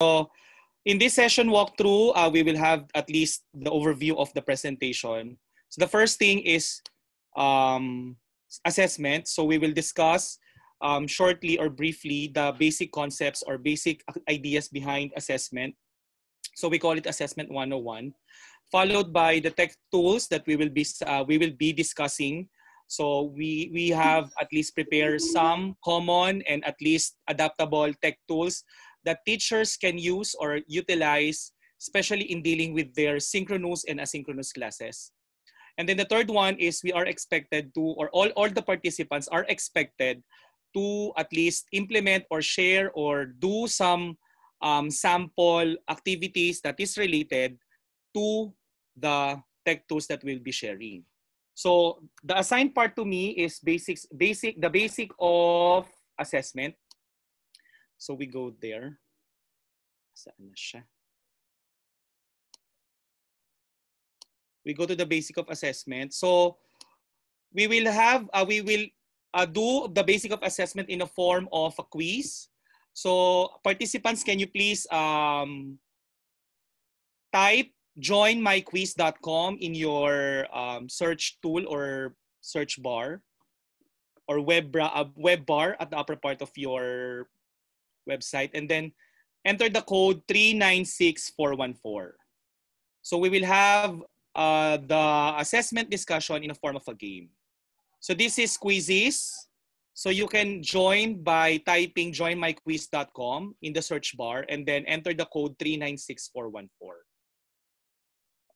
So in this session walkthrough, uh, we will have at least the overview of the presentation. So the first thing is um, assessment. So we will discuss um, shortly or briefly the basic concepts or basic ideas behind assessment. So we call it Assessment 101, followed by the tech tools that we will be, uh, we will be discussing. So we, we have at least prepared some common and at least adaptable tech tools that teachers can use or utilize, especially in dealing with their synchronous and asynchronous classes. And then the third one is we are expected to, or all, all the participants are expected to at least implement or share or do some um, sample activities that is related to the tech tools that we'll be sharing. So the assigned part to me is basics, basic, the basic of assessment. So we go there. We go to the basic of assessment. So we will have, uh, we will uh, do the basic of assessment in a form of a quiz. So participants, can you please um, type joinmyquiz.com in your um, search tool or search bar or web, uh, web bar at the upper part of your website and then enter the code 396414. So we will have uh, the assessment discussion in a form of a game. So this is quizzes. So you can join by typing joinmyquiz.com in the search bar and then enter the code 396414.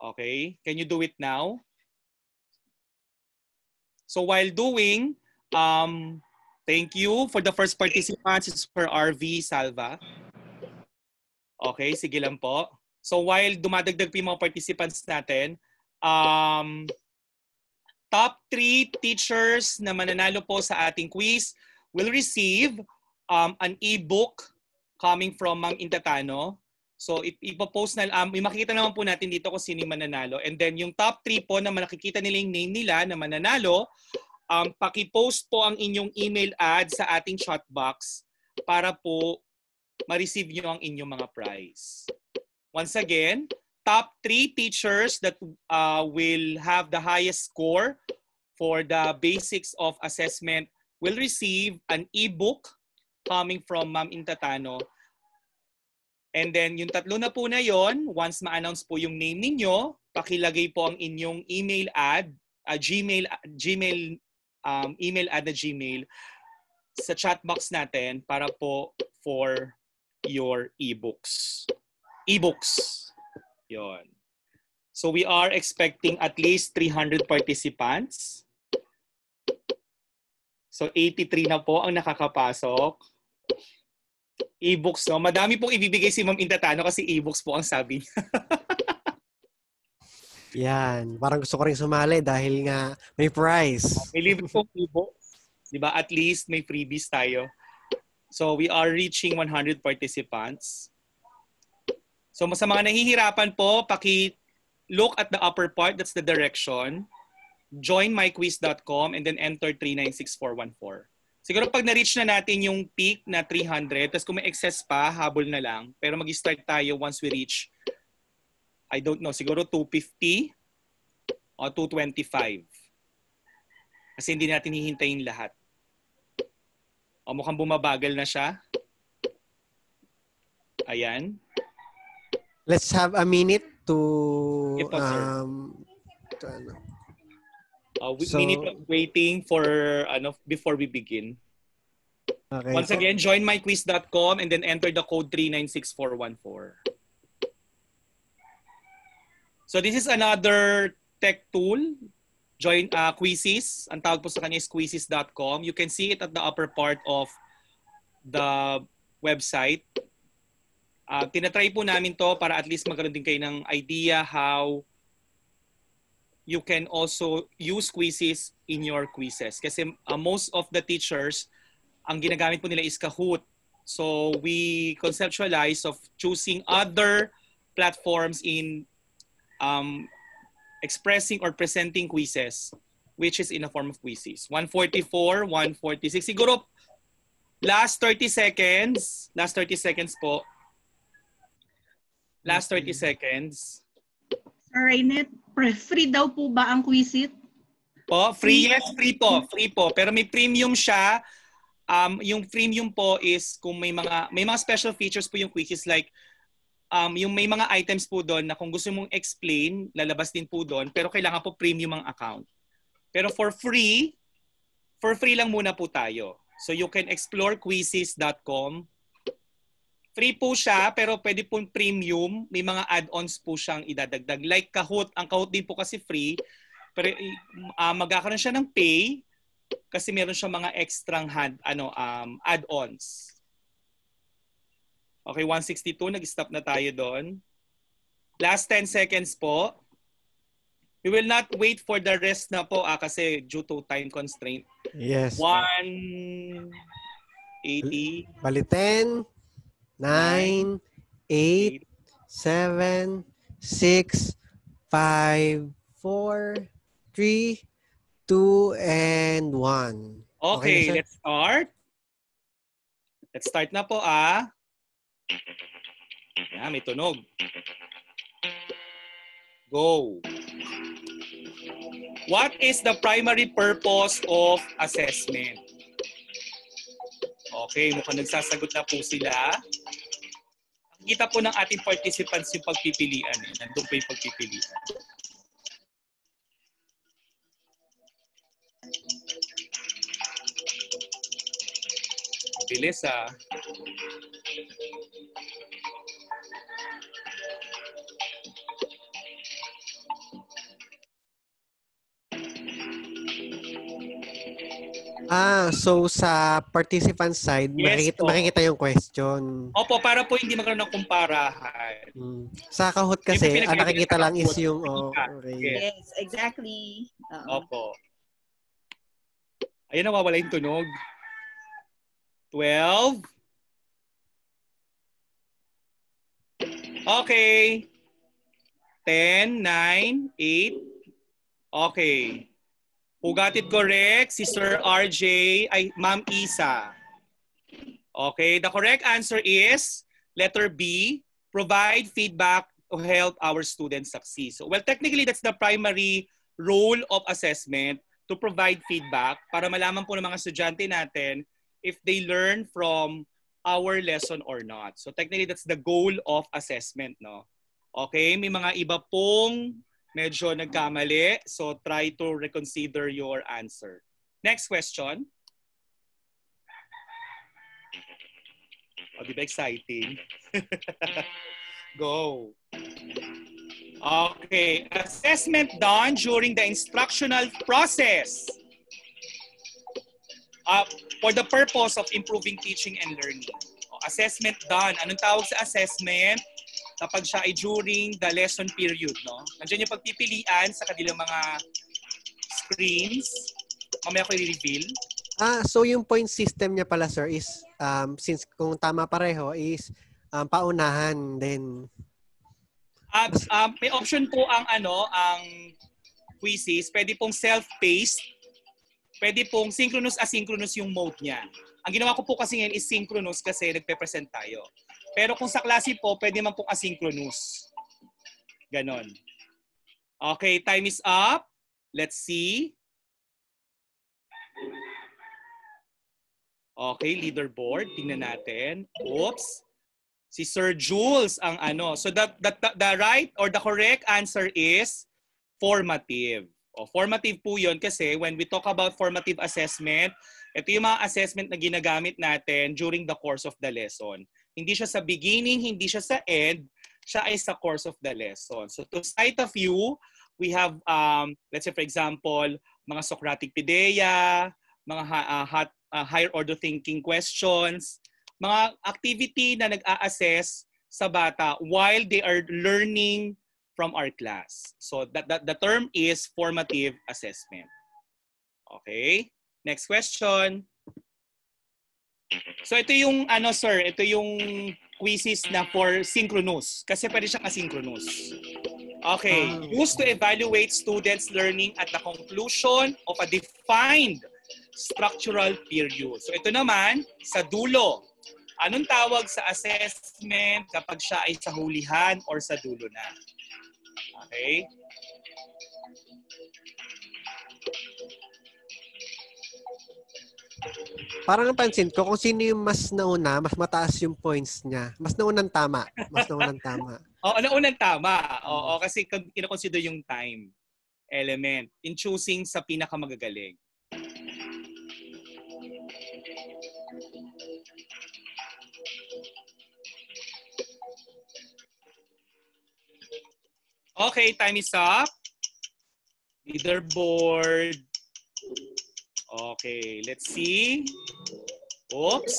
Okay, can you do it now? So while doing, um, thank you for the first participants. It's for RV Salva. Okay, sige lang po. So while dumadagdag po yung mga participants natin, um, top three teachers na mananalo po sa ating quiz will receive um, an e-book coming from Ma'am Intatano. So ipopost na, um, makikita naman po natin dito kung sino yung mananalo. And then yung top 3 po na makikita nila yung name nila na mananalo, um, pakipost po ang inyong email ad sa ating chat box para po ma-receive nyo ang inyong mga prize. Once again, top three teachers that uh, will have the highest score for the basics of assessment will receive an e-book coming from Ma'am Intatano. And then yung tatlo na po na yon, once ma-announce po yung name ninyo, pakilagay po ang inyong email ad, uh, Gmail, Gmail, um, email ad na Gmail sa chat box natin para po for your e-books. E-books. Yon. So we are expecting at least 300 participants. So 83 na po ang nakakapasok. E-books, no? Madami pong ibibigay si Ma'am Intatano kasi e-books po ang sabi niya. Yan. Parang gusto ko rin sumali dahil nga may prize. May libre pong e-books. Di ba? At least may freebies tayo. So we are reaching 100 participants. So sa mga nahihirapan po, paki-look at the upper part, that's the direction. Join myquiz.com and then enter 396414. Siguro pag na-reach na natin yung peak na 300, tapos kung may excess pa, habol na lang. Pero mag-start tayo once we reach, I don't know, siguro 250 o 225. Kasi hindi natin hihintayin lahat. O mukhang bumabagal na siya. Ayan. Let's have a minute to um to ano. Uh, we, so, minute of waiting for ano before we begin. Okay. Once again, join myquiz.com and then enter the code 396414. So this is another tech tool. Join uh, Quizzes. Ang tawag po sa kanya is quizzes.com. You can see it at the upper part of the website uh, tinatry po namin to para at least magkaroon din kayo ng idea how you can also use quizzes in your quizzes. Kasi uh, most of the teachers, ang ginagamit po nila is Kahoot. So we conceptualize of choosing other platforms in um, expressing or presenting quizzes, which is in a form of quizzes. 144, 146. Siguro last 30 seconds, last 30 seconds po, Last 30 seconds. Sir Rainet, free daw po ba ang Quizit? Po, free yes, free po, free po. Pero may premium siya. Um, yung premium po is kung may mga may mga special features po yung quizzes like um, yung may mga items po doon na kung gusto mong explain, lalabas din po doon, pero kailangan po premium ang account. Pero for free, for free lang muna po tayo. So you can explore quizzes.com. Free po siya, pero pwede pong premium. May mga add-ons po siyang idadagdag. Like Kahoot. Ang Kahoot din po kasi free. Pero uh, magkakaroon siya ng pay kasi meron siya mga extra hand, ano, um, add-ons. Okay, 162. Nag-stop na tayo doon. Last 10 seconds po. We will not wait for the rest na po ah, kasi due to time constraint. Yes. 180. Bali 10, 9, 8, 7, 6, 5, 4, 3, 2, and 1. Okay, na, let's start. Let's start na po ah. Yan, may tunog. Go. What is the primary purpose of assessment? Okay, mukhang nagsasagot na po sila. Kita po ng ating participants yung pagpipilian. Eh. Nandun po yung pagpipilian. Bilis ah. Ah, so sa participant side, Yes makikita, po. makikita yung question. Opo, para po hindi magkaroon ng kumparahan. Hmm. Sa Kahoot kasi, ang nakikita lang is yung... Oh, Yes. okay. Yes, exactly. Oo. Opo. Ayun, nawawala yung tunog. 12. Okay. 10, 9, 8. Okay. Who got it correct? Si Sir RJ, ay Ma'am Isa. Okay, the correct answer is letter B, provide feedback to help our students succeed. So, well, technically, that's the primary role of assessment to provide feedback para malaman po ng mga estudyante natin if they learn from our lesson or not. So technically, that's the goal of assessment, no? Okay, may mga iba pong medyo nagkamali. So try to reconsider your answer. Next question. Oh, di ba exciting? Go. Okay. Assessment done during the instructional process. Uh, for the purpose of improving teaching and learning. O, assessment done. Anong tawag sa assessment? Kapag siya ay during the lesson period, no? Nandiyan yung pagpipilian sa kanilang mga screens. Mamaya ko i-reveal. Ah, so yung point system niya pala, sir, is, um, since kung tama pareho, is um, paunahan, then Uh, um, may option po ang ano, ang quizzes. Pwede pong self-paced. Pwede pong synchronous, asynchronous yung mode niya. Ang ginawa ko po kasi ngayon is synchronous kasi nagpe-present tayo. Pero kung sa klase po, pwede man pong asynchronous. Ganon. Okay, time is up. Let's see. Okay, leaderboard. Tingnan natin. Oops. Si Sir Jules ang ano. So the, the, the, right or the correct answer is formative. O, formative po yun kasi when we talk about formative assessment, ito yung mga assessment na ginagamit natin during the course of the lesson. Hindi siya sa beginning, hindi siya sa end, siya ay sa course of the lesson. So to cite a few, we have, um, let's say for example, mga Socratic Paideia, mga uh, hot, uh, higher order thinking questions, mga activity na nag-a-assess sa bata while they are learning from our class. So that, that the term is formative assessment. Okay? Next question. So ito yung ano sir, ito yung quizzes na for synchronous kasi pwede siyang asynchronous. Okay, Ah. used to evaluate students learning at the conclusion of a defined structural period. So ito naman sa dulo. Anong tawag sa assessment kapag siya ay sa hulihan or sa dulo na? Okay? Parang napansin ko, kung sino yung mas nauna, mas mataas yung points niya. Mas naunang tama. Mas naunang tama. Oo, naunang tama. Oo, kasi kag- ino-consider yung time element in choosing sa pinakamagagaling. Okay, time is up. Leaderboard. Okay, let's see. Oops.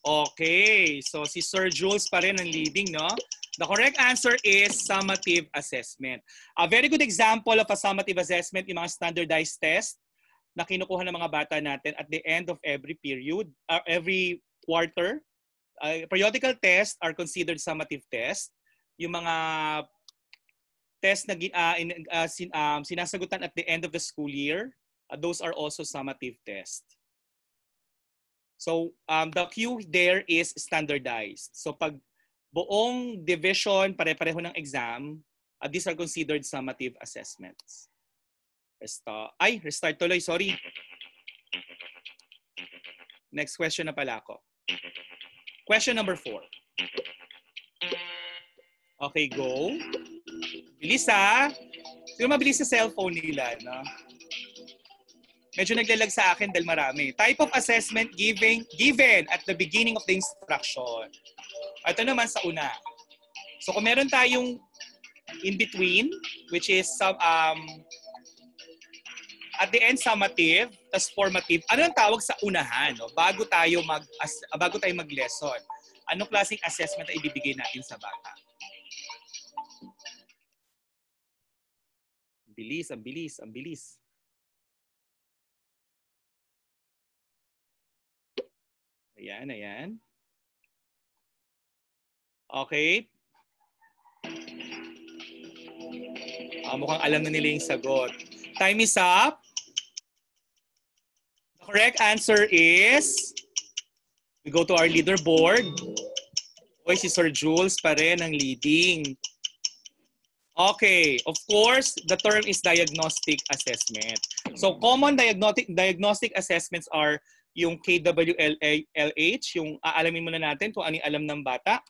Okay, so si Sir Jules pa rin ang leading, no? The correct answer is summative assessment. A very good example of a summative assessment, yung mga standardized test na kinukuha ng mga bata natin at the end of every period, uh, every quarter. Uh, periodical tests are considered summative tests. Yung mga test na uh, in, uh, sin, um, sinasagutan at the end of the school year, uh, those are also summative tests. So um, the cue there is standardized. So pag buong division pare-pareho ng exam, uh, these are considered summative assessments. Restart. Ay, restart tuloy. Sorry. Next question na pala ako. Question number four. Okay, go. Bilis ha. Sino mabilis sa cellphone nila, no? Medyo naglalag sa akin dahil marami. Type of assessment given, given at the beginning of the instruction. Ito naman sa una. So kung meron tayong in between, which is some, um, at the end summative, tas formative. Ano ang tawag sa unahan, no? Bago tayo mag as, bago tayo mag-lesson. Anong klaseng assessment ang ibibigay natin sa bata? Bilis, ang bilis, ang bilis. Ayan, ayan. Okay. Ah, mukhang alam na nila yung sagot. Time is up. The correct answer is, we go to our leaderboard. Oy, si Sir Jules pa rin ang leading. Okay, of course, the term is diagnostic assessment. So common diagnostic diagnostic assessments are yung KWLH, yung aalamin muna natin kung ano alam ng bata.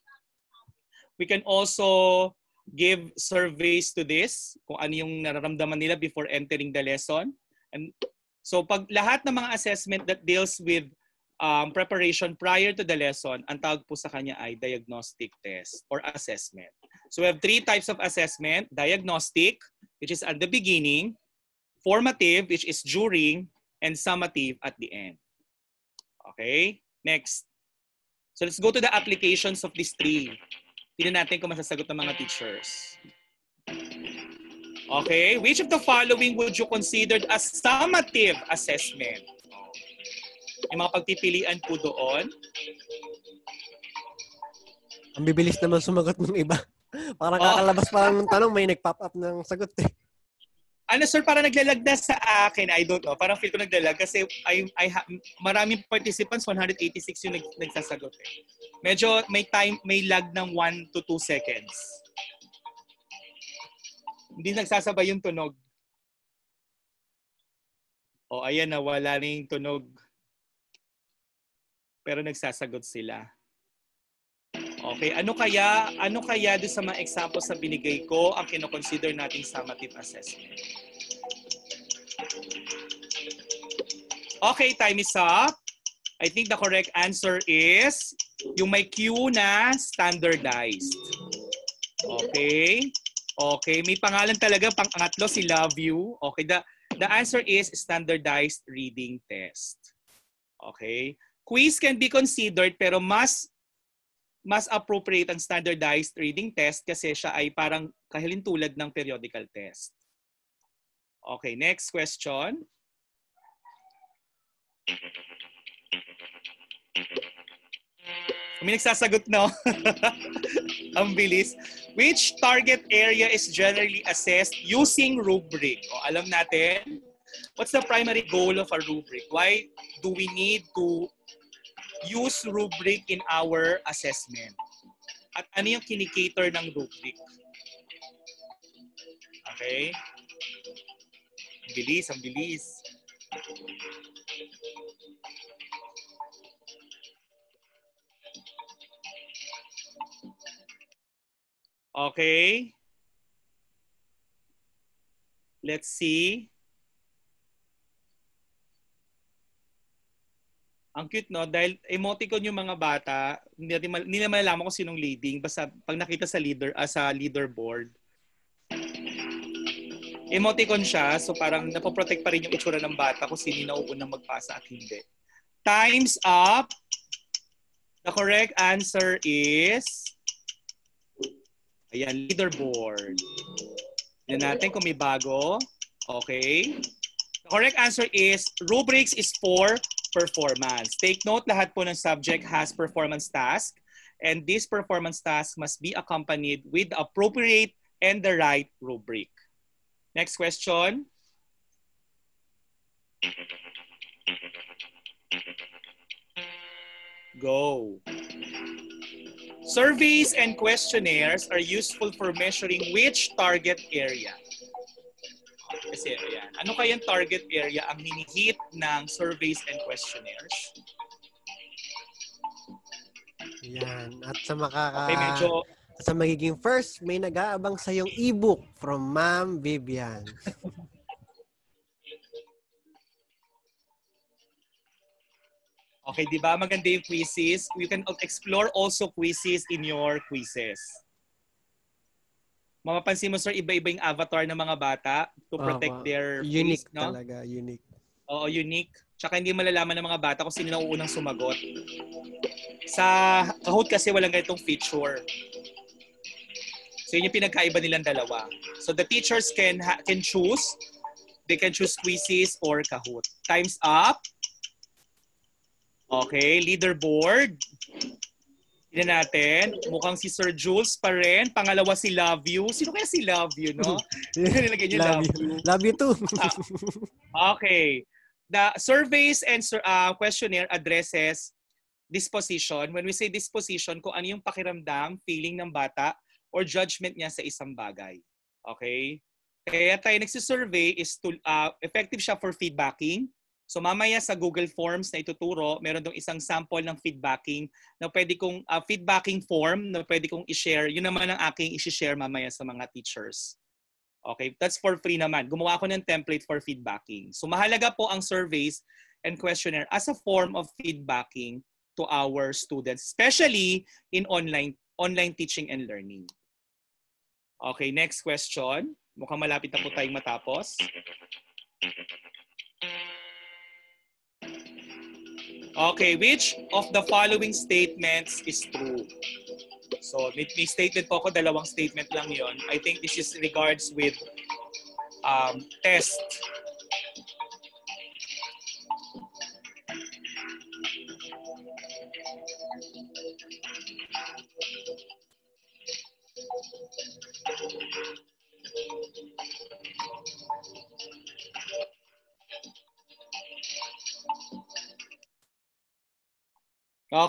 We can also give surveys to this, kung ano yung nararamdaman nila before entering the lesson. And so pag lahat ng mga assessment that deals with um, preparation prior to the lesson, ang tawag po sa kanya ay diagnostic test or assessment. So we have three types of assessment. Diagnostic, which is at the beginning. Formative, which is during. And summative at the end. Okay? Next. So let's go to the applications of these three. Tignan natin kung masasagot ng mga teachers. Okay, which of the following would you consider as summative assessment? Yung mga pagpipilian po doon. Ang bibilis naman sumagot ng iba. Parang Oh. kakalabas pa lang ng tanong, may nag-pop up ng sagot eh. Ano sir, para naglalag na sa akin, I don't know. Parang feel ko naglalag kasi I, I ha- maraming participants, 186 yung nag, nagsasagot eh. Medyo may time, may lag ng 1 to 2 seconds. Hindi nagsasabay yung tunog. O ayan na, wala na yung tunog. Pero nagsasagot sila. Okay, ano kaya ano kaya do sa mga examples na binigay ko ang kino-consider nating summative assessment? Okay, time is up. I think the correct answer is yung may cue na standardized. Okay? Okay, may pangalan talaga pang angatlo si Love You. Okay, the the answer is standardized reading test. Okay? Quiz can be considered pero mas mas appropriate ang standardized reading test kasi siya ay parang kahilintulad ng periodical test. Okay, next question. May nagsasagot, no? ang bilis. Which target area is generally assessed using rubric? O, alam natin, what's the primary goal of a rubric? Why do we need to use rubric in our assessment? At ano yung kinikater ng rubric? Okay? Ang bilis, ang bilis. Okay. Let's see. Ang cute, no? Dahil emoticon yung mga bata, hindi hindi na malalaman kung sinong leading. Basta pag nakita sa leader, ah, sa leaderboard, emoticon siya. So parang napoprotect pa rin yung itsura ng bata kung sino nauunang magpasa at hindi. Time's up. The correct answer is Ayan, leaderboard. Tignan natin kung may bago. Okay. The correct answer is rubrics is for performance. Take note, lahat po ng subject has performance task and this performance task must be accompanied with appropriate and the right rubric. Next question. Go. Surveys and questionnaires are useful for measuring which target area. Kasi ayan. Ano kayang target area ang hinihit ng surveys and questionnaires? Yan. At sa makaka... Okay, medyo Sa magiging first, may nag-aabang sa yung ebook from Ma'am Vivian. Okay, di ba? Maganda yung quizzes. You can explore also quizzes in your quizzes. Mapapansin mo, sir, iba-iba yung avatar ng mga bata to protect Opo. their Unique face, no? talaga, unique. Oo, unique. Tsaka hindi malalaman ng mga bata kung sino na unang sumagot. Sa Kahoot kasi walang ganitong feature. So yun yung pinagkaiba nilang dalawa. So the teachers can ha- can choose. They can choose quizzes or Kahoot. Time's up. Okay, leaderboard. Tignan natin. Mukhang si Sir Jules pa rin. Pangalawa si Love You. Sino kaya si Love You, no? Nilagay niyo Love Love you. Love you too. Okay. The surveys and uh, questionnaire addresses disposition. When we say disposition, kung ano yung pakiramdam, feeling ng bata, or judgment niya sa isang bagay. Okay? Kaya tayo nagsisurvey is to, uh, effective siya for feedbacking. So mamaya sa Google Forms na ituturo, meron dong isang sample ng feedbacking na pwede kong uh, feedbacking form na pwede kong i-share. Yun naman ang aking i-share mamaya sa mga teachers. Okay, that's for free naman. Gumawa ako ng template for feedbacking. So mahalaga po ang surveys and questionnaire as a form of feedbacking to our students, especially in online online teaching and learning. Okay, next question. Mukhang malapit na po tayong matapos. Okay, which of the following statements is true? So, may, may statement po ako, dalawang statement lang yon. I think this is regards with um, test.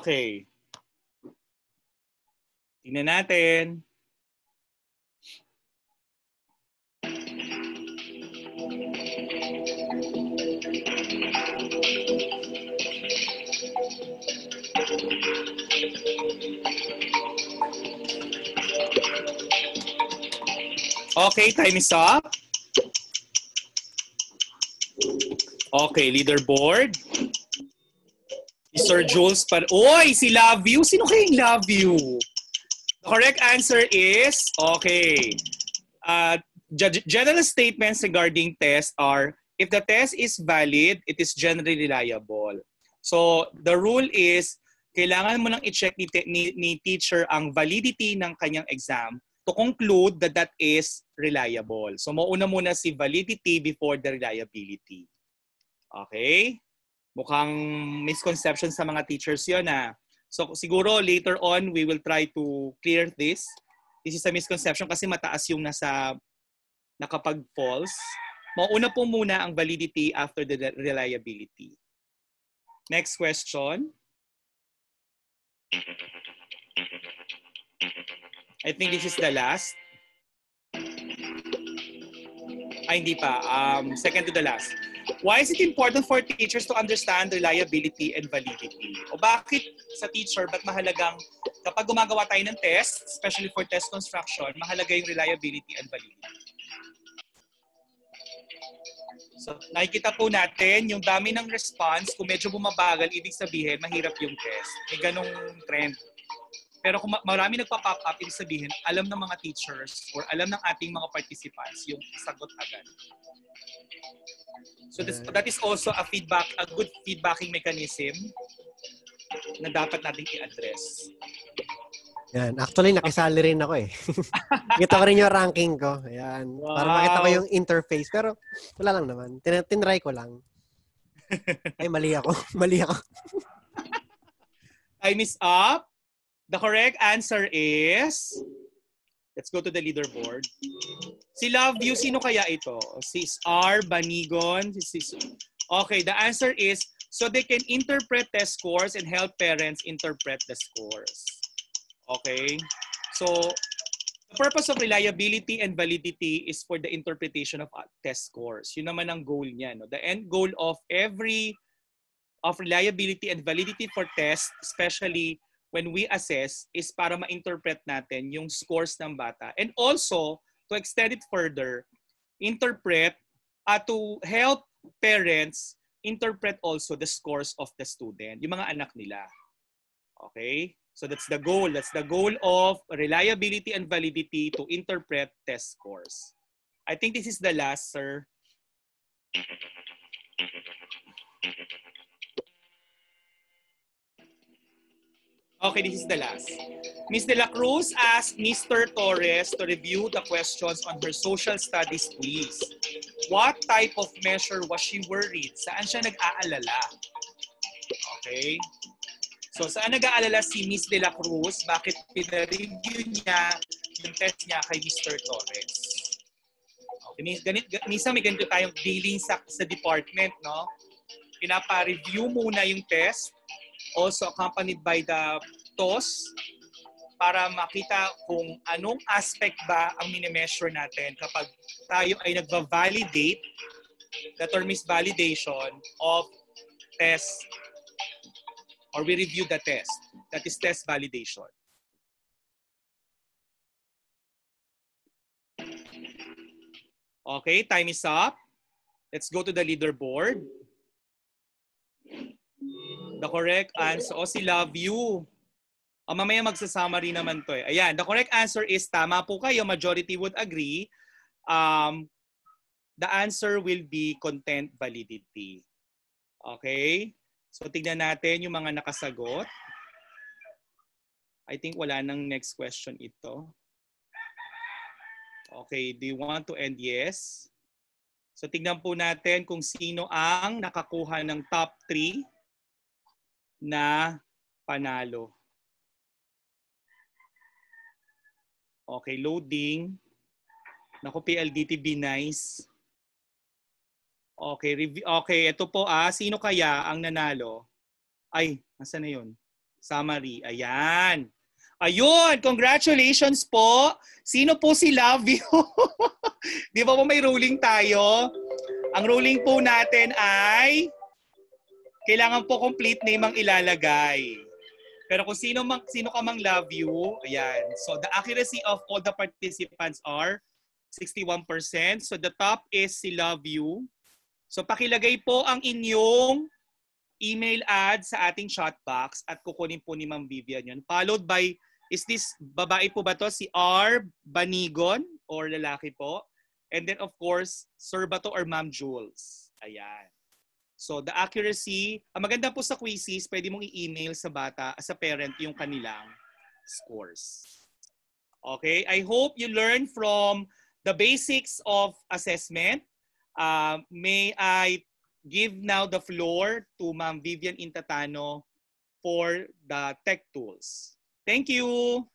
Okay. Tingnan natin. Okay, time is up. Okay, leaderboard. Si Sir Jules pa. Oy, si Love You. Sino kayong Love You? The correct answer is, okay. Uh, ge- general statements regarding test are, if the test is valid, it is generally reliable. So, the rule is, kailangan mo nang i-check ni, ni, ni teacher ang validity ng kanyang exam to conclude that that is reliable. So, mauna muna si validity before the reliability. Okay? Mukhang misconception sa mga teachers yun na. So siguro later on, we will try to clear this. This is a misconception kasi mataas yung nasa nakapag-false. Mauna po muna ang validity after the reliability. Next question. I think this is the last. Ay, hindi pa. Um, second to the last. Why is it important for teachers to understand reliability and validity? O bakit sa teacher, ba't mahalagang kapag gumagawa tayo ng test, especially for test construction, mahalaga yung reliability and validity? So, nakikita po natin yung dami ng response. Kung medyo bumabagal, ibig sabihin, mahirap yung test. May ganong trend. Pero kung marami nagpa-pop up, ibig sabihin, alam ng mga teachers or alam ng ating mga participants yung sagot agad. So this, that is also a feedback, a good feedbacking mechanism na dapat nating i-address. Yan. Actually, nakisali rin ako eh. Kita ko rin yung ranking ko. Ayan. Wow. Para makita ko yung interface. Pero wala lang naman. Tin- tinry ko lang. Ay, mali ako. mali ako. Time is up. The correct answer is Let's go to the leaderboard. Si Love You, sino kaya ito? Si R. Banigon. Si, okay, the answer is, so they can interpret test scores and help parents interpret the scores. Okay? So, the purpose of reliability and validity is for the interpretation of test scores. Yun naman ang goal niya. No? The end goal of every of reliability and validity for tests, especially when we assess is para ma-interpret natin yung scores ng bata. And also, to extend it further, interpret uh, to help parents interpret also the scores of the student, yung mga anak nila. Okay? So that's the goal. That's the goal of reliability and validity to interpret test scores. I think this is the last, sir. Okay, this is the last. Ms. De La Cruz asked Mr. Torres to review the questions on her social studies quiz. What type of measure was she worried? Saan siya nag-aalala? Okay. So, saan nag-aalala si Ms. De La Cruz? Bakit pinareview niya yung test niya kay Mr. Torres? Okay, ganit, minsan may ganito tayong dealing sa, sa department, no? Pinapa-review muna yung test also accompanied by the TOS para makita kung anong aspect ba ang minimeasure natin kapag tayo ay nagva-validate, the term is validation of test or we review the test. That is test validation. Okay, time is up. Let's go to the leaderboard. The correct answer, oh si love you. Oh, mamaya magsa-summary naman to eh. Ayan, the correct answer is tama po kayo. Majority would agree. Um, the answer will be content validity. Okay? So tignan natin yung mga nakasagot. I think wala nang next question ito. Okay, do you want to end yes? So tignan po natin kung sino ang nakakuha ng top 3 na panalo. Okay, loading. Naku, PLDT, nice. Okay. Okay, ito po ah. Sino kaya ang nanalo? Ay, nasa na yun? Summary. Ayan. Ayun, congratulations po. Sino po si You? Di ba po may ruling tayo? Ang ruling po natin ay kailangan po complete name ang ilalagay. Pero kung sino, mang, sino ka mang love you, ayan. So the accuracy of all the participants are 61%. So the top is si love you. So pakilagay po ang inyong email ad sa ating chat box at kukunin po ni Ma'am Vivian yun. Followed by, is this babae po ba to? Si R. Banigon or lalaki po? And then of course, Sir ba to or Ma'am Jules? Ayan. So the accuracy, ang maganda po sa quizzes, pwede mong i-email sa bata, sa parent, yung kanilang scores. Okay, I hope you learn from the basics of assessment. Uh, may I give now the floor to Ma'am Vivian Intatano for the tech tools. Thank you.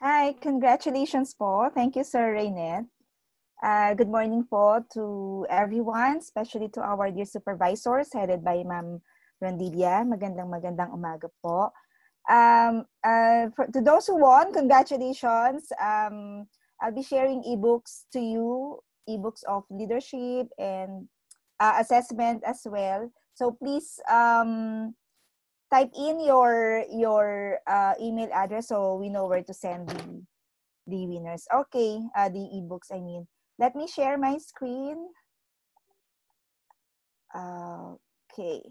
Hi, congratulations po. Thank you, Sir Reynet. Uh, good morning po to everyone, especially to our dear supervisors headed by Ma'am Rondilla. Magandang magandang umaga po. Um, uh, for, to those who won, congratulations. Um, I'll be sharing ebooks to you, ebooks of leadership and uh, assessment as well. So please um, type in your your uh, email address so we know where to send the the winners. Okay, uh, the ebooks. I mean, let me share my screen. Okay.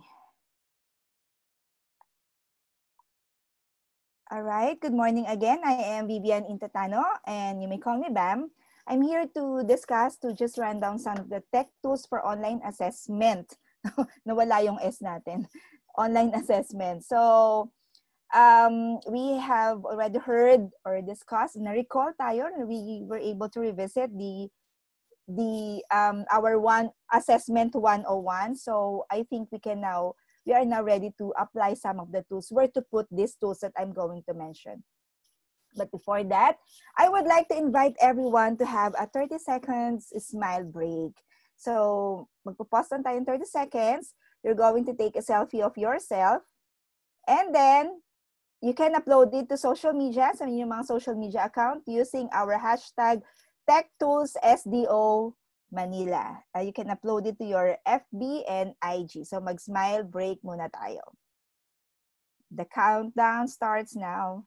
All right. Good morning again. I am Vivian Intatano, and you may call me Bam. I'm here to discuss, to just run down some of the tech tools for online assessment. Nawala yung S natin. Online assessment. So, um, we have already heard or discussed, na-recall tayo, we were able to revisit the the um, our one assessment 101. So I think we can now we are now ready to apply some of the tools, where to put these tools that I'm going to mention. But before that, I would like to invite everyone to have a 30 seconds smile break. So, magpo-pause lang tayo 30 seconds. You're going to take a selfie of yourself. And then, you can upload it to social media, sa inyong mga social media account using our hashtag TechToolsSDO Manila. Uh, you can upload it to your FB and IG. So mag-smile break muna tayo. The countdown starts now.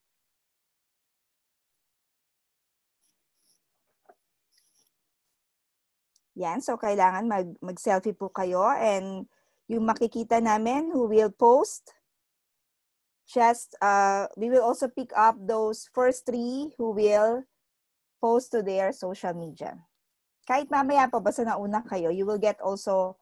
Yan, so kailangan mag, mag-selfie po kayo and yung makikita namin who will post just uh, we will also pick up those first three who will post to their social media. Kahit mamaya pa basta nauna kayo, you will get also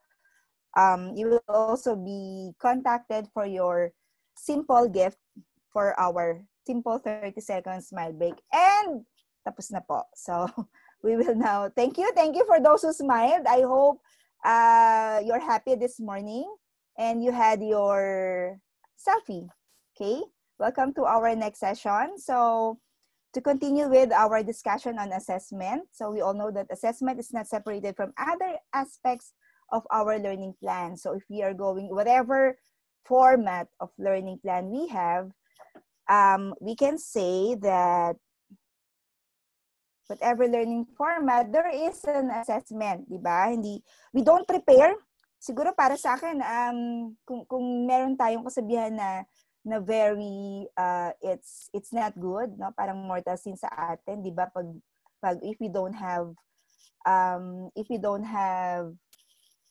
um, you will also be contacted for your simple gift for our simple 30 seconds smile break. And tapos na po. So we will now thank you. Thank you for those who smiled. I hope uh, you're happy this morning and you had your selfie. Okay, welcome to our next session. So to continue with our discussion on assessment, so we all know that assessment is not separated from other aspects of our learning plan. So if we are going, whatever format of learning plan we have, um, we can say that whatever learning format, there is an assessment, di ba? Hindi, we don't prepare. Siguro para sa akin, um, kung, kung meron tayong kasabihan na na very uh, it's it's not good no? Parang mortal sin sa atin di ba? Pag pag if we don't have um if we don't have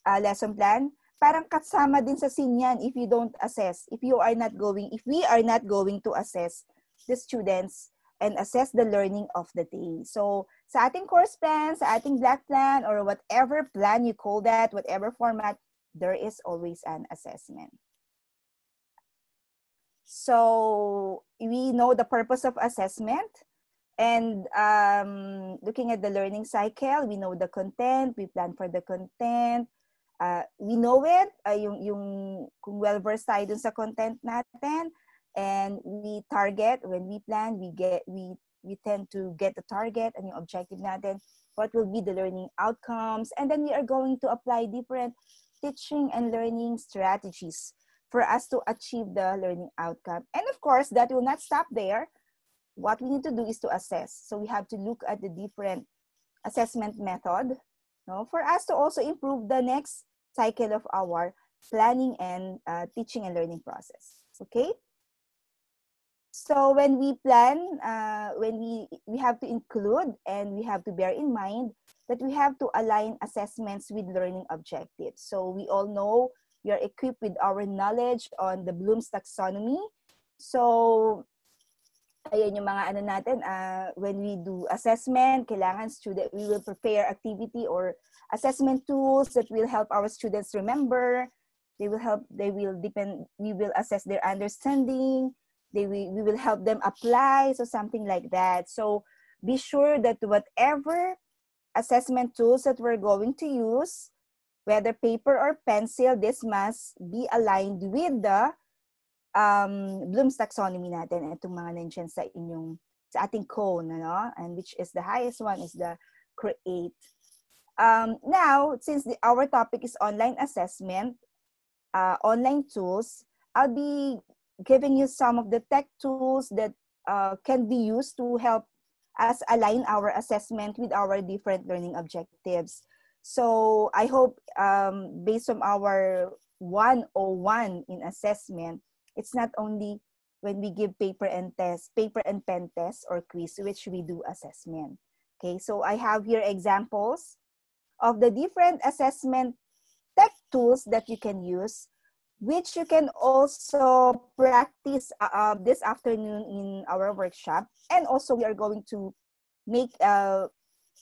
a lesson plan parang kasama din sa sin yan if you don't assess. If you are not going if we are not going to assess the students and assess the learning of the day. So sa ating course plan sa ating black plan or whatever plan you call that whatever format there is always an assessment so we know the purpose of assessment and um, looking at the learning cycle, we know the content, we plan for the content, uh, we know it, uh, yung, yung kung well-versed tayo dun sa content natin, and we target, when we plan, we get, we, we tend to get the target and yung objective natin, what will be the learning outcomes, and then we are going to apply different teaching and learning strategies for us to achieve the learning outcome. And of course, that will not stop there. What we need to do is to assess. So we have to look at the different assessment method no, for us to also improve the next cycle of our planning and uh, teaching and learning process. Okay? So when we plan, uh, when we, we have to include and we have to bear in mind that we have to align assessments with learning objectives. So we all know are equipped with our knowledge on the Bloom's taxonomy. So, ayan yung mga ano natin, uh, when we do assessment, kailangan student, we will prepare activity or assessment tools that will help our students remember. They will help, they will depend, we will assess their understanding. They will, we will help them apply, so something like that. So, be sure that whatever assessment tools that we're going to use, whether paper or pencil, this must be aligned with the um, Bloom's taxonomy natin. Itong mga nandiyan sa inyong, sa ating cone, ano? and which is the highest one is the create. Um, now, since the, our topic is online assessment, uh, online tools, I'll be giving you some of the tech tools that uh, can be used to help us align our assessment with our different learning objectives. So I hope um, based on our 101 in assessment, it's not only when we give paper and test, paper and pen test or quiz, which we do assessment. Okay, so I have here examples of the different assessment tech tools that you can use, which you can also practice uh, uh, this afternoon in our workshop. And also we are going to make uh,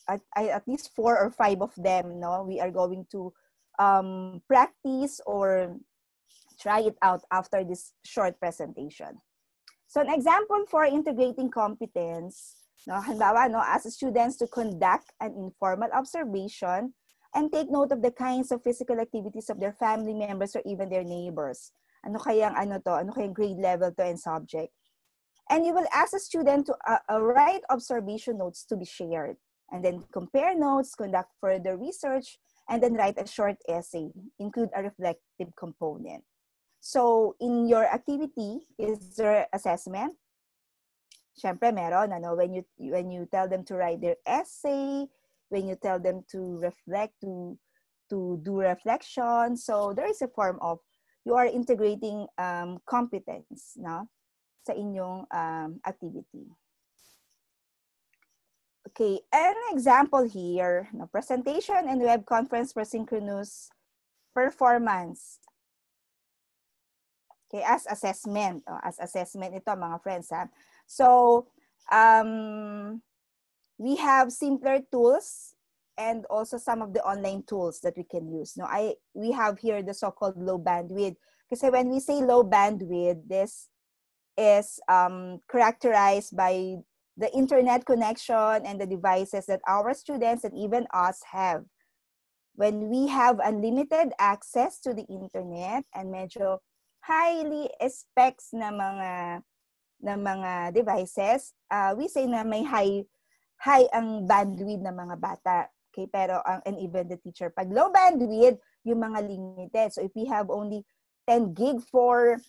at, at least four or five of them. No, we are going to um, practice or try it out after this short presentation. So an example for integrating competence, no, halimbawa, no, ask students to conduct an informal observation and take note of the kinds of physical activities of their family members or even their neighbors. Ano kayang ano to? Ano kayang grade level to and subject? And you will ask a student to uh, uh, write observation notes to be shared. And then compare notes, conduct further research, and then write a short essay. Include a reflective component. So, in your activity, is there assessment? Siyempre, meron. Ano, when, you, when you tell them to write their essay, when you tell them to reflect, to, to do reflection. So there is a form of, you are integrating um, competence no, sa inyong um, activity. Okay, an example here, no, presentation and web conference for synchronous performance. Okay, as assessment. Oh, as assessment ito mga friends. Ha? So, um, we have simpler tools and also some of the online tools that we can use. No, I we have here the so-called low bandwidth. Because when we say low bandwidth, this is um, characterized by the internet connection and the devices that our students and even us have. When we have unlimited access to the internet and medyo highly specs na mga na mga devices, uh, we say na may high high ang bandwidth ng mga bata. Okay, pero ang and even the teacher. Pag low bandwidth, yung mga limited. So if we have only 10 gig for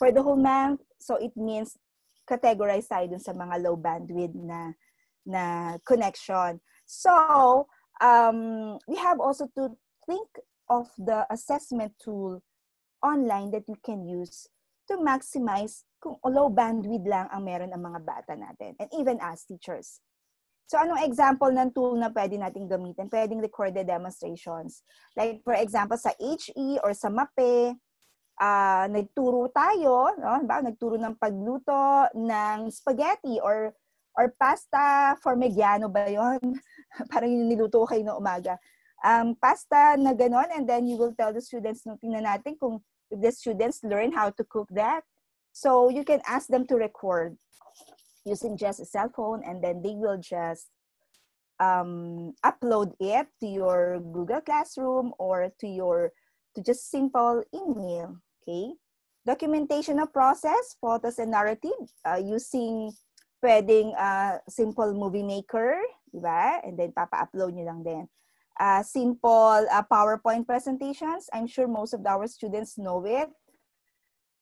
for the whole month, so it means categorize tayo dun sa mga low bandwidth na na connection. So, um, we have also to think of the assessment tool online that you can use to maximize kung low bandwidth lang ang meron ang mga bata natin and even as teachers. So, anong example ng tool na pwede nating gamitin? Pwedeng recorded demonstrations. Like, for example, sa HE or sa MAPE, uh, nagturo tayo, no? Ba? nagturo ng pagluto ng spaghetti or or pasta formigiano ba yon? Parang yung niluto kayo na umaga. Um, pasta na ganon and then you will tell the students, no, tingnan natin kung if the students learn how to cook that. So you can ask them to record using just a cell phone and then they will just um, upload it to your Google Classroom or to your to just simple email. Okay. Documentation of process, photos and narrative uh, using pwedeng uh, simple movie maker, di ba? And then papa-upload nyo lang din. Uh, simple uh, PowerPoint presentations. I'm sure most of our students know it.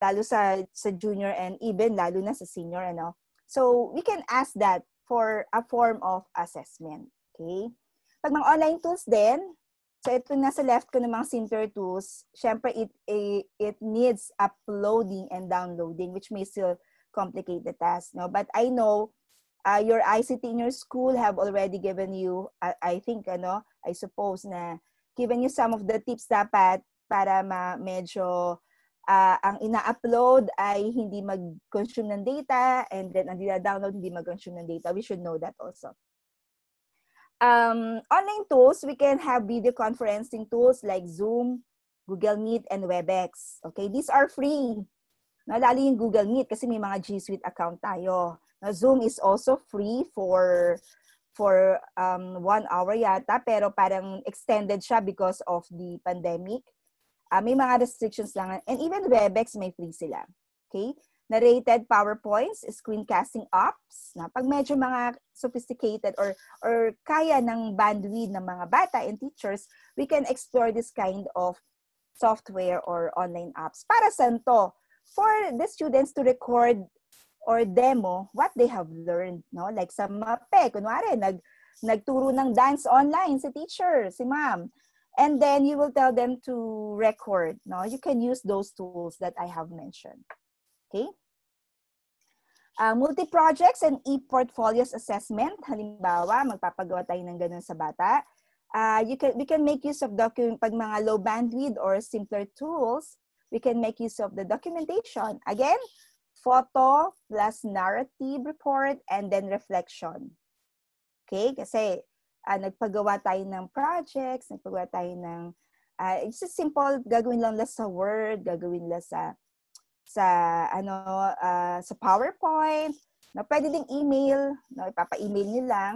Lalo sa, sa junior and even lalo na sa senior, ano. So, we can ask that for a form of assessment. Okay? Pag mga online tools din, so ito na sa left ko ng mga simpler tools, syempre it, it, it needs uploading and downloading, which may still complicate the task. No? But I know uh, your ICT in your school have already given you, uh, I think, ano, I suppose na given you some of the tips dapat para ma medyo uh, ang ina-upload ay hindi mag-consume ng data and then ang dina-download hindi mag-consume ng data. We should know that also. Um, online tools, we can have video conferencing tools like Zoom, Google Meet, and WebEx. Okay, these are free. No, yung Google Meet kasi may mga G Suite account tayo. No, Zoom is also free for for um, one hour yata, pero parang extended siya because of the pandemic. Uh, may mga restrictions lang. And even Webex, may free sila. Okay? Narrated PowerPoints, screencasting apps, na pag medyo mga sophisticated or, or kaya ng bandwidth ng mga bata and teachers, we can explore this kind of software or online apps. Para saan to? For the students to record or demo what they have learned, no? Like sa MAPE, kunwari, nag, nagturo ng dance online si teacher, si ma'am. And then you will tell them to record, no? You can use those tools that I have mentioned. Okay? Uh, multi-projects and e-portfolios assessment. Halimbawa, magpapagawa tayo ng ganun sa bata. Uh, you can, we can make use of document, pag mga low bandwidth or simpler tools, we can make use of the documentation. Again, photo plus narrative report and then reflection. Okay? Kasi uh, nagpagawa tayo ng projects, nagpagawa tayo ng, uh, it's just simple, gagawin lang lang sa Word, gagawin lang sa sa ano uh, sa PowerPoint, na pwede ding email, no, ipapa-email niyo lang.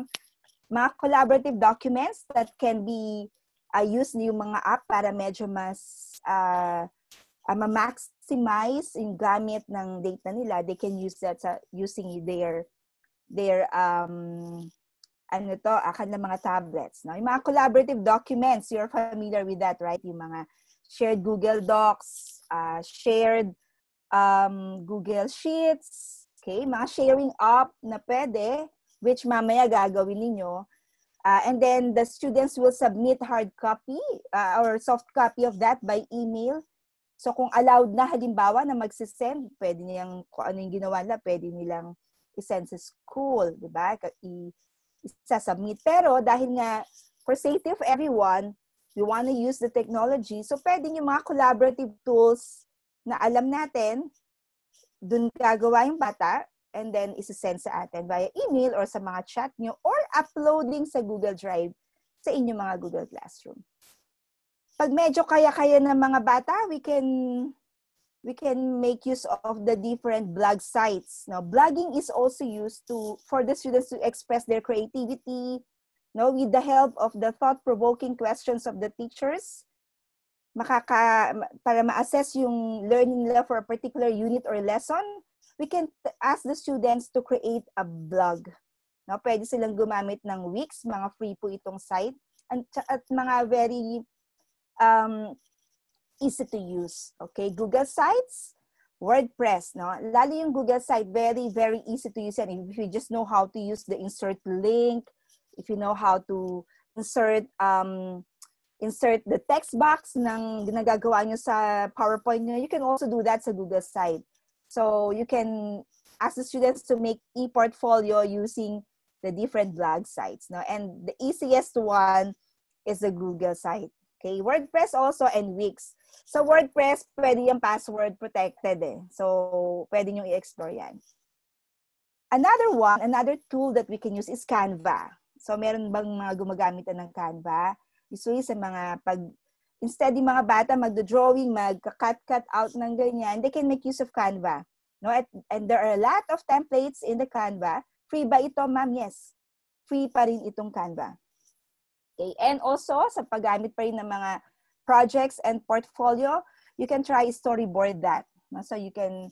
Mga collaborative documents that can be uh, used yung mga app para medyo mas uh, uh, ma-maximize yung gamit ng data nila. They can use that sa using their their um ano to, akan ng mga tablets. No? Yung mga collaborative documents, you're familiar with that, right? Yung mga shared Google Docs, uh, shared um, Google Sheets, okay, mga sharing up na pwede, which mamaya gagawin ninyo. Uh, and then the students will submit hard copy uh, or soft copy of that by email. So kung allowed na halimbawa na magsisend, pwede niyang, kung ano yung ginawa nila, pwede nilang isend sa school, di ba? I- isa-submit. Pero dahil nga, for safety of everyone, we want to use the technology. So pwede yung mga collaborative tools na alam natin, dun gagawa yung bata, and then isi-send sa atin via email or sa mga chat nyo or uploading sa Google Drive sa inyong mga Google Classroom. Pag medyo kaya-kaya ng mga bata, we can we can make use of the different blog sites. Now, blogging is also used to for the students to express their creativity, no, with the help of the thought-provoking questions of the teachers makaka, para ma-assess yung learning nila for a particular unit or lesson, we can ask the students to create a blog. No, pwede silang gumamit ng Wix, mga free po itong site, at, at mga very um, easy to use. Okay, Google Sites, WordPress, no? Lalo yung Google site, very, very easy to use. And if you just know how to use the insert link, if you know how to insert um, insert the text box ng ginagagawa nyo sa PowerPoint nyo, you can also do that sa Google site. So you can ask the students to make e-portfolio using the different blog sites. No? And the easiest one is the Google site. Okay, WordPress also and Wix. So WordPress, pwede yung password protected eh. So pwede nyo i-explore yan. Another one, another tool that we can use is Canva. So meron bang mga gumagamit ng Canva? Usually sa mga pag instead yung mga bata magdo-drawing, mag-cut-cut out ng ganyan, they can make use of Canva. No? At, and there are a lot of templates in the Canva. Free ba ito, ma'am? Yes. Free pa rin itong Canva. Okay. And also, sa paggamit pa rin ng mga projects and portfolio, you can try storyboard that. No? So you can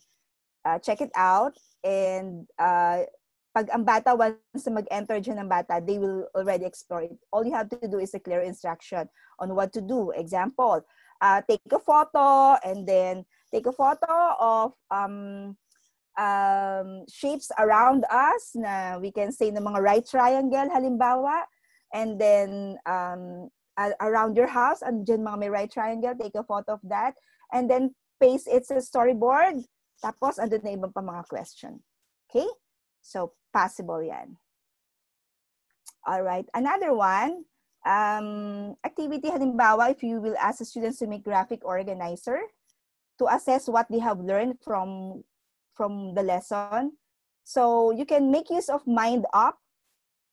uh, check it out and uh, pag ang bata, once mag-enter dyan ng bata, they will already explore it. All you have to do is a clear instruction on what to do. Example, uh, take a photo and then take a photo of um, um, shapes around us na we can say na mga right triangle halimbawa. And then um, around your house and dyan mga may right triangle take a photo of that. And then paste it sa storyboard. Tapos andun na ibang pa mga question. Okay? So, possible yan. All right. Another one, um, activity halimbawa, if you will ask the students to make graphic organizer to assess what they have learned from, from the lesson. So, you can make use of Mind Up,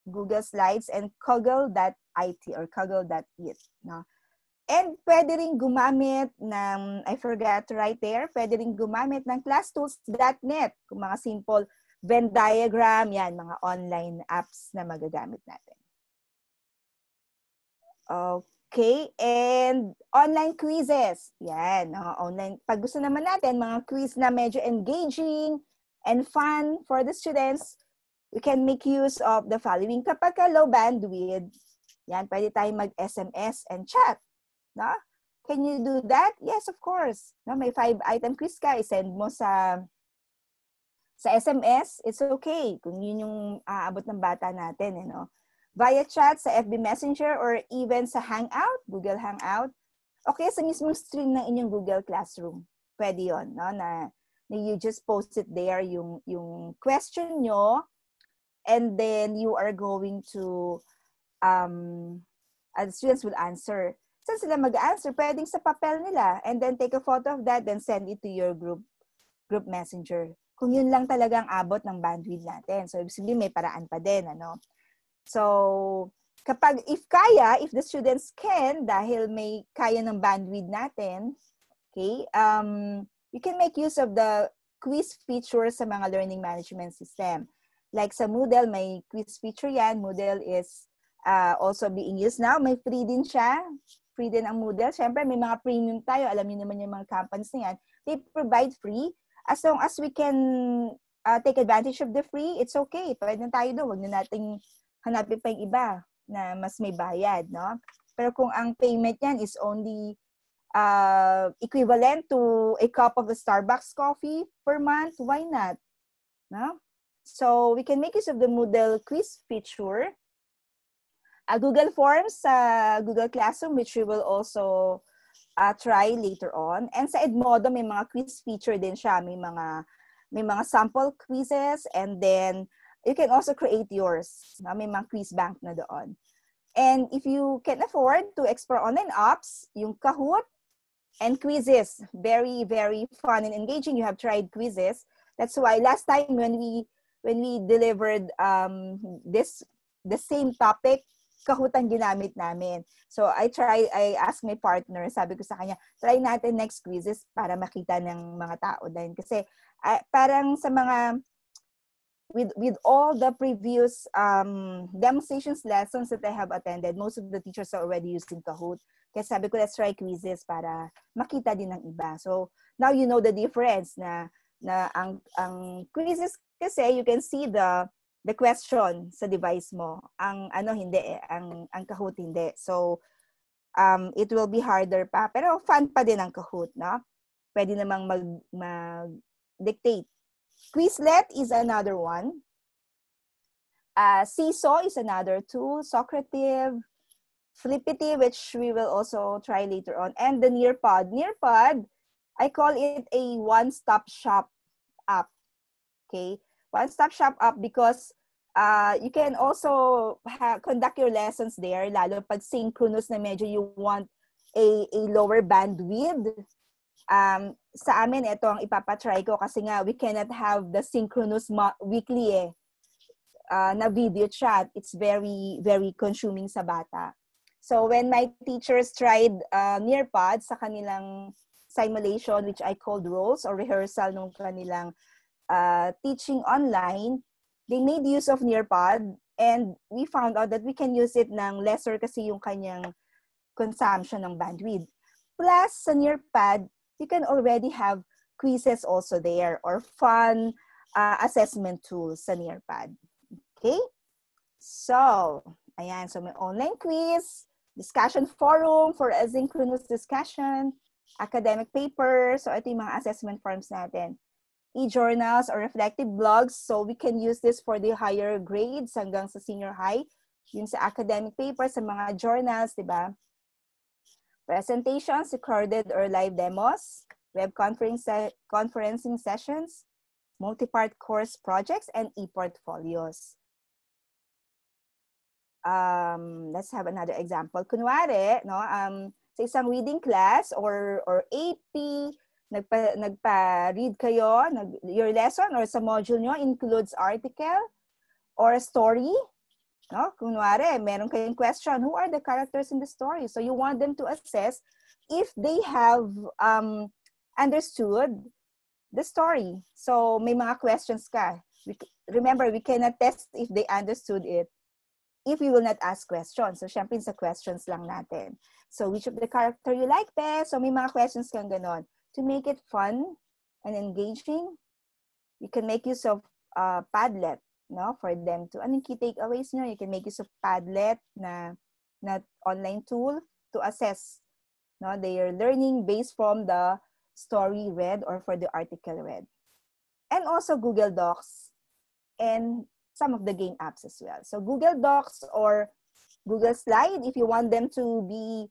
Google Slides, and Kaggle.it or Kaggle.it. No? And pwede rin gumamit ng, I forgot right there, pwede rin gumamit ng classtools.net kung mga simple Venn diagram, yan, mga online apps na magagamit natin. Okay, and online quizzes. Yan, uh, online. Pag gusto naman natin, mga quiz na medyo engaging and fun for the students, we can make use of the following. Kapag ka low bandwidth, yan, pwede tayong mag-SMS and chat. No? Can you do that? Yes, of course. No, may five-item quiz ka, send mo sa sa SMS, it's okay kung yun yung aabot ng bata natin, you know. Via chat, sa FB Messenger, or even sa Hangout, Google Hangout, okay, sa mismong stream ng inyong Google Classroom. Pwede yon no? Na, na you just post it there, yung, yung question nyo, and then you are going to, um, uh, the students will answer. Saan sila mag-answer? Pwedeng sa papel nila, and then take a photo of that, then send it to your group group messenger kung yun lang talagang abot ng bandwidth natin. So, ibig sabihin may paraan pa din, ano? So, kapag, if kaya, if the students can, dahil may kaya ng bandwidth natin, okay, um, you can make use of the quiz feature sa mga learning management system. Like sa Moodle, may quiz feature yan. Moodle is uh, also being used now. May free din siya. Free din ang Moodle. Siyempre, may mga premium tayo. Alam niyo naman yung mga companies na yan. They provide free as long as we can uh, take advantage of the free, it's okay. Pwede na tayo doon. Huwag na nating hanapin pa yung iba na mas may bayad, no? Pero kung ang payment yan is only uh, equivalent to a cup of the Starbucks coffee per month, why not? No? So, we can make use of the Moodle quiz feature. Uh, Google Forms uh, Google Classroom, which we will also uh, try later on. And sa Edmodo, may mga quiz feature din siya. May mga, may mga sample quizzes and then you can also create yours. No? May mga quiz bank na doon. And if you can afford to explore online apps, yung Kahoot and quizzes, very, very fun and engaging. You have tried quizzes. That's why last time when we when we delivered um, this the same topic Kahoot ang ginamit namin. So, I try, I ask my partner, sabi ko sa kanya, try natin next quizzes para makita ng mga tao din. Kasi, uh, parang sa mga, with with all the previous um, demonstrations lessons that I have attended, most of the teachers are already using Kahoot. Kaya sabi ko, let's try quizzes para makita din ng iba. So, now you know the difference na na ang ang quizzes kasi you can see the the question sa device mo. Ang ano hindi eh, ang ang Kahoot hindi. So um it will be harder pa pero fun pa din ang Kahoot, no? Pwede namang mag mag dictate. Quizlet is another one. Uh, Seesaw is another tool. Socrative, Flippity, which we will also try later on, and the Nearpod. Nearpod, I call it a one-stop shop app. Okay, one-stop shop up because uh, you can also ha- conduct your lessons there, lalo pag synchronous na medyo you want a, a lower bandwidth. Um, sa amin, ito ang ipapatry ko kasi nga we cannot have the synchronous mo- weekly eh, uh, na video chat. It's very, very consuming sa bata. So when my teachers tried uh, Nearpod sa kanilang simulation, which I called roles or rehearsal nung kanilang uh, teaching online, they made use of Nearpod and we found out that we can use it ng lesser kasi yung kanyang consumption ng bandwidth. Plus, sa Nearpod, you can already have quizzes also there or fun uh, assessment tools sa Nearpod. Okay? So, ayan. So, may online quiz, discussion forum for asynchronous discussion, academic paper. So, ito yung mga assessment forms natin e-journals or reflective blogs. So we can use this for the higher grades hanggang sa senior high. Yung sa academic papers, sa mga journals, di ba? Presentations, recorded or live demos, web conferencing, conferencing sessions, multi-part course projects, and e-portfolios. Um, let's have another example. Kunwari, no, um, sa isang reading class or, or AP, nagpa, nagpa-read kayo, nag, your lesson or sa module nyo includes article or story. No? Kunwari, meron kayong question, who are the characters in the story? So you want them to assess if they have um, understood the story. So may mga questions ka. We, remember, we cannot test if they understood it if we will not ask questions. So, syempre, sa questions lang natin. So, which of the character you like best? So, may mga questions kang ganon to make it fun and engaging, you can make use of uh, Padlet, no? For them to, anong key takeaways nyo? You can make use of Padlet na, na online tool to assess No, they are learning based from the story read or for the article read. And also Google Docs and some of the game apps as well. So Google Docs or Google Slide, if you want them to be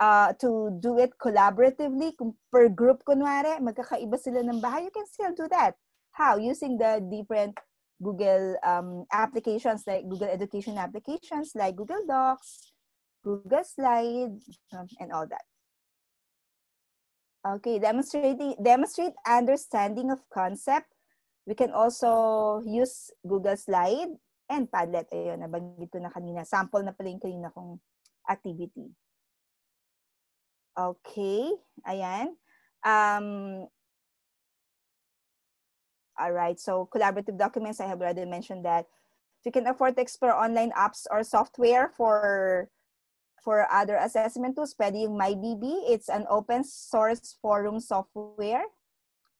uh, to do it collaboratively, kung per group kunwari, magkakaiba sila ng bahay, you can still do that. How? Using the different Google um, applications like Google Education applications like Google Docs, Google Slide, um, and all that. Okay, demonstrating demonstrate understanding of concept. We can also use Google Slide and Padlet. Ayun, nabanggit ko na kanina. Sample na pala yung kanina kong activity. Okay, ayan. Um, all right, so collaborative documents, I have already mentioned that. If you can afford to explore online apps or software for for other assessment tools, pwede yung MyBB. It's an open source forum software.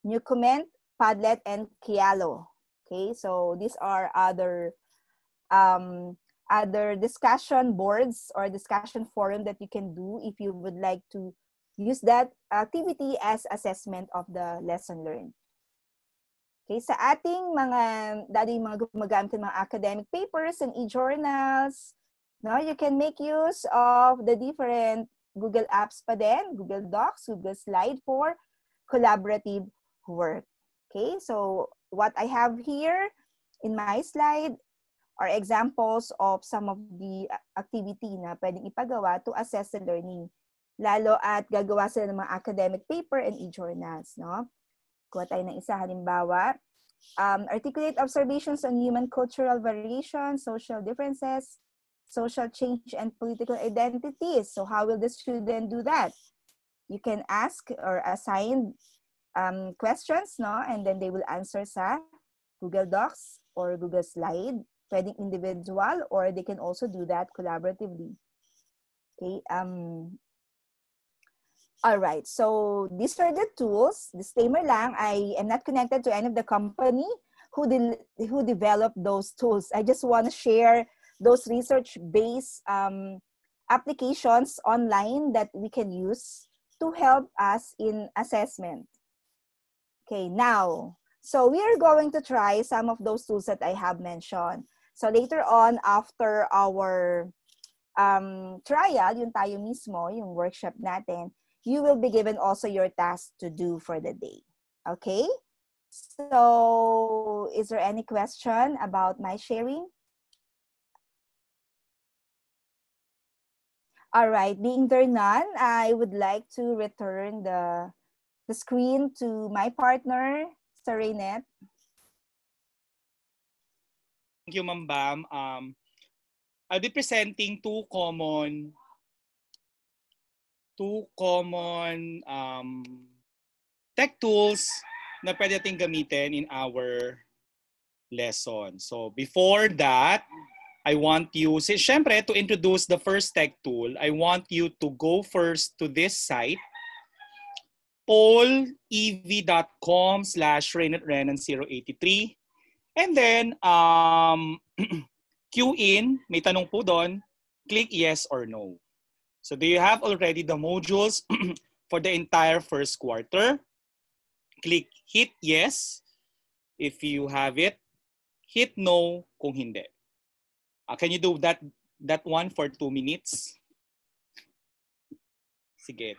Nucomment, Padlet, and Kialo. Okay, so these are other um, other discussion boards or discussion forum that you can do if you would like to use that activity as assessment of the lesson learned. Okay, sa ating mga, dati mga gumagamit ng mga academic papers and e-journals, no, you can make use of the different Google Apps pa din, Google Docs, Google Slide for collaborative work. Okay, so what I have here in my slide are examples of some of the activity na pwedeng ipagawa to assess the learning. Lalo at gagawa sila ng mga academic paper and e-journals. No? Kuha tayo ng isa, halimbawa, um, articulate observations on human cultural variation, social differences, social change and political identities. So how will the student do that? You can ask or assign um, questions, no? And then they will answer sa Google Docs or Google Slide. Pwedeng individual or they can also do that collaboratively. Okay. Um, all right. So these are the tools. Disclaimer lang, I am not connected to any of the company who, de who developed those tools. I just want to share those research-based um, applications online that we can use to help us in assessment. Okay, now, so we are going to try some of those tools that I have mentioned. So later on, after our um, trial, yung tayo mismo, yung workshop natin, you will be given also your task to do for the day. Okay? So, is there any question about my sharing? All right, being there none, I would like to return the, the screen to my partner, Serenet. Thank you, Ma'am Bam. Um, I'll be presenting two common two common um, tech tools na pwede natin gamitin in our lesson. So before that, I want you, si, syempre, to introduce the first tech tool, I want you to go first to this site, polev.com slash renatrenan083. And then, um, queue in, may tanong po doon, click yes or no. So do you have already the modules for the entire first quarter? Click hit yes if you have it. Hit no kung hindi. Uh, can you do that that one for two minutes? Sige.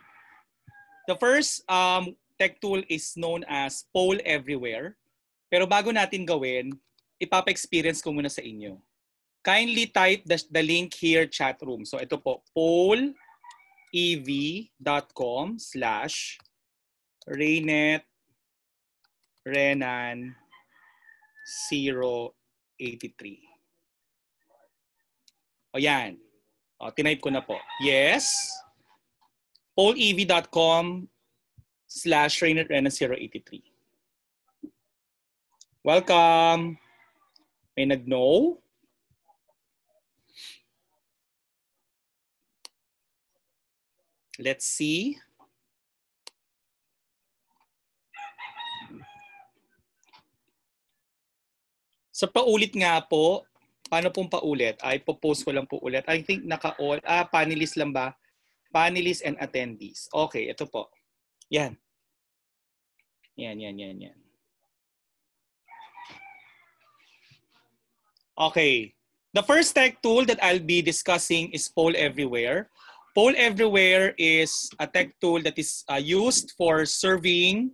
The first um, tech tool is known as Poll Everywhere. Pero bago natin gawin, ipapa-experience ko muna sa inyo. Kindly type the, the link here chat room. So ito po, pollev.com slash Raynet Renan 083. O yan. O, tinype ko na po. Yes. polev.com slash rainer083. Welcome. May nag-know? Let's see. Sa paulit nga po, paano pong paulit? Ay, po-post ko lang po ulit. I think naka-all, ah, panelist lang ba? panelists and attendees. Okay, ito po. Yan. Yan, yan, yan, yan. Okay. The first tech tool that I'll be discussing is Poll Everywhere. Poll Everywhere is a tech tool that is uh, used for surveying.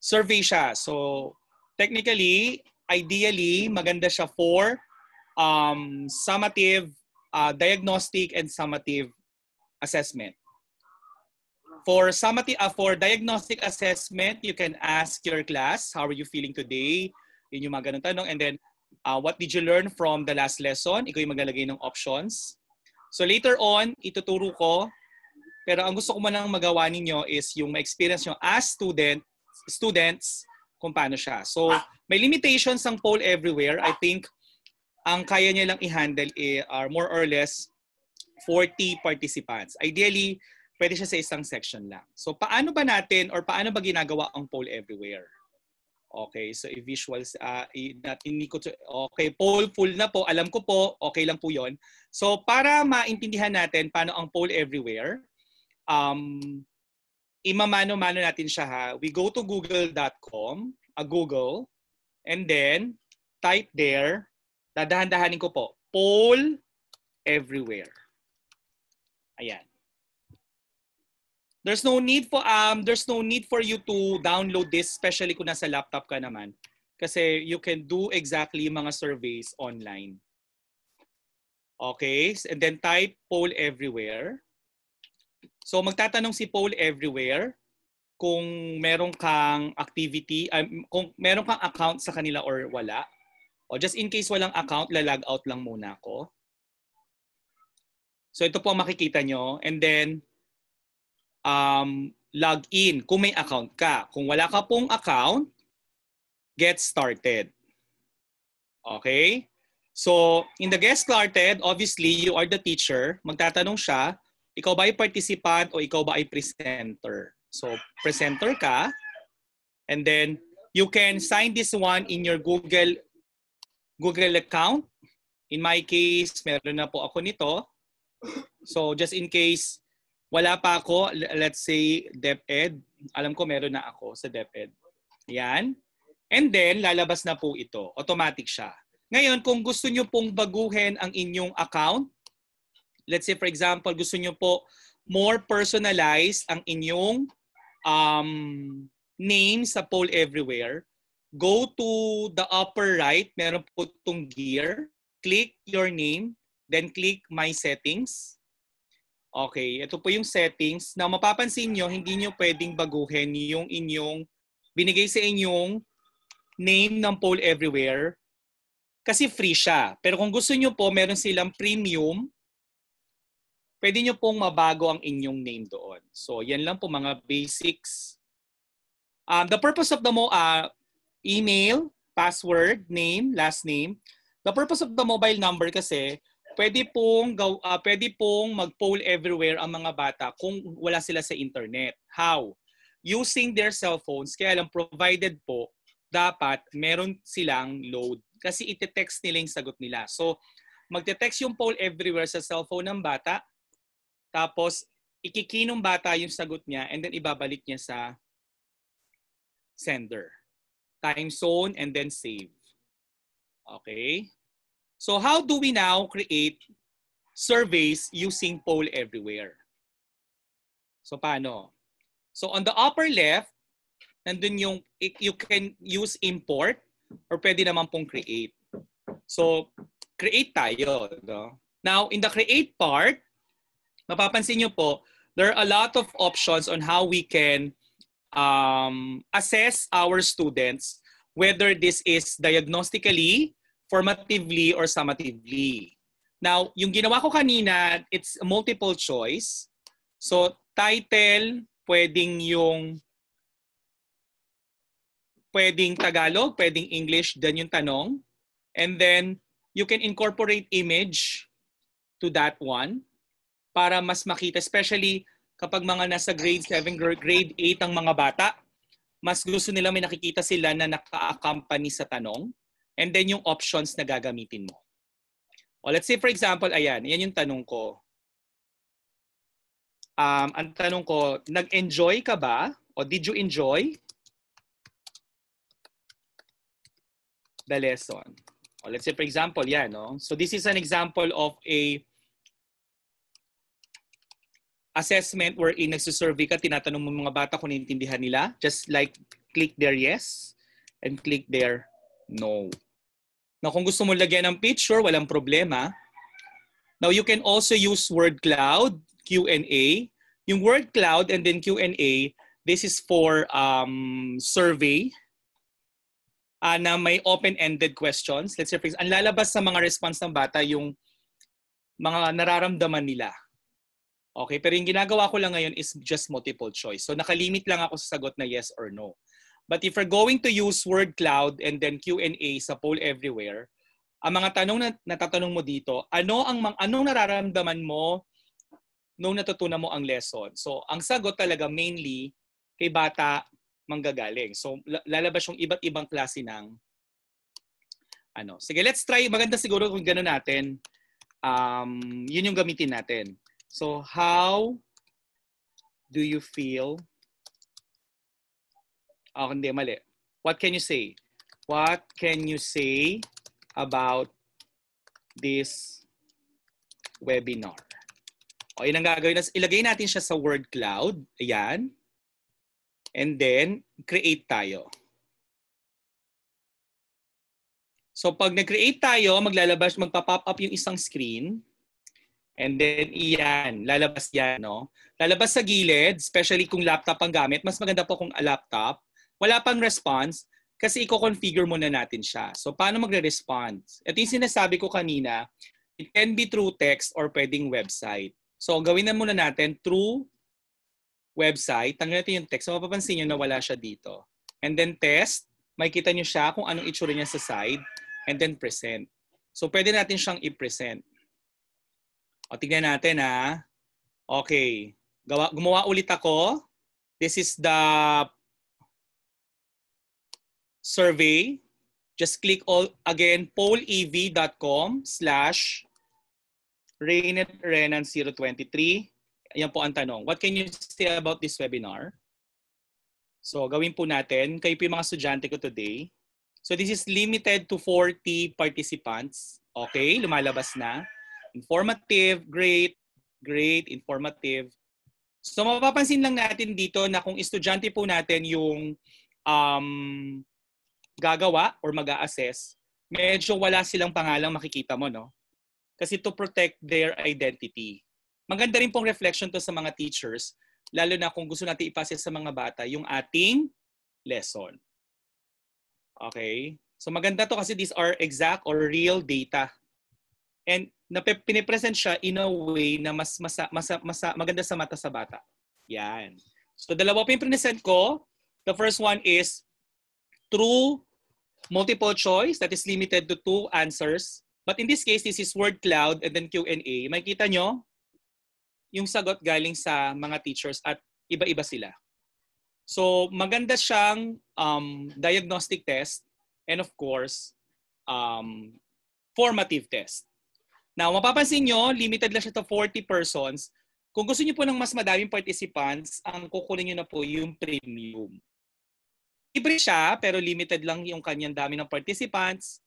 Survey siya. So, technically, ideally, maganda siya for um, summative, uh, diagnostic, and summative assessment. For summative, uh, for diagnostic assessment, you can ask your class, how are you feeling today? Yun yung mga ganun tanong. And then, uh, what did you learn from the last lesson? Ikaw yung maglalagay ng options. So later on, ituturo ko. Pero ang gusto ko manang magawa ninyo is yung ma-experience nyo as student, students kung paano siya. So may limitations ang poll everywhere. I think ang kaya niya lang i-handle are more or less 40 participants. Ideally, pwede siya sa isang section lang. So paano ba natin or paano ba ginagawa ang poll everywhere? Okay, so i-visuals, uh, hindi ko, okay, poll full na po, alam ko po, okay lang po yon. So para maintindihan natin paano ang poll everywhere, um, imamano-mano natin siya ha. We go to google.com, a uh, Google, and then type there, dadahan-dahanin ko po, poll everywhere. Ayan. There's no need for um there's no need for you to download this especially kung nasa laptop ka naman kasi you can do exactly mga surveys online. Okay, and then type poll everywhere. So magtatanong si poll everywhere kung meron kang activity, um, kung meron kang account sa kanila or wala. O just in case walang account, lalag out lang muna ako. So ito po ang makikita nyo. And then, um, log in kung may account ka. Kung wala ka pong account, get started. Okay? So, in the get started, obviously, you are the teacher. Magtatanong siya, ikaw ba ay participant o ikaw ba ay presenter? So, presenter ka. And then, you can sign this one in your Google Google account. In my case, meron na po ako nito. So, just in case wala pa ako, let's say DepEd. Alam ko meron na ako sa DepEd. Yan. And then, lalabas na po ito. Automatic siya. Ngayon, kung gusto nyo pong baguhin ang inyong account, let's say for example, gusto nyo po more personalized ang inyong um, name sa poll everywhere, go to the upper right, meron po itong gear, click your name, then click my settings. Okay, ito po yung settings. na mapapansin nyo, hindi nyo pwedeng baguhin yung inyong binigay sa inyong name ng poll everywhere kasi free siya. Pero kung gusto nyo po, meron silang premium, pwede nyo pong mabago ang inyong name doon. So, yan lang po mga basics. Um, the purpose of the mo uh, email, password, name, last name. The purpose of the mobile number kasi, pwede pong gaw, uh, pwede pong mag-poll everywhere ang mga bata kung wala sila sa internet. How? Using their cell phones, kaya lang provided po dapat meron silang load kasi ite-text nila yung sagot nila. So, magte-text yung poll everywhere sa cellphone ng bata tapos ikikinong bata yung sagot niya and then ibabalik niya sa sender. Time zone and then save. Okay? So how do we now create surveys using poll everywhere? So paano? So on the upper left, nandun yung you can use import or pwede naman pong create. So create tayo. No? Now in the create part, mapapansin nyo po, there are a lot of options on how we can um, assess our students whether this is diagnostically formatively or summatively. Now, yung ginawa ko kanina, it's multiple choice. So, title, pwedeng yung pwedeng Tagalog, pwedeng English, then yung tanong. And then, you can incorporate image to that one para mas makita, especially kapag mga nasa grade 7, grade 8 ang mga bata, mas gusto nila may nakikita sila na naka-accompany sa tanong and then yung options na gagamitin mo. O let's say for example, ayan, yan yung tanong ko. um, ang tanong ko, nag-enjoy ka ba? O did you enjoy the lesson? O let's say for example, yan, no? So this is an example of a assessment wherein nagsusurvey ka, tinatanong mo mga bata kung naintindihan nila. Just like click there yes and click there no. Now kung gusto mo lagyan ng picture, walang problema. Now you can also use word cloud, Q&A. Yung word cloud and then Q&A, this is for um, survey uh, na may open-ended questions. Let's say, for example, ang lalabas sa mga response ng bata yung mga nararamdaman nila. Okay, pero yung ginagawa ko lang ngayon is just multiple choice. So nakalimit lang ako sa sagot na yes or no. But if you're going to use word cloud and then Q&A sa poll everywhere, ang mga tanong na natatanong mo dito, ano ang anong nararamdaman mo nung natutunan mo ang lesson? So, ang sagot talaga mainly kay bata manggagaling. So, lalabas yung iba't ibang klase ng ano. Sige, let's try. Maganda siguro kung gano'n natin. Um, yun yung gamitin natin. So, how do you feel? Oh, hindi, mali. What can you say? What can you say about this webinar? O, yun ang gagawin. Ilagay natin siya sa word cloud. Ayan. And then, create tayo. So, pag nag-create tayo, maglalabas, magpa-pop up yung isang screen. And then iyan, lalabas yan, no? Lalabas sa gilid, especially kung laptop ang gamit. Mas maganda po kung laptop. Wala pang response kasi i-configure muna natin siya. So paano magre-respond? Ito yung sinasabi ko kanina, it can be through text or pwedeng website. So gawin na muna natin through website. Tanggalin natin yung text. So mapapansin nyo na wala siya dito. And then test, makikita nyo siya kung anong itsura niya sa side. And then present. So pwede natin siyang i-present. O, tignan natin ha. Okay. Gawa, gumawa ulit ako. This is the survey. Just click all again pollev.com slash Renan023. Ayan po ang tanong. What can you say about this webinar? So, gawin po natin. Kayo po yung mga estudyante ko today. So, this is limited to 40 participants. Okay, lumalabas na. Informative, great, great, informative. So mapapansin lang natin dito na kung estudyante po natin yung um, gagawa or mag assess medyo wala silang pangalang makikita mo, no? Kasi to protect their identity. Maganda rin pong reflection to sa mga teachers, lalo na kung gusto natin ipasa sa mga bata yung ating lesson. Okay? So maganda to kasi these are exact or real data. And na pinipresent siya in a way na mas, mas, mas, mas maganda sa mata sa bata. Yan. So dalawa pa yung present ko. The first one is true multiple choice that is limited to two answers. But in this case, this is word cloud and then Q&A. Makikita nyo, yung sagot galing sa mga teachers at iba-iba sila. So maganda siyang um, diagnostic test and of course, um, formative test. Now, mapapansin nyo, limited lang siya to 40 persons. Kung gusto niyo po ng mas madaming participants, ang kukunin niyo na po yung premium. Libre siya, pero limited lang yung kanyang dami ng participants.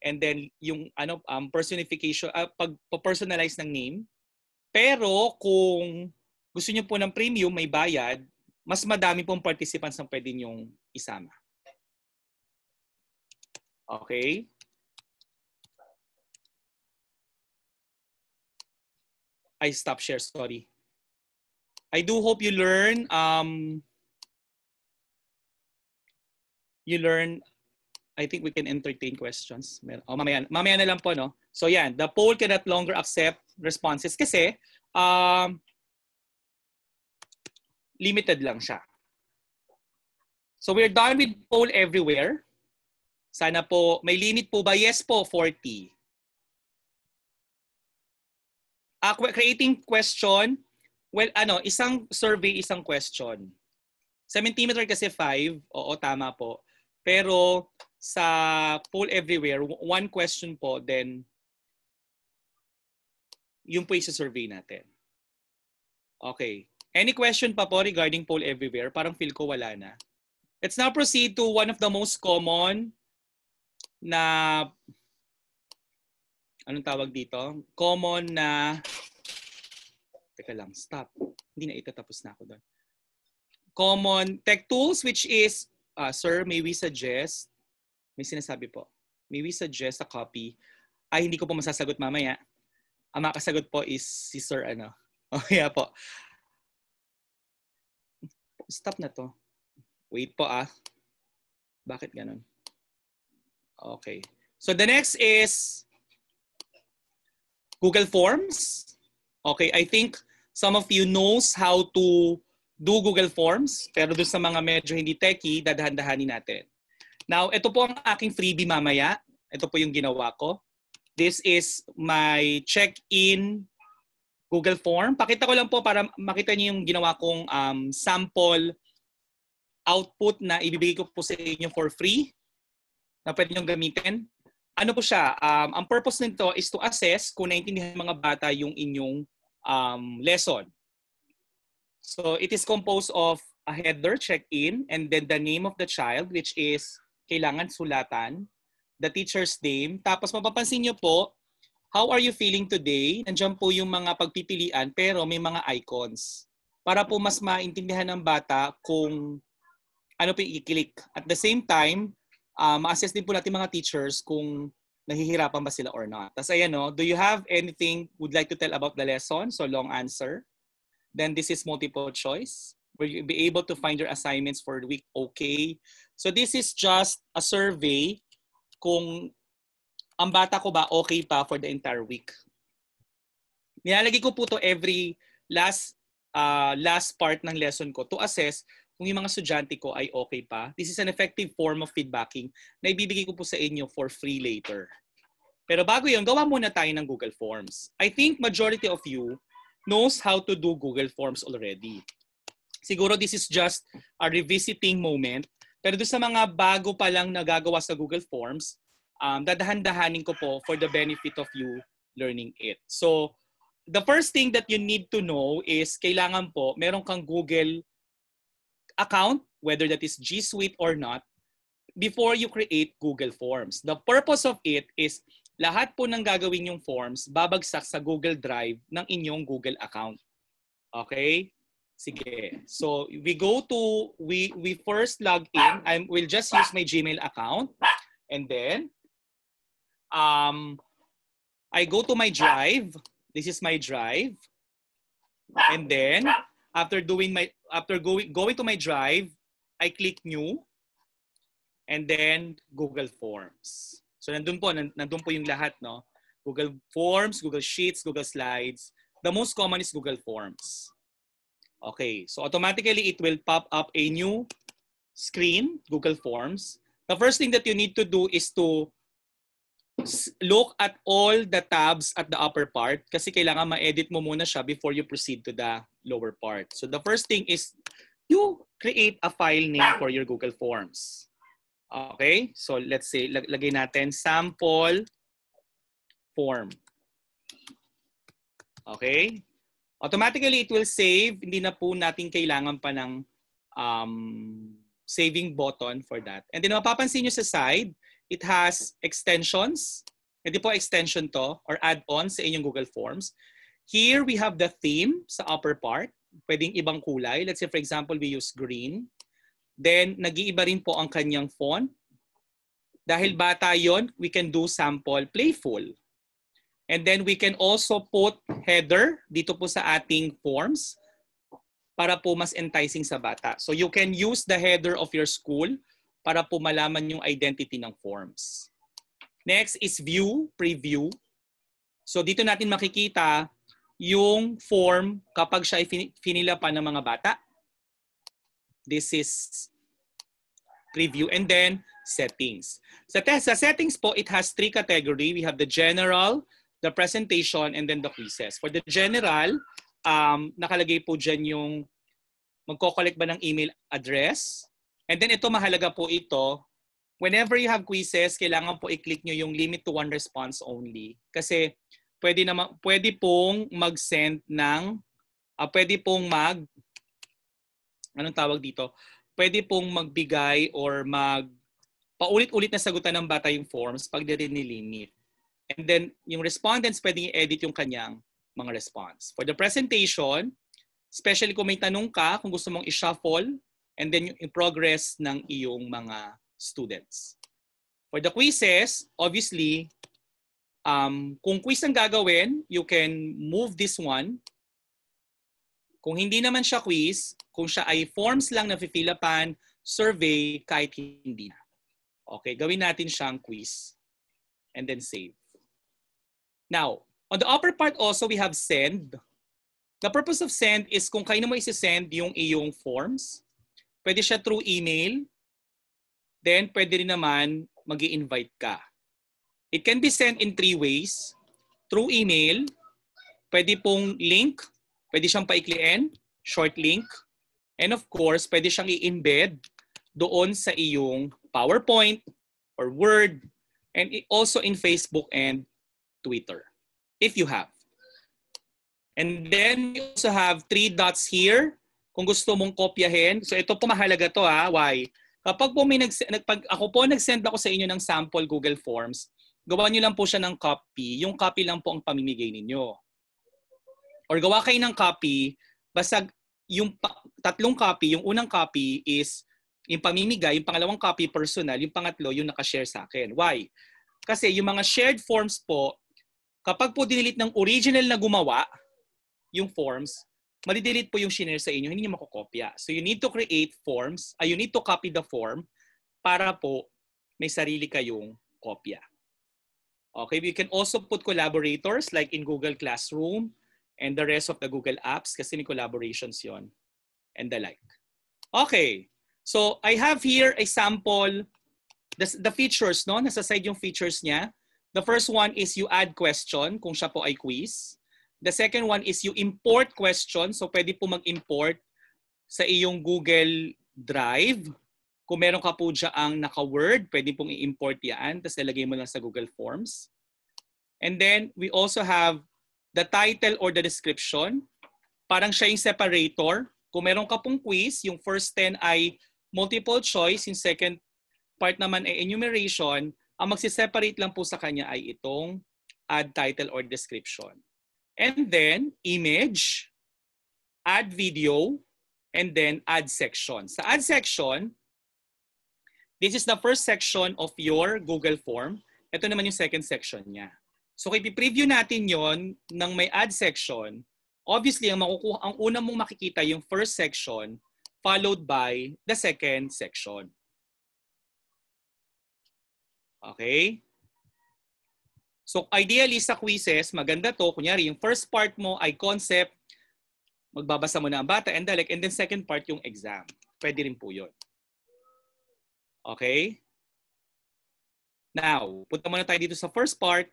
And then yung ano um, personification, uh, pag-personalize ng name. Pero kung gusto niyo po ng premium, may bayad, mas madami pong participants ang pwede niyong isama. Okay? I stop share, sorry. I do hope you learn um you learn I think we can entertain questions. Oh, mamaya, mamaya na lang po, no? So yan, the poll cannot longer accept responses kasi um, limited lang siya. So we're done with poll everywhere. Sana po, may limit po ba? Yes po, 40. Uh, creating question, well, ano, isang survey, isang question. Centimeter kasi 5, oo, tama po. Pero sa poll everywhere, one question po, then yung po isa survey natin. Okay. Any question pa po regarding poll everywhere? Parang feel ko wala na. Let's now proceed to one of the most common na anong tawag dito? Common na Teka lang, stop. Hindi na itatapos na ako doon. Common tech tools which is, uh, sir, may we suggest, may sinasabi po, may we suggest a copy? Ay, hindi ko po masasagot mamaya. Ang makasagot po is si sir, ano. Oh, yeah po. Stop na to. Wait po ah. Bakit ganun? Okay. So the next is Google Forms. Okay, I think Some of you knows how to do Google Forms, pero doon sa mga medyo hindi techy, dadahan-dahanin natin. Now, ito po ang aking freebie mamaya. Ito po yung ginawa ko. This is my check-in Google Form. Pakita ko lang po para makita niyo yung ginawa kong um, sample output na ibibigay ko po sa inyo for free na pwede nyo gamitin. Ano po siya? Um, ang purpose nito is to assess kung naintindihan mga bata yung inyong um, lesson. So it is composed of a header, check-in, and then the name of the child, which is kailangan sulatan, the teacher's name. Tapos mapapansin nyo po, how are you feeling today? Nandiyan po yung mga pagpipilian, pero may mga icons. Para po mas maintindihan ng bata kung ano po i-click. At the same time, uh, ma-assess din po natin mga teachers kung nahihirapan ba sila or not. Tapos ayan no, do you have anything would like to tell about the lesson? So long answer. Then this is multiple choice. Will you be able to find your assignments for the week? Okay. So this is just a survey kung ang bata ko ba okay pa for the entire week. Nilalagay ko po to every last uh, last part ng lesson ko to assess kung yung mga estudyante ko ay okay pa. This is an effective form of feedbacking na ibibigay ko po sa inyo for free later. Pero bago yun, gawa muna tayo ng Google Forms. I think majority of you knows how to do Google Forms already. Siguro this is just a revisiting moment. Pero doon sa mga bago pa lang nagagawa sa Google Forms, um, dadahan-dahanin ko po for the benefit of you learning it. So, the first thing that you need to know is kailangan po meron kang Google account, whether that is G Suite or not, before you create Google Forms. The purpose of it is lahat po ng gagawin yung forms babagsak sa Google Drive ng inyong Google account. Okay? Sige. So we go to we we first log in. I will just use my Gmail account and then um I go to my drive. This is my drive. And then after doing my after going going to my drive, I click new and then Google Forms. So nandun po nandun po yung lahat no. Google Forms, Google Sheets, Google Slides. The most common is Google Forms. Okay, so automatically it will pop up a new screen, Google Forms. The first thing that you need to do is to look at all the tabs at the upper part kasi kailangan ma-edit mo muna siya before you proceed to the lower part. So the first thing is you create a file name for your Google Forms. Okay? So let's say lagay natin sample form. Okay? Automatically it will save. Hindi na po natin kailangan pa ng um, saving button for that. And then mapapansin nyo sa side, it has extensions. Ito po extension to or add-on sa inyong Google Forms. Here we have the theme sa upper part. Pwedeng ibang kulay. Let's say for example, we use green. Then nag-iiba rin po ang kanyang font. Dahil bata yon, we can do sample playful. And then we can also put header dito po sa ating forms para po mas enticing sa bata. So you can use the header of your school para po malaman yung identity ng forms. Next is view, preview. So dito natin makikita yung form kapag siya ay finila pa ng mga bata. This is preview and then settings. Sa, sa settings po, it has three category. We have the general, the presentation, and then the quizzes. For the general, um, nakalagay po dyan yung magko-collect ba ng email address, And then ito mahalaga po ito, whenever you have quizzes, kailangan po i-click nyo yung limit to one response only. Kasi pwede, naman, pwede pong mag-send ng uh, pwede pong mag, anong tawag dito? Pwede pong magbigay or mag, paulit-ulit na sagutan ng bata yung forms pag nilimit. And then, yung respondents pwedeng i-edit yung kanyang mga response. For the presentation, especially kung may tanong ka, kung gusto mong i-shuffle, and then yung progress ng iyong mga students. For the quizzes, obviously, um, kung quiz ang gagawin, you can move this one. Kung hindi naman siya quiz, kung siya ay forms lang na fifilapan, survey, kahit hindi na. Okay, gawin natin siyang quiz. And then save. Now, on the upper part also, we have send. The purpose of send is kung kayo mo isi-send yung iyong forms, pwede siya through email, then pwede rin naman mag invite ka. It can be sent in three ways. Through email, pwede pong link, pwede siyang paikliin, short link, and of course, pwede siyang i-embed doon sa iyong PowerPoint or Word, and also in Facebook and Twitter, if you have. And then you also have three dots here kung gusto mong kopyahin. So ito po mahalaga to ha. Why? Kapag po may nag, pag ako po nag-send ako sa inyo ng sample Google Forms, gawa niyo lang po siya ng copy. Yung copy lang po ang pamimigay ninyo. Or gawa kayo ng copy, basta yung tatlong copy, yung unang copy is yung pamimigay, yung pangalawang copy personal, yung pangatlo yung naka-share sa akin. Why? Kasi yung mga shared forms po, kapag po dinilit ng original na gumawa, yung forms, madidelete po yung shinare sa inyo, hindi niyo makokopya. So you need to create forms, uh, you need to copy the form para po may sarili kayong kopya. Okay, we can also put collaborators like in Google Classroom and the rest of the Google apps kasi may collaborations yon and the like. Okay, so I have here a sample, the, the features, no? Nasa side yung features niya. The first one is you add question kung siya po ay quiz. The second one is you import questions. So pwede po mag-import sa iyong Google Drive. Kung meron ka po ang naka-word, pwede pong i-import yan. Tapos lalagay mo lang sa Google Forms. And then we also have the title or the description. Parang siya yung separator. Kung meron ka pong quiz, yung first 10 ay multiple choice, yung second part naman ay enumeration, ang magsiseparate lang po sa kanya ay itong add title or description. And then, image, add video, and then add section. Sa add section, this is the first section of your Google form. Ito naman yung second section niya. So, kung i-preview natin yon ng may add section, obviously, ang, makukuha, ang una mong makikita yung first section followed by the second section. Okay? So ideally sa quizzes, maganda to. Kunyari, yung first part mo ay concept, magbabasa mo na ang bata and like, and then second part yung exam. Pwede rin po yun. Okay? Now, punta muna tayo dito sa first part.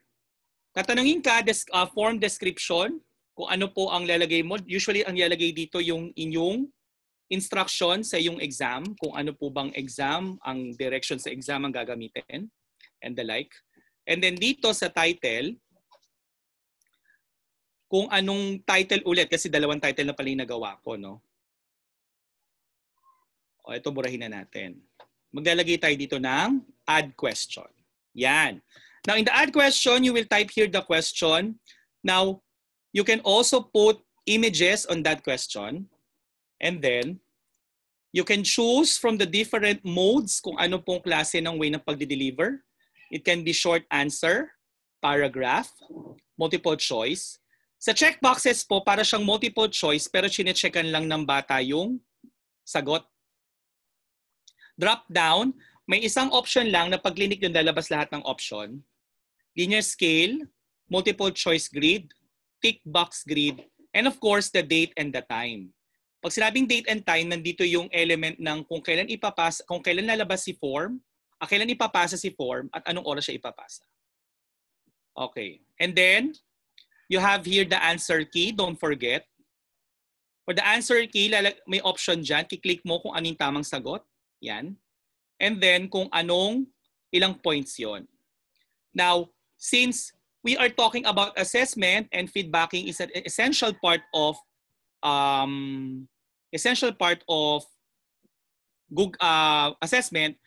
Tatanungin ka, des, uh, form description, kung ano po ang lalagay mo. Usually, ang lalagay dito yung inyong instruction sa iyong exam, kung ano po bang exam, ang direction sa exam ang gagamitin, and the like. And then dito sa title, kung anong title ulit, kasi dalawang title na pala yung nagawa ko, no? O, ito burahin na natin. Maglalagay tayo dito ng add question. Yan. Now, in the add question, you will type here the question. Now, you can also put images on that question. And then, you can choose from the different modes kung ano pong klase ng way ng pagde-deliver. It can be short answer, paragraph, multiple choice. Sa checkboxes po, para siyang multiple choice pero chine-checkan lang ng bata yung sagot. Drop down, may isang option lang na pag clinic yung lalabas lahat ng option. Linear scale, multiple choice grid, tick box grid, and of course, the date and the time. Pag sinabing date and time, nandito yung element ng kung kailan ipapasa, kung kailan lalabas si form, uh, kailan ipapasa si form at anong oras siya ipapasa. Okay. And then, you have here the answer key. Don't forget. For the answer key, may option dyan. Kiklik mo kung anong tamang sagot. Yan. And then, kung anong ilang points yon. Now, since we are talking about assessment and feedbacking is an essential part of um, essential part of Google uh, assessment,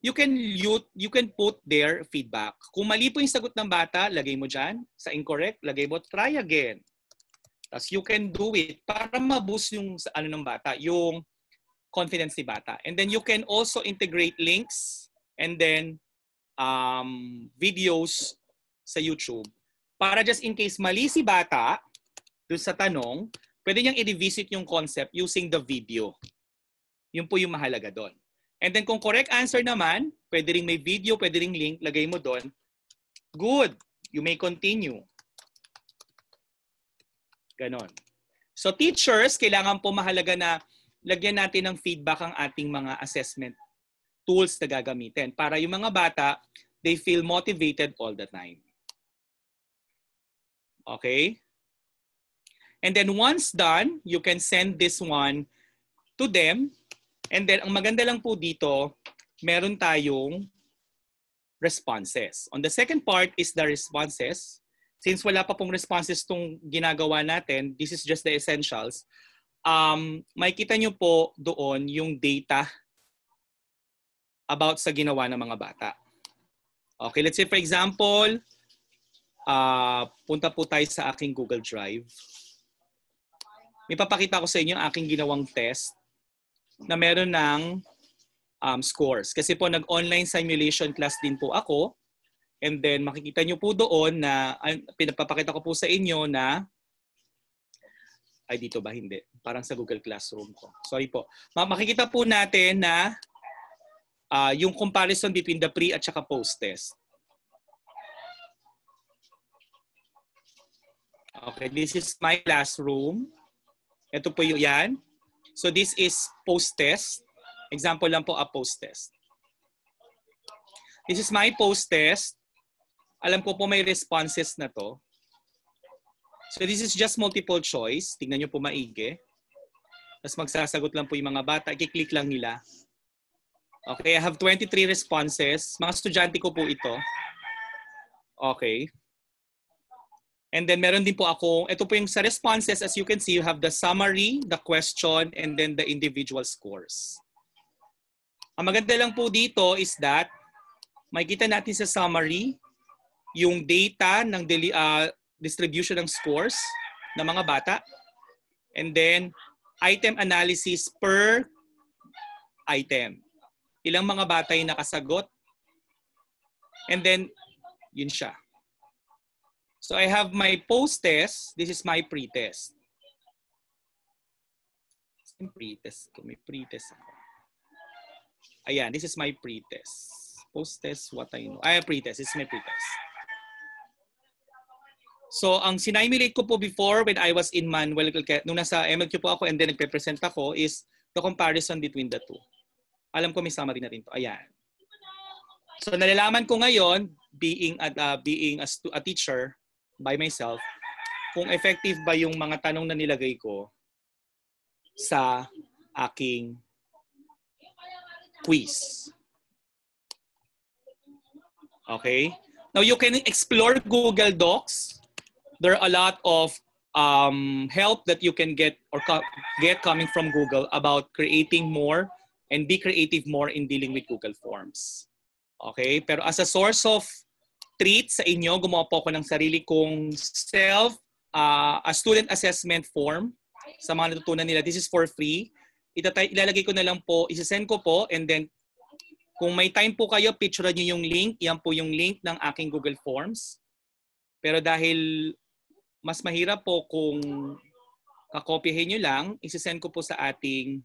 you can you, you can put their feedback. Kung mali po yung sagot ng bata, lagay mo dyan. Sa incorrect, lagay mo, try again. Tapos you can do it para ma-boost yung ano ng bata, yung confidence ni bata. And then you can also integrate links and then um, videos sa YouTube para just in case mali si bata doon sa tanong, pwede niyang i-revisit yung concept using the video. Yun po yung mahalaga doon. And then kung correct answer naman, pwede ring may video, pwede ring link, lagay mo doon. Good. You may continue. Ganon. So teachers, kailangan po mahalaga na lagyan natin ng feedback ang ating mga assessment tools na gagamitin para yung mga bata, they feel motivated all the time. Okay? And then once done, you can send this one to them. And then ang maganda lang po dito, meron tayong responses. On the second part is the responses. Since wala pa pong responses tong ginagawa natin, this is just the essentials. Um, makikita nyo po doon yung data about sa ginawa ng mga bata. Okay, let's say for example, uh, punta po tayo sa aking Google Drive. May papakita ko sa inyo ang aking ginawang test na meron ng um, scores. Kasi po nag-online simulation class din po ako. And then makikita nyo po doon na pinapapakita ko po sa inyo na ay dito ba hindi? Parang sa Google Classroom ko. Sorry po. Makikita po natin na uh, yung comparison between the pre at saka post test. Okay, this is my classroom. Ito po yung yan. So this is post test. Example lang po a post test. This is my post test. Alam ko po may responses na to. So this is just multiple choice. Tingnan nyo po maigi. Tapos magsasagot lang po yung mga bata. I-click lang nila. Okay, I have 23 responses. Mga estudyante ko po ito. Okay. And then meron din po ako, ito po yung sa responses, as you can see, you have the summary, the question, and then the individual scores. Ang maganda lang po dito is that, makikita natin sa summary, yung data ng uh, distribution ng scores ng mga bata. And then, item analysis per item ilang mga bata yung nakasagot. And then, yun siya. So I have my post-test. This is my pre-test. Pre-test. May pre-test ako. Ayan, this is my pre-test. Post-test, what I know. Ay, pre-test. This is my pre-test. So, ang sinimulate ko po before when I was in Manuel, nung nasa MLQ po ako and then nagpe-present ako is the comparison between the two. Alam ko may summary na rin to. Ayan. So nalalaman ko ngayon, being a, uh, being a, a teacher by myself, kung effective ba yung mga tanong na nilagay ko sa aking quiz. Okay? Now you can explore Google Docs. There are a lot of um, help that you can get or co- get coming from Google about creating more and be creative more in dealing with Google Forms. Okay? Pero as a source of treat sa inyo, gumawa po ako ng sarili kong self, uh, a student assessment form sa mga natutunan nila. This is for free. Itatay, ilalagay ko na lang po, isasend ko po, and then kung may time po kayo, picture niyo yung link. Yan po yung link ng aking Google Forms. Pero dahil mas mahirap po kung kakopyahin nyo lang, isasend ko po sa ating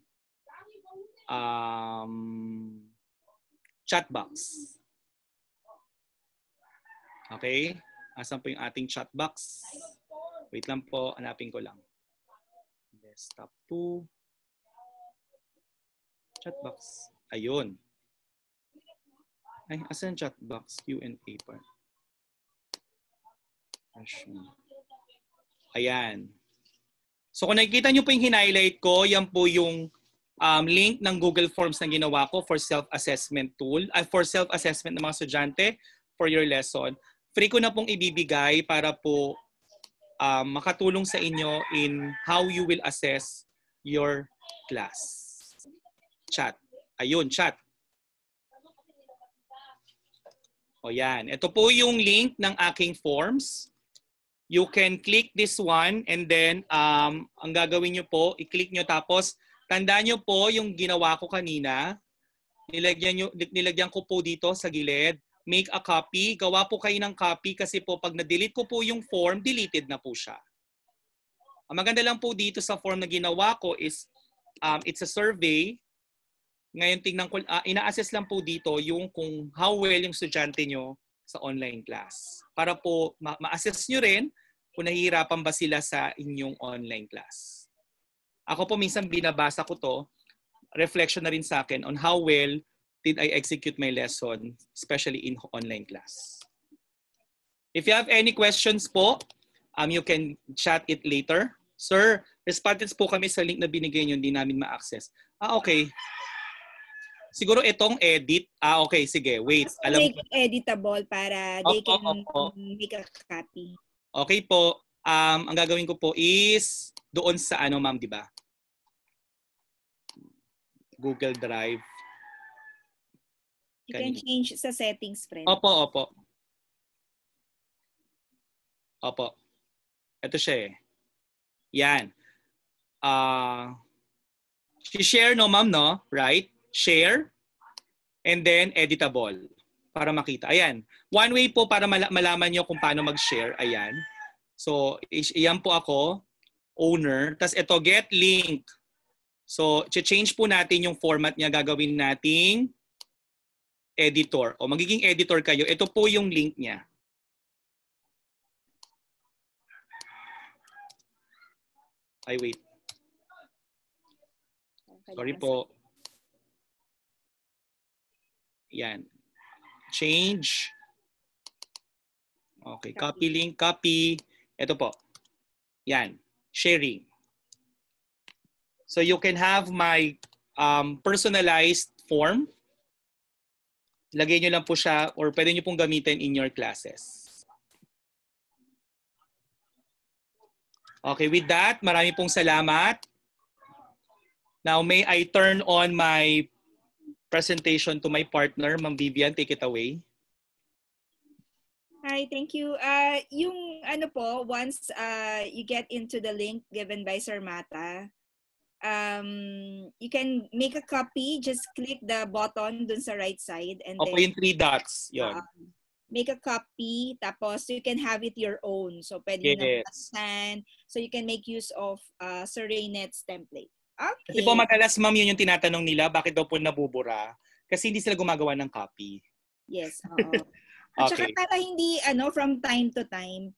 um, chat box. Okay? Asan po yung ating chat box? Wait lang po, hanapin ko lang. Desktop 2. Chat box. Ayun. Ay, asan chat box? Q&A pa. Ayan. So kung nakikita nyo po yung highlight ko, yan po yung um, link ng Google Forms na ginawa ko for self-assessment tool, uh, for self-assessment ng mga estudyante for your lesson. Free ko na pong ibibigay para po um, makatulong sa inyo in how you will assess your class. Chat. Ayun, chat. O yan. Ito po yung link ng aking forms. You can click this one and then um, ang gagawin nyo po, i-click nyo tapos tandaan nyo po yung ginawa ko kanina. Nilagyan, nyo, nilagyan ko po dito sa gilid. Make a copy. Gawa po kayo ng copy kasi po pag na-delete ko po yung form, deleted na po siya. Ang maganda lang po dito sa form na ginawa ko is um, it's a survey ngayon tingnan ko, uh, ina-assess lang po dito yung kung how well yung estudyante nyo sa online class. Para po ma- ma-assess nyo rin kung nahihirapan ba sila sa inyong online class. Ako po minsan binabasa ko to, reflection na rin sa akin on how well did I execute my lesson, especially in online class. If you have any questions po, um, you can chat it later. Sir, respondents po kami sa link na binigay nyo, hindi namin ma-access. Ah, okay. Siguro itong edit. Ah, okay. Sige, wait. Alam make it editable para they can opo. make a copy. Okay po. Um, ang gagawin ko po is doon sa ano, ma'am, di ba? Google Drive. You can change sa settings, friend. Opo, opo. Opo. Ito siya eh. Yan. Uh, share no, ma'am, no? Right? share, and then editable para makita. Ayan. One way po para malaman nyo kung paano mag-share. Ayan. So, iyan po ako, owner. Tapos ito, get link. So, change po natin yung format niya. Gagawin nating editor. O magiging editor kayo. Ito po yung link niya. Ay, wait. Sorry po. Yan. Change. Okay, copy link, copy. Ito po. Yan. Sharing. So you can have my um, personalized form. Lagay nyo lang po siya or pwede nyo pong gamitin in your classes. Okay, with that, marami pong salamat. Now, may I turn on my presentation to my partner, Ma'am Vivian. Take it away. Hi, thank you. Uh, yung ano po, once uh, you get into the link given by Sir Mata, um, you can make a copy. Just click the button dun sa right side. and Opo, then, yung three dots. Yun. Uh, make a copy, tapos you can have it your own. So, pwede yes. na scan. So, you can make use of uh, Sir Raynet's template. Okay. Kasi po madalas, ma'am, yun yung tinatanong nila, bakit daw po nabubura? Kasi hindi sila gumagawa ng copy. Yes, oo. At okay. saka para hindi, ano, from time to time,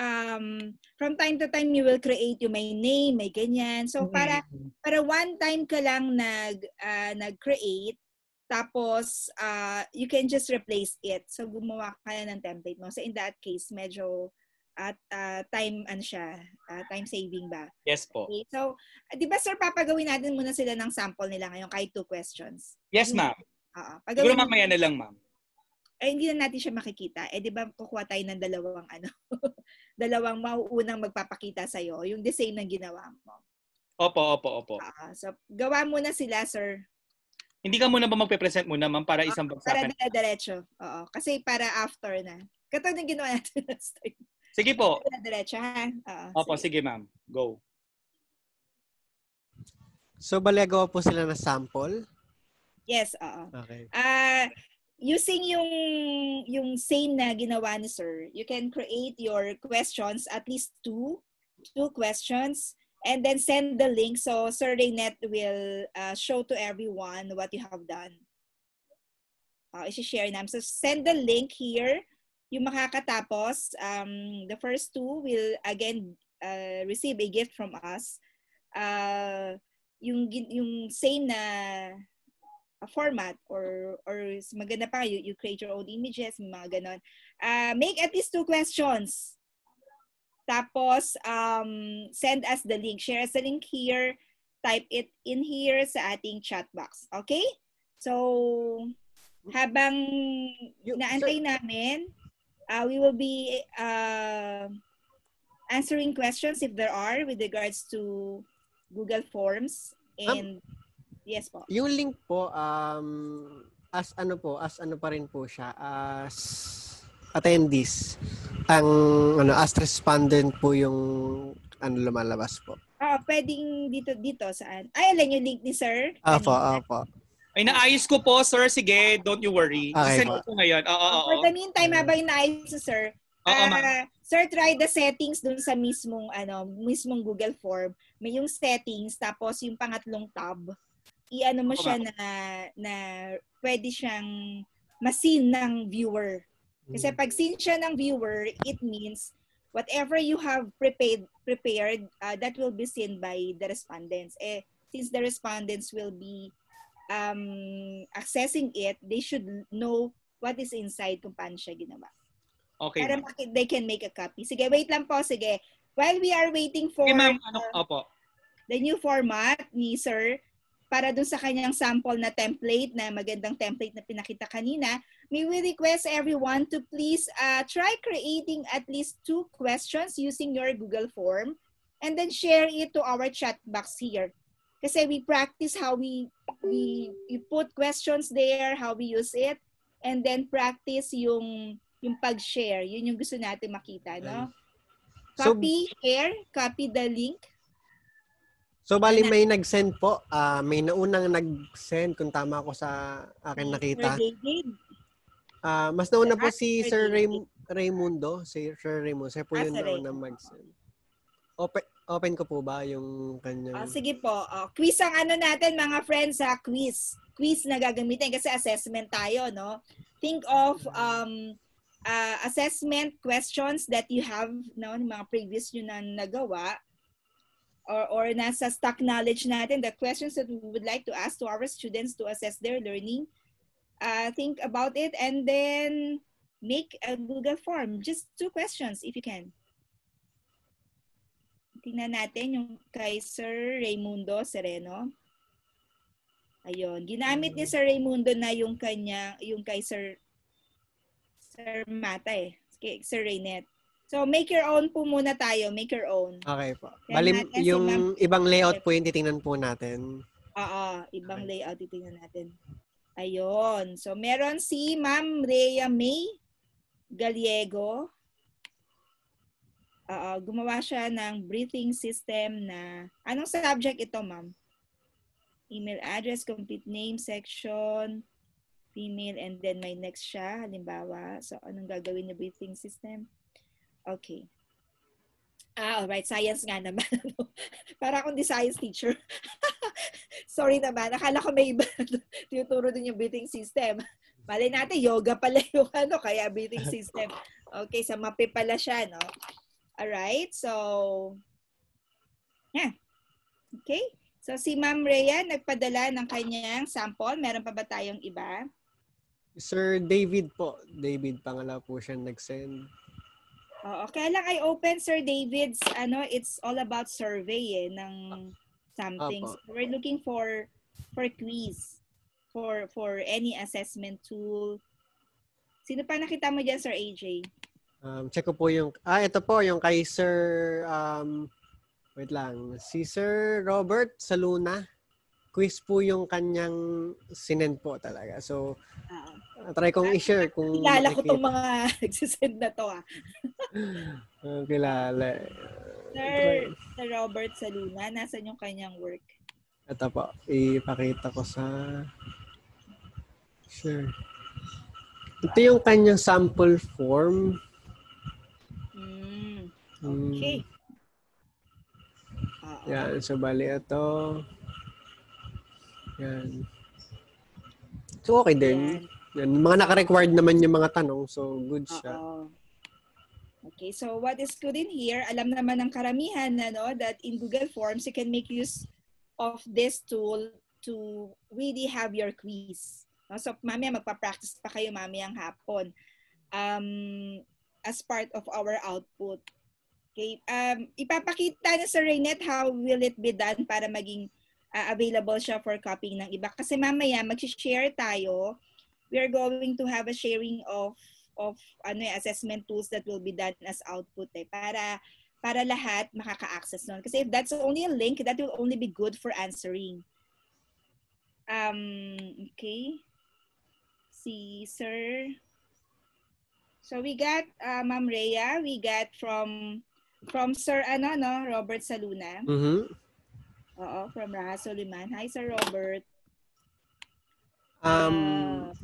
um, from time to time, you will create yung may name, may ganyan. So, para, mm-hmm. para one time ka lang nag, uh, nag-create, tapos, uh, you can just replace it. So, gumawa ka na ng template mo. So, in that case, medyo at uh, time ano siya, uh, time saving ba? Yes po. Okay. So, 'di ba sir papagawin natin muna sila ng sample nila ngayon kahit two questions. Yes, ma'am. Oo. Siguro mamaya na lang, ma'am. Ay, hindi na natin siya makikita. Eh, di ba, kukuha tayo ng dalawang, ano, dalawang mauunang magpapakita sa'yo. Yung the same ng ginawa mo. Opo, opo, opo. Uh, so, gawa muna sila, sir. Hindi ka muna ba magpe-present muna, ma'am, para isang bagsakan? Para diretso. Oo. Kasi para after na. Katulad ng ginawa natin last time. Sige po. Diretso, ha? Oo, Opo, sige, sige ma'am. Go. So, balagawa po sila na sample? Yes, oo. Okay. Uh, using yung yung same na ginawa ni sir, you can create your questions, at least two, two questions, and then send the link so Sir Raynet will uh, show to everyone what you have done. Uh, isi-share namin. So send the link here yung makakatapos, um, the first two will again uh, receive a gift from us. Uh, yung yung same na format or or maganda pa you, you create your own images, mga ganon. Uh, make at least two questions. Tapos um, send us the link. Share us the link here. Type it in here sa ating chat box. Okay? So habang naantay namin, uh, we will be uh, answering questions if there are with regards to Google Forms. And yes po. Yung link po, um, as ano po, as ano pa rin po siya, as attendees. Ang ano, as respondent po yung ano lumalabas po. Ah, pwedeng dito dito saan? Ay, alam yung link ni sir. Apo, Kanina. apo. Ay, naayos ko po, sir. Sige, don't you worry. Okay Send ko ngayon. Oo, oo, For the meantime, habang inaayos si sir, Oo, ma'am. ah, sir, try the settings dun sa mismong, ano, mismong Google Form. May yung settings, tapos yung pangatlong tab. I-ano mo siya na, na pwede siyang masin ng viewer. Kasi pag seen siya ng viewer, it means whatever you have prepared, prepared uh, that will be seen by the respondents. Eh, since the respondents will be um, accessing it, they should know what is inside kung paano siya ginawa. Okay, Para maki- they can make a copy. Sige, wait lang po. Sige. While we are waiting for Okay, ma'am. Ano, opo. the new format ni Sir, para dun sa kanyang sample na template, na magandang template na pinakita kanina, may we request everyone to please uh, try creating at least two questions using your Google form and then share it to our chat box here. Kasi we practice how we, we, we put questions there, how we use it, and then practice yung yung pag-share. Yun yung gusto natin makita, no? So- Copy, share, copy the link, So, bali may nag-send po. Ah, may naunang nag-send kung tama ako sa akin nakita. Ah, mas nauna po Ah, si Sir. Ray- Raymundo. Si Sir Raymundo. Siya po yung Raymundo. mag-send. Open, open ko po ba yung kanyang... Ah, sige po. Oh, quiz ang ano natin mga friends ha, quiz. Quiz na gagamitin kasi assessment tayo, no? Think of um uh, assessment questions that you have, no, mga previous nyo na nagawa or or nasa stock knowledge natin, the questions that we would like to ask to our students to assess their learning. Uh, think about it and then make a Google form. Just two questions if you can. Tingnan natin yung kay Sir Raymundo Sereno. Ayun, ginamit ni Sir Raymundo na yung kanya, yung kay Sir Sir Mata eh, kay Sir Raynet. So make your own po muna tayo, make your own. Okay po. Bali, si yung Ma'am- ibang layout po yung titingnan po natin. Oo, ibang layout titingnan natin. Ayun. So meron si Ma'am Rhea May Gallego. Oo, gumawa siya ng breathing system na anong subject ito, ma'am? Email address, complete name section, female, and then may next siya, halimbawa. So, anong gagawin na breathing system? Okay. Ah, alright. Science nga naman. Para akong di science teacher. Sorry naman. Akala ko may iba tinuturo din yung breathing system. Malay natin, yoga pala yung ano, kaya breathing system. Okay, sa MAPE pala siya, no? Alright, so, yeah. Okay, so si Ma'am Rhea nagpadala ng kanyang sample. Meron pa ba tayong iba? Sir David po. David, pangala po siya nag-send. Oo, kaya lang I open Sir David's, ano, it's all about survey eh, ng something. Apo. So we're looking for for quiz, for for any assessment tool. Sino pa nakita mo dyan, Sir AJ? Um, check ko po yung... Ah, ito po, yung kay Sir... Um, wait lang. Si Sir Robert Saluna. Quiz po yung kanyang sinend po talaga. So, Ah, try kong i-share kung... kilala ko tong mga nagsisend na to ah. Ah, kilala. Sir, Sir Robert Saluna, nasan yung kanyang work? Ito po. Ipakita ko sa... Sure. Ito yung kanyang sample form. Mm, okay. Oo. Yan. So, bali ito. Yan. So, okay din. Yan. Yan. Mga naka-required naman yung mga tanong. So, good siya. Oo. Okay, so what is good in here, alam naman ng karamihan na no, that in Google Forms, you can make use of this tool to really have your quiz. No? So mamaya magpa-practice pa kayo mamayang hapon um, as part of our output. Okay, um, ipapakita na sa Raynet how will it be done para maging uh, available siya for copying ng iba. Kasi mamaya mag-share tayo. We are going to have a sharing of of ano eh, assessment tools that will be done as output eh, para para lahat makaka-access nun. Kasi if that's only a link, that will only be good for answering. Um, okay. Si Sir. So we got uh, Ma'am Rhea, we got from from Sir ano no, Robert Saluna. Mhm. Oo, from Raha Soliman. Hi Sir Robert. Um,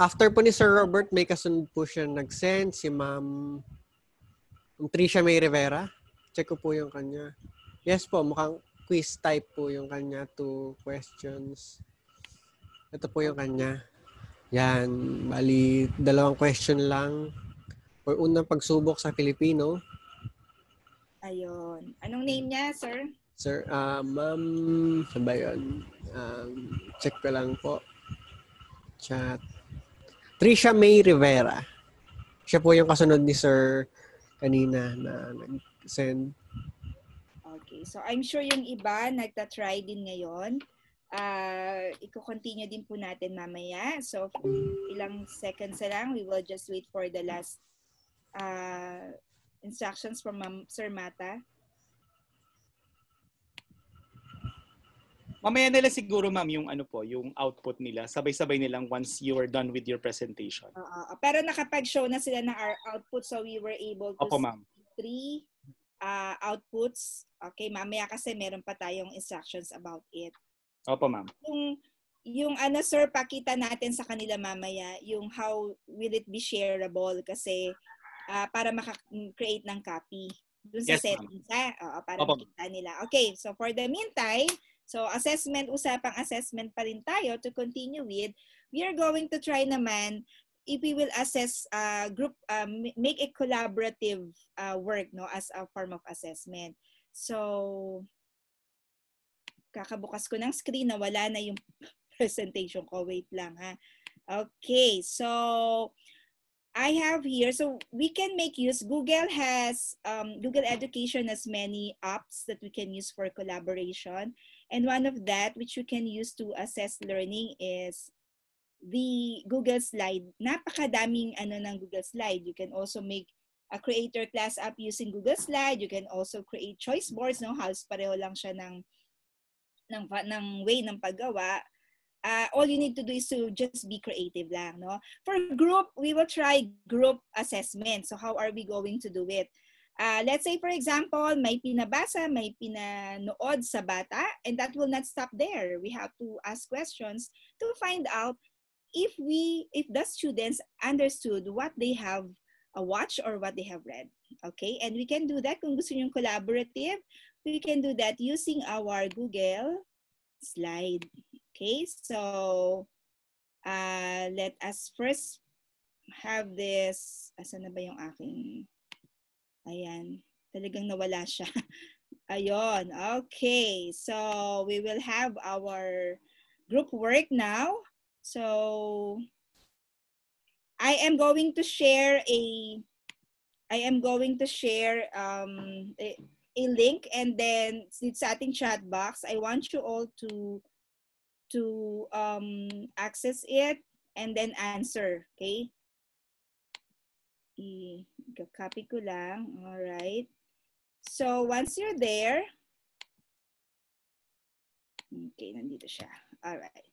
after po ni Sir Robert, may kasunod po siya nag-send, si Ma'am Ma'am Tricia May Rivera. Check ko po yung kanya. Yes po, mukhang quiz type po yung kanya, two questions. Ito po yung kanya. Yan, bali, dalawang question lang. For unang pagsubok sa Filipino, Ayun. Anong name niya, sir? Sir, ah, ma'am, saan ba yun? Um, check ko lang po. Chat. Trisha May Rivera. Siya po yung kasunod ni Sir kanina na nag-send. Okay. So I'm sure yung iba nagta-try din ngayon. Uh, i-continue din po natin mamaya. So ilang seconds na lang. We will just wait for the last uh, instructions from Ma'am Sir Mata. Mamaya nila siguro ma'am yung ano po, yung output nila. Sabay-sabay nilang once you are done with your presentation. Oo. pero nakapag-show na sila ng our output so we were able to Opo ma'am. see three uh, outputs. Okay, mamaya kasi meron pa tayong instructions about it. Opo ma'am. Yung yung ano sir, pakita natin sa kanila mamaya yung how will it be shareable kasi uh, para maka-create ng copy dun sa Yes, settings ha. Oo, para Opo. makita nila. Okay, so for the meantime, so assessment, usapang assessment pa rin tayo to continue with. We are going to try naman if we will assess uh, group, um, make a collaborative uh, work no as a form of assessment. So, kakabukas ko ng screen na wala na yung presentation ko. Wait lang ha. Okay, so I have here, so we can make use, Google has, um, Google Education has many apps that we can use for collaboration. And one of that, which you can use to assess learning is the Google Slide. Napakadaming ano ng Google Slide. You can also make a creator class app using Google Slide. You can also create choice boards, no? Halos pareho lang siya ng, ng, ng way ng paggawa uh, all you need to do is to just be creative lang, no? For group, we will try group assessment. So how are we going to do it? Uh, let's say, for example, may pinabasa, may pinanood sa bata, and that will not stop there. We have to ask questions to find out if we, if the students understood what they have uh, watched or what they have read. Okay, and we can do that kung gusto nyo collaborative. We can do that using our Google slide. Okay, so uh, let us first have this. Asan na ba yung aking? Ayan, talagang nawala siya. Ayon, okay. So we will have our group work now. So I am going to share a I am going to share um, a, a link and then sa ating chat box. I want you all to to um, access it and then answer. Okay? I-copy ko lang. All right. So once you're there, okay, nandito siya. All right.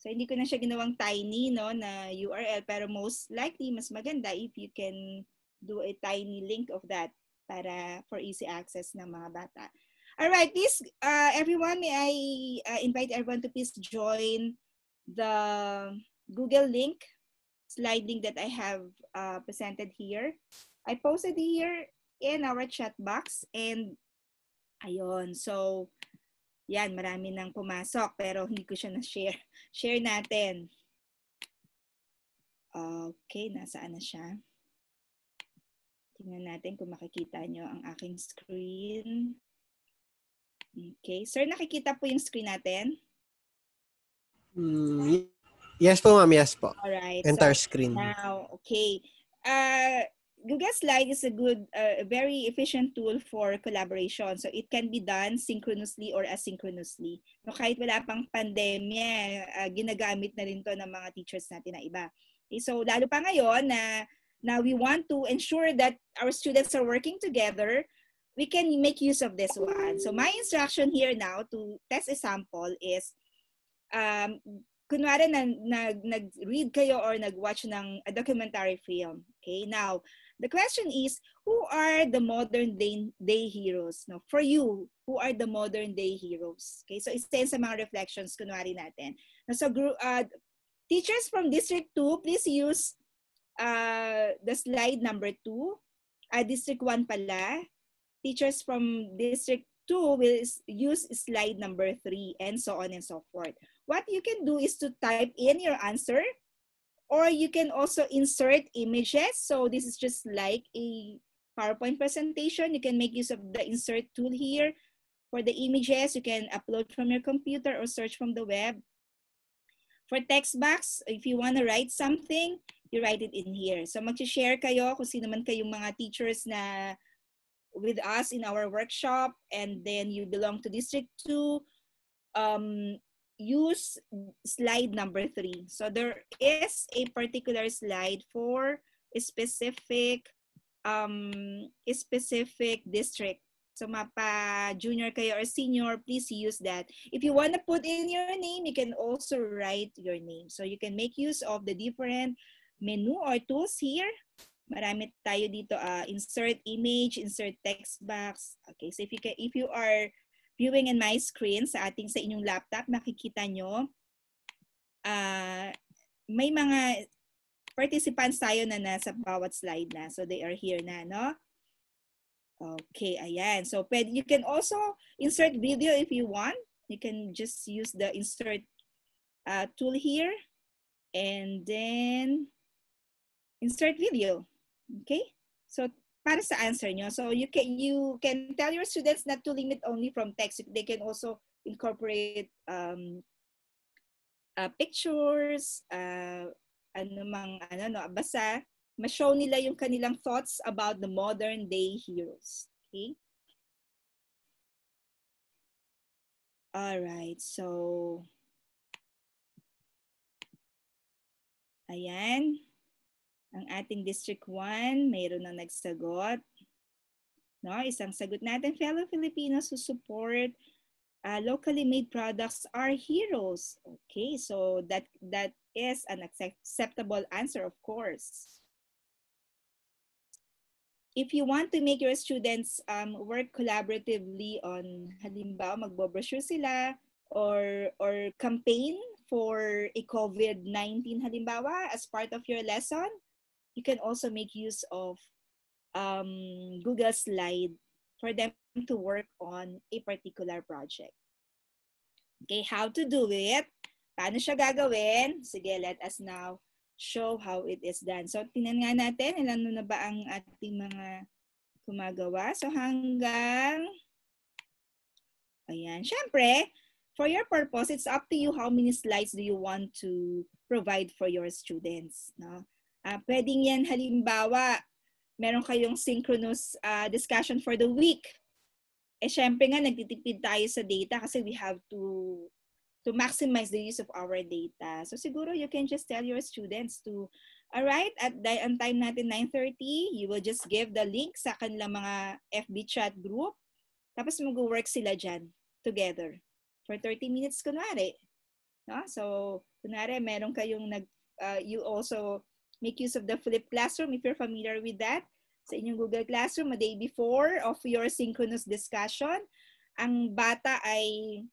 So hindi ko na siya ginawang tiny no na URL pero most likely mas maganda if you can do a tiny link of that para for easy access ng mga bata. All right, please, uh, everyone, may I uh, invite everyone to please join the Google link, slide link that I have uh, presented here. I posted here in our chat box and ayun, so yan, marami nang pumasok pero hindi ko siya na-share. Share natin. Okay, nasaan na siya? Tingnan natin kung makikita nyo ang aking screen. Okay. Sir, nakikita po yung screen natin? Mm, yes po, ma'am. Yes po. Alright. Entire so, screen. Now, okay. Uh, Google Slide is a good, uh, very efficient tool for collaboration. So it can be done synchronously or asynchronously. No, kahit wala pang pandemya, uh, ginagamit na rin to ng mga teachers natin na iba. Okay, so lalo pa ngayon na, na we want to ensure that our students are working together, we can make use of this one. So my instruction here now to test a sample is, um, kunwari na, nag, nag-read kayo or nag-watch ng a documentary film. Okay, now, the question is, who are the modern day, day heroes? No, for you, who are the modern day heroes? Okay, so isa sa mga reflections, kunwari natin. So, uh, teachers from District 2, please use uh, the slide number 2. Uh, District 1 pala teachers from District 2 will use slide number 3 and so on and so forth. What you can do is to type in your answer or you can also insert images. So this is just like a PowerPoint presentation. You can make use of the insert tool here. For the images, you can upload from your computer or search from the web. For text box, if you want to write something, you write it in here. So mag-share kayo kung sino man kayong mga teachers na with us in our workshop and then you belong to District 2, um, use slide number three. So there is a particular slide for a specific um, a specific district. So mapa junior kayo or senior, please use that. If you want to put in your name, you can also write your name. So you can make use of the different menu or tools here Marami tayo dito, uh, insert image, insert text box. Okay, so if you, can, if you are viewing in my screen sa ating sa inyong laptop, makikita nyo, uh, may mga participants tayo na nasa bawat slide na. So they are here na, no? Okay, ayan. So pwede, you can also insert video if you want. You can just use the insert uh, tool here. And then insert video. Okay? So, para sa answer nyo. So, you can, you can tell your students not to limit only from text. They can also incorporate um, uh, pictures, uh, ano mang, ano, no, basta, ma-show nila yung kanilang thoughts about the modern day heroes. Okay? All right, so, ayan. Ang ating District 1, mayroon na nagsagot. No, isang sagot natin, fellow Filipinos who support uh, locally made products are heroes. Okay, so that that is an acceptable answer, of course. If you want to make your students um, work collaboratively on, halimbawa, magbo-brochure sila or, or campaign for a COVID-19 halimbawa as part of your lesson, you can also make use of um, Google Slide for them to work on a particular project. Okay, how to do it? Paano siya gagawin? Sige, let us now show how it is done. So, tingnan nga natin, ilan na ba ang ating mga gumagawa. So, hanggang, ayan, syempre, for your purpose, it's up to you how many slides do you want to provide for your students. No? Uh, pwedeng yan halimbawa, meron kayong synchronous uh, discussion for the week. Eh syempre nga nagtitipid tayo sa data kasi we have to to maximize the use of our data. So siguro you can just tell your students to all right at the ang time natin 9:30, you will just give the link sa kanilang mga FB chat group. Tapos mag-work sila diyan together for 30 minutes kunwari. No? So kunwari meron kayong nag uh, you also make use of the flipped classroom if you're familiar with that. Sa inyong Google Classroom, a day before of your synchronous discussion, ang bata ay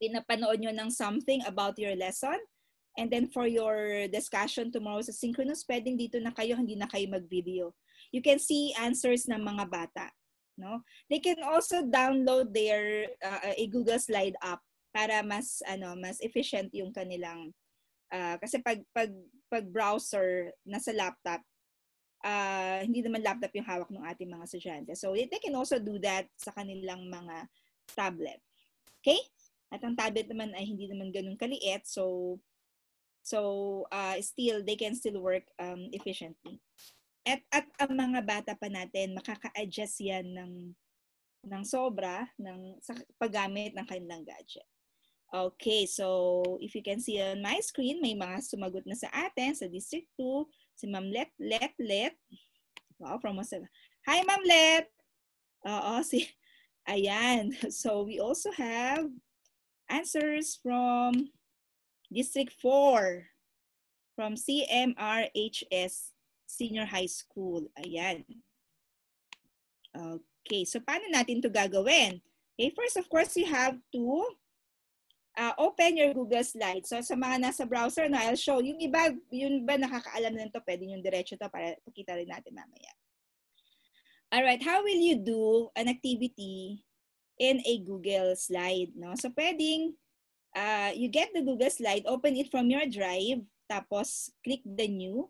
pinapanood nyo ng something about your lesson. And then for your discussion tomorrow sa synchronous, pwedeng dito na kayo, hindi na kayo mag-video. You can see answers ng mga bata. No? They can also download their uh, a Google Slide app para mas ano mas efficient yung kanilang uh, kasi pag pag pag browser nasa laptop, uh, hindi naman laptop yung hawak ng ating mga estudyante. So they can also do that sa kanilang mga tablet. Okay? At ang tablet naman ay hindi naman ganun kaliit. So so uh, still they can still work um, efficiently. At at ang mga bata pa natin makaka-adjust yan ng ng sobra ng sa paggamit ng kanilang gadget. Okay, so if you can see on my screen, may mga sumagot na sa atin sa District 2. Si Ma'am Let Let Let. Wow, from Masala. Hi, Ma'am Let! Oo, si, ayan. So we also have answers from District 4 from CMRHS Senior High School. Ayan. Okay, so paano natin to gagawin? Okay, first of course, you have to uh, open your Google Slides. So sa mga nasa browser na, I'll show. Yung iba, yung iba nakakaalam na ito, pwede yung diretso to para pakita rin natin mamaya. Alright, how will you do an activity in a Google slide? No? So pwedeng uh, you get the Google slide, open it from your drive, tapos click the new,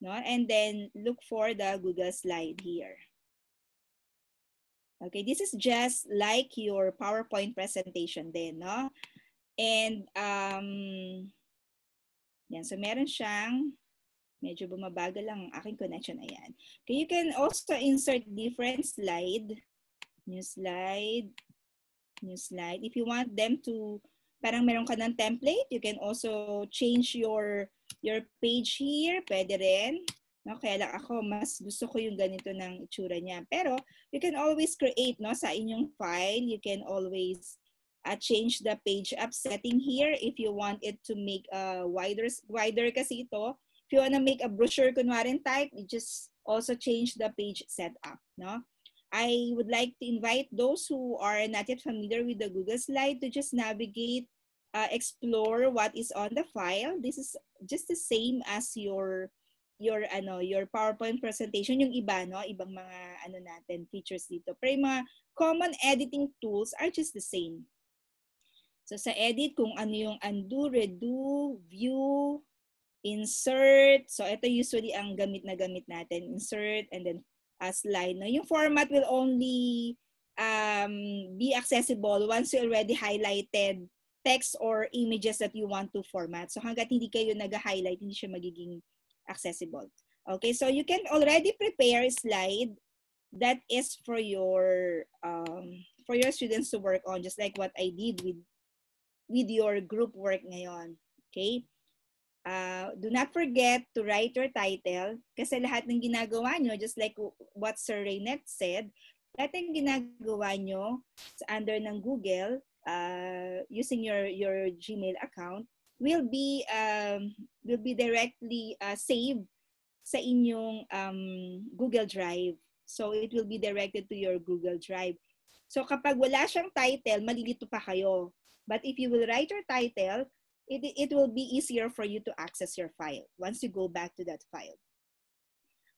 no? and then look for the Google slide here. Okay, this is just like your PowerPoint presentation then, no? And, um, yan, so meron siyang Medyo bumabagal lang ang aking connection. Ayan. Okay, you can also insert different slide. New slide. New slide. If you want them to, parang meron ka ng template, you can also change your your page here. Pwede rin. No, kaya lang ako, mas gusto ko yung ganito ng itsura niya. Pero, you can always create, no, sa inyong file, you can always uh, change the page up setting here if you want it to make a wider, wider kasi ito. If you want to make a brochure kunwari type, you just also change the page setup. No? I would like to invite those who are not yet familiar with the Google slide to just navigate, uh, explore what is on the file. This is just the same as your your ano your PowerPoint presentation yung iba no ibang mga ano natin features dito pero yung mga common editing tools are just the same so sa edit kung ano yung undo redo view insert. So ito usually ang gamit na gamit natin. Insert and then a slide. No? Yung format will only um, be accessible once you already highlighted text or images that you want to format. So hanggat hindi kayo nag-highlight, hindi siya magiging accessible. Okay, so you can already prepare a slide that is for your um, for your students to work on, just like what I did with with your group work ngayon. Okay, Uh, do not forget to write your title kasi lahat ng ginagawa nyo, just like what Sir Raynet said, lahat ng ginagawa nyo under ng Google uh, using your, your Gmail account will be um, will be directly uh, saved sa inyong um, Google Drive. So it will be directed to your Google Drive. So kapag wala siyang title, malilito pa kayo. But if you will write your title, it, it will be easier for you to access your file once you go back to that file.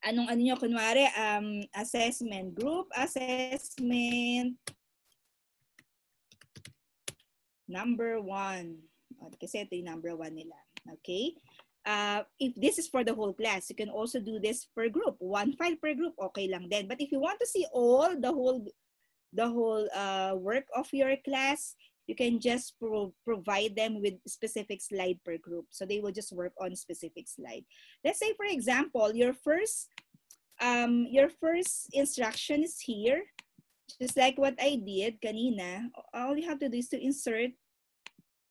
Anong ano nyo, kunwari, um, assessment, group assessment, number one. Kasi ito yung number one nila. Okay? Uh, if this is for the whole class, you can also do this per group. One file per group, okay lang din. But if you want to see all the whole the whole uh, work of your class, you can just pro provide them with specific slide per group. So they will just work on specific slide. Let's say, for example, your first, um, your first instruction is here. Just like what I did kanina, all you have to do is to insert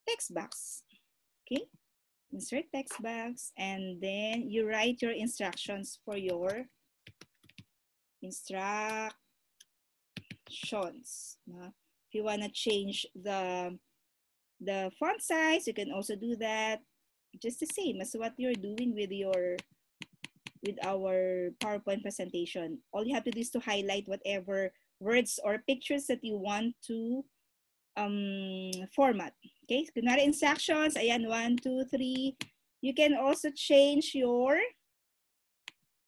text box. Okay? Insert text box and then you write your instructions for your instructions. No? If you want to change the, the font size, you can also do that. Just the same as what you're doing with your with our PowerPoint presentation. All you have to do is to highlight whatever words or pictures that you want to um, format. Okay, kunwari instructions, ayan, one, two, three. You can also change your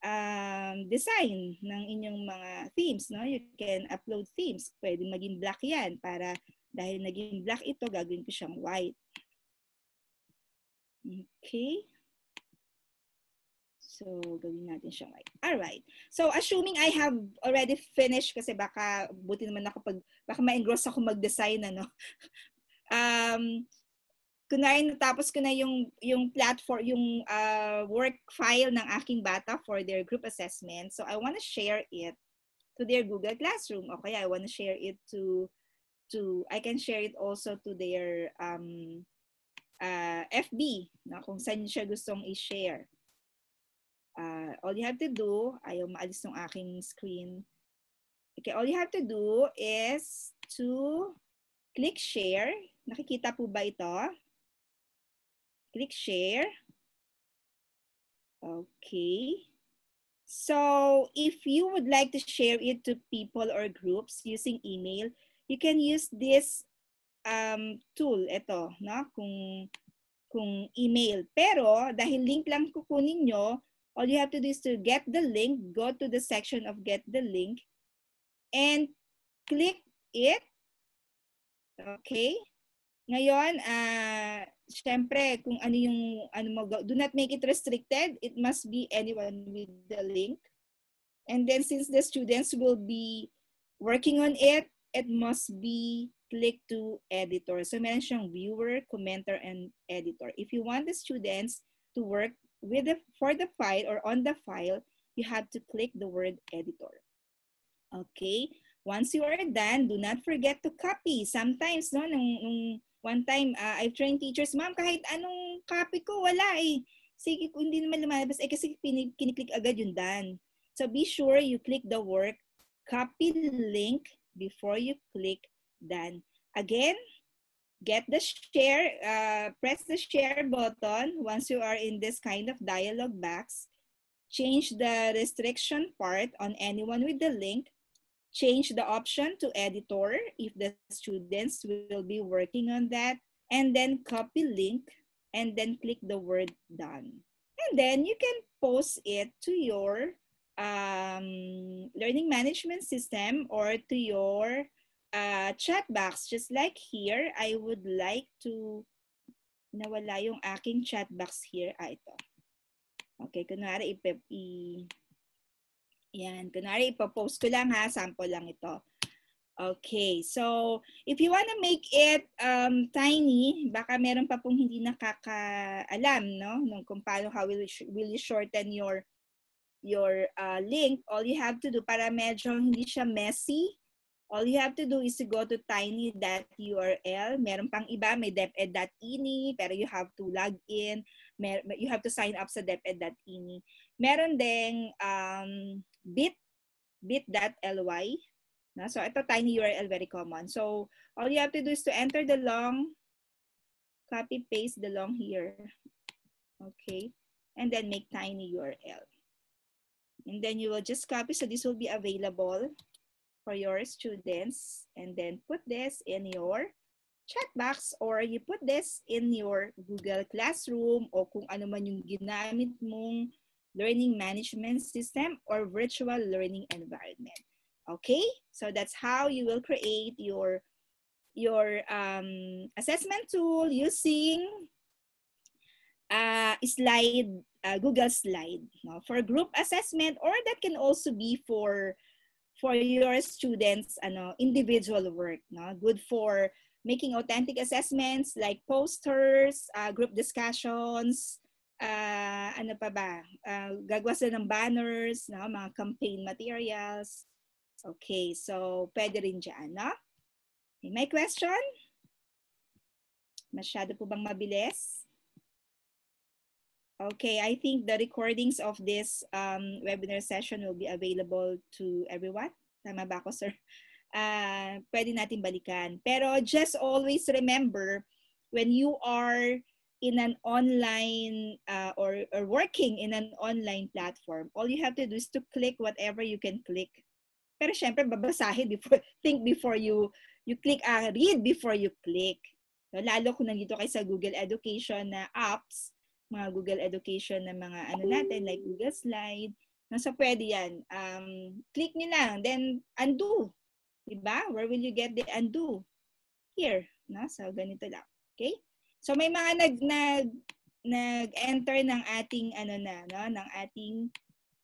um, design ng inyong mga themes. No? You can upload themes. Pwede maging black yan para dahil naging black ito, gagawin ko siyang white. Okay. So, gawin natin siyang white. Alright. So, assuming I have already finished kasi baka buti naman ako pag baka ma-engross ako mag-design ano. um, kunwari natapos ko na yung yung platform yung uh, work file ng aking bata for their group assessment so I want to share it to their Google Classroom okay I want to share it to to I can share it also to their um uh, FB na kung saan siya gustong i-share uh, all you have to do ayaw maalis ng aking screen Okay, all you have to do is to click share. Nakikita po ba ito? Click share. Okay. So if you would like to share it to people or groups using email, you can use this um, tool, ito, no? kung, kung email. Pero dahil link lang kukunin nyo, all you have to do is to get the link, go to the section of get the link, and click it. Okay? Ngayon, uh, syempre, kung ano yung, ano do not make it restricted. It must be anyone with the link. And then since the students will be working on it, it must be click to editor. So meron siyang viewer, commenter, and editor. If you want the students to work with the, for the file or on the file, you have to click the word editor. Okay? Once you are done, do not forget to copy. Sometimes, no, nung, nung One time, uh, I've trained teachers, ma'am, kahit anong copy ko, wala eh. Sige, kung hindi naman lumalabas, eh kasi kiniklik agad yung done. So be sure you click the work, copy link before you click done. Again, get the share, uh, press the share button once you are in this kind of dialog box. Change the restriction part on anyone with the link change the option to editor if the students will be working on that, and then copy link, and then click the word done. And then you can post it to your um, learning management system or to your uh, chat box. Just like here, I would like to, nawala yung aking chat box here. Ah, ito. Okay, kunwari, i, yan, kunwari ipopost ko lang ha, sample lang ito. Okay, so if you want to make it um, tiny, baka meron pa pong hindi nakakaalam, no? Nung kung paano, how will will you shorten your your uh, link, all you have to do para medyo hindi siya messy, all you have to do is to go to tiny.url. Meron pang iba, may deped.ini, pero you have to log in. Mer you have to sign up sa deped.ini. Meron ding um, bit, bit.ly. No? So ito tiny URL very common. So all you have to do is to enter the long, copy paste the long here. Okay. And then make tiny URL. And then you will just copy. So this will be available for your students. And then put this in your chat box or you put this in your Google Classroom o kung ano man yung ginamit mong learning management system or virtual learning environment. Okay, so that's how you will create your, your um, assessment tool using uh, slide, uh, Google Slide no? for group assessment or that can also be for for your students ano, individual work. No? Good for making authentic assessments like posters, uh, group discussions, uh, ano pa ba, uh, gagawa sila ng banners, no? mga campaign materials. Okay, so pwede rin dyan, no? Okay, may question? Masyado po bang mabilis? Okay, I think the recordings of this um, webinar session will be available to everyone. Tama ba ako, sir? Uh, pwede natin balikan. Pero just always remember, when you are in an online uh, or, or working in an online platform, all you have to do is to click whatever you can click. Pero syempre, babasahin before, think before you, you click, uh, read before you click. No, lalo kung nandito kayo sa Google Education na apps, mga Google Education na mga ano natin, like Google Slide, nasa pwede yan. Um, click nyo lang, then undo. Diba? Where will you get the undo? Here. No? So, ganito lang. Okay? So may mga nag nag nag-enter ng ating ano na no ng ating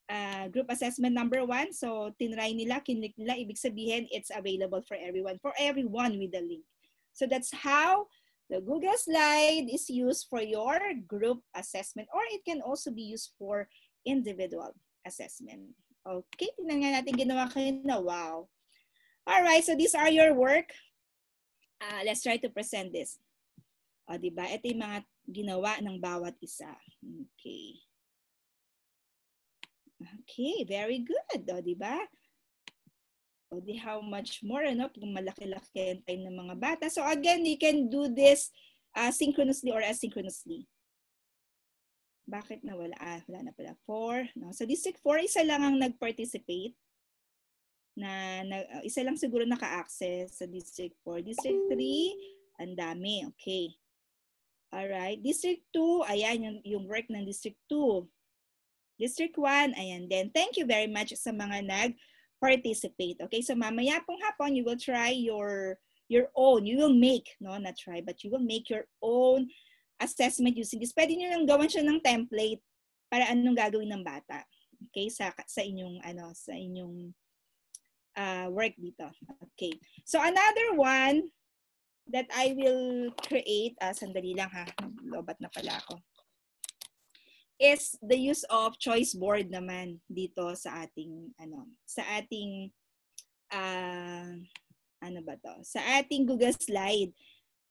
uh, group assessment number one. So tinry nila, kinlik nila, ibig sabihin it's available for everyone, for everyone with the link. So that's how the Google slide is used for your group assessment or it can also be used for individual assessment. Okay, tingnan nga natin ginawa kayo na. Wow. All right, so these are your work. Uh, let's try to present this. O, di ba? Ito yung mga ginawa ng bawat isa. Okay. Okay, very good. O, di ba? O di how much more, ano, kung malaki-laki ang time ng mga bata. So again, you can do this uh, synchronously or asynchronously. Bakit nawala? Ah, wala na pala. 4. No? So District 4, isa lang ang nag-participate. Na, na, isa lang siguro naka-access sa District 4. District 3, ang dami. Okay. Alright. District 2, ayan yung, yung work ng District 2. District 1, ayan din. Thank you very much sa mga nag-participate. Okay, so mamaya pong hapon, you will try your your own. You will make, no, not try, but you will make your own assessment using this. Pwede nyo lang gawan siya ng template para anong gagawin ng bata. Okay, sa, sa inyong, ano, sa inyong uh, work dito. Okay. So another one that I will create, uh, sandali lang ha, lobat na pala ako, is the use of choice board naman dito sa ating, ano, sa ating, uh, ano ba to? Sa ating Google Slide.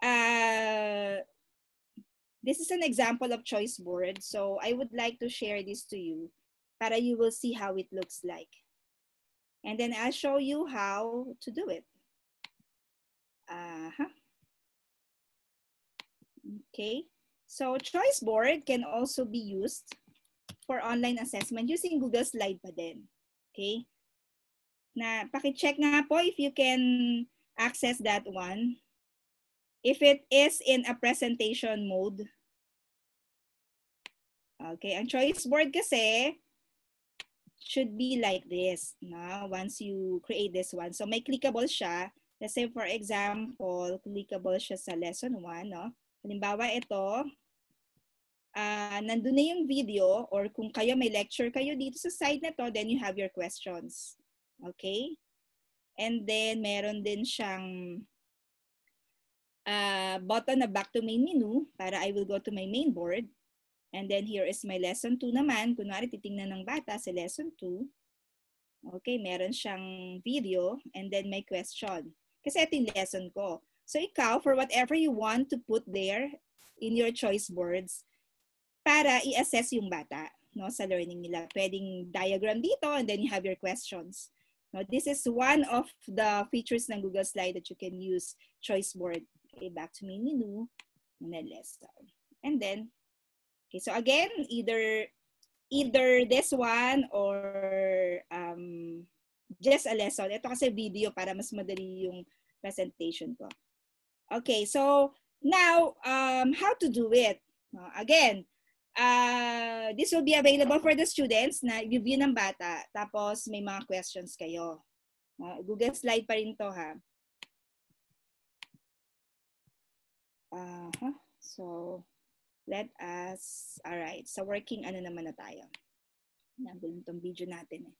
Uh, This is an example of choice board. So I would like to share this to you para you will see how it looks like. And then I'll show you how to do it. Uh -huh. Okay, so choice board can also be used for online assessment using Google Slide pa din. Okay, na paki-check nga po if you can access that one. If it is in a presentation mode, okay, ang choice board kasi should be like this, no? once you create this one. So may clickable siya. Let's say for example, clickable siya sa lesson 1. No? Halimbawa ito, uh, nandun na yung video or kung kayo may lecture kayo dito sa side na to, then you have your questions. Okay? And then meron din siyang uh, button na back to main menu para I will go to my main board. And then here is my lesson 2 naman. Kunwari titingnan ng bata sa lesson 2. Okay, meron siyang video and then may question. Kasi ito yung lesson ko. So ikaw, for whatever you want to put there in your choice boards, para i-assess yung bata no, sa learning nila. Pwedeng diagram dito and then you have your questions. No, this is one of the features ng Google Slide that you can use choice board. Okay, back to main menu, and then lesson. And then, okay, so again, either either this one or um, just a lesson. Ito kasi video para mas madali yung presentation ko. Okay, so now, um, how to do it? Uh, again, uh, this will be available for the students na review ng bata. Tapos may mga questions kayo. Uh, Google Slide pa rin to ha. Uh. So, let us, all right. So, working ano naman na tayo. Nagulong tong video natin eh.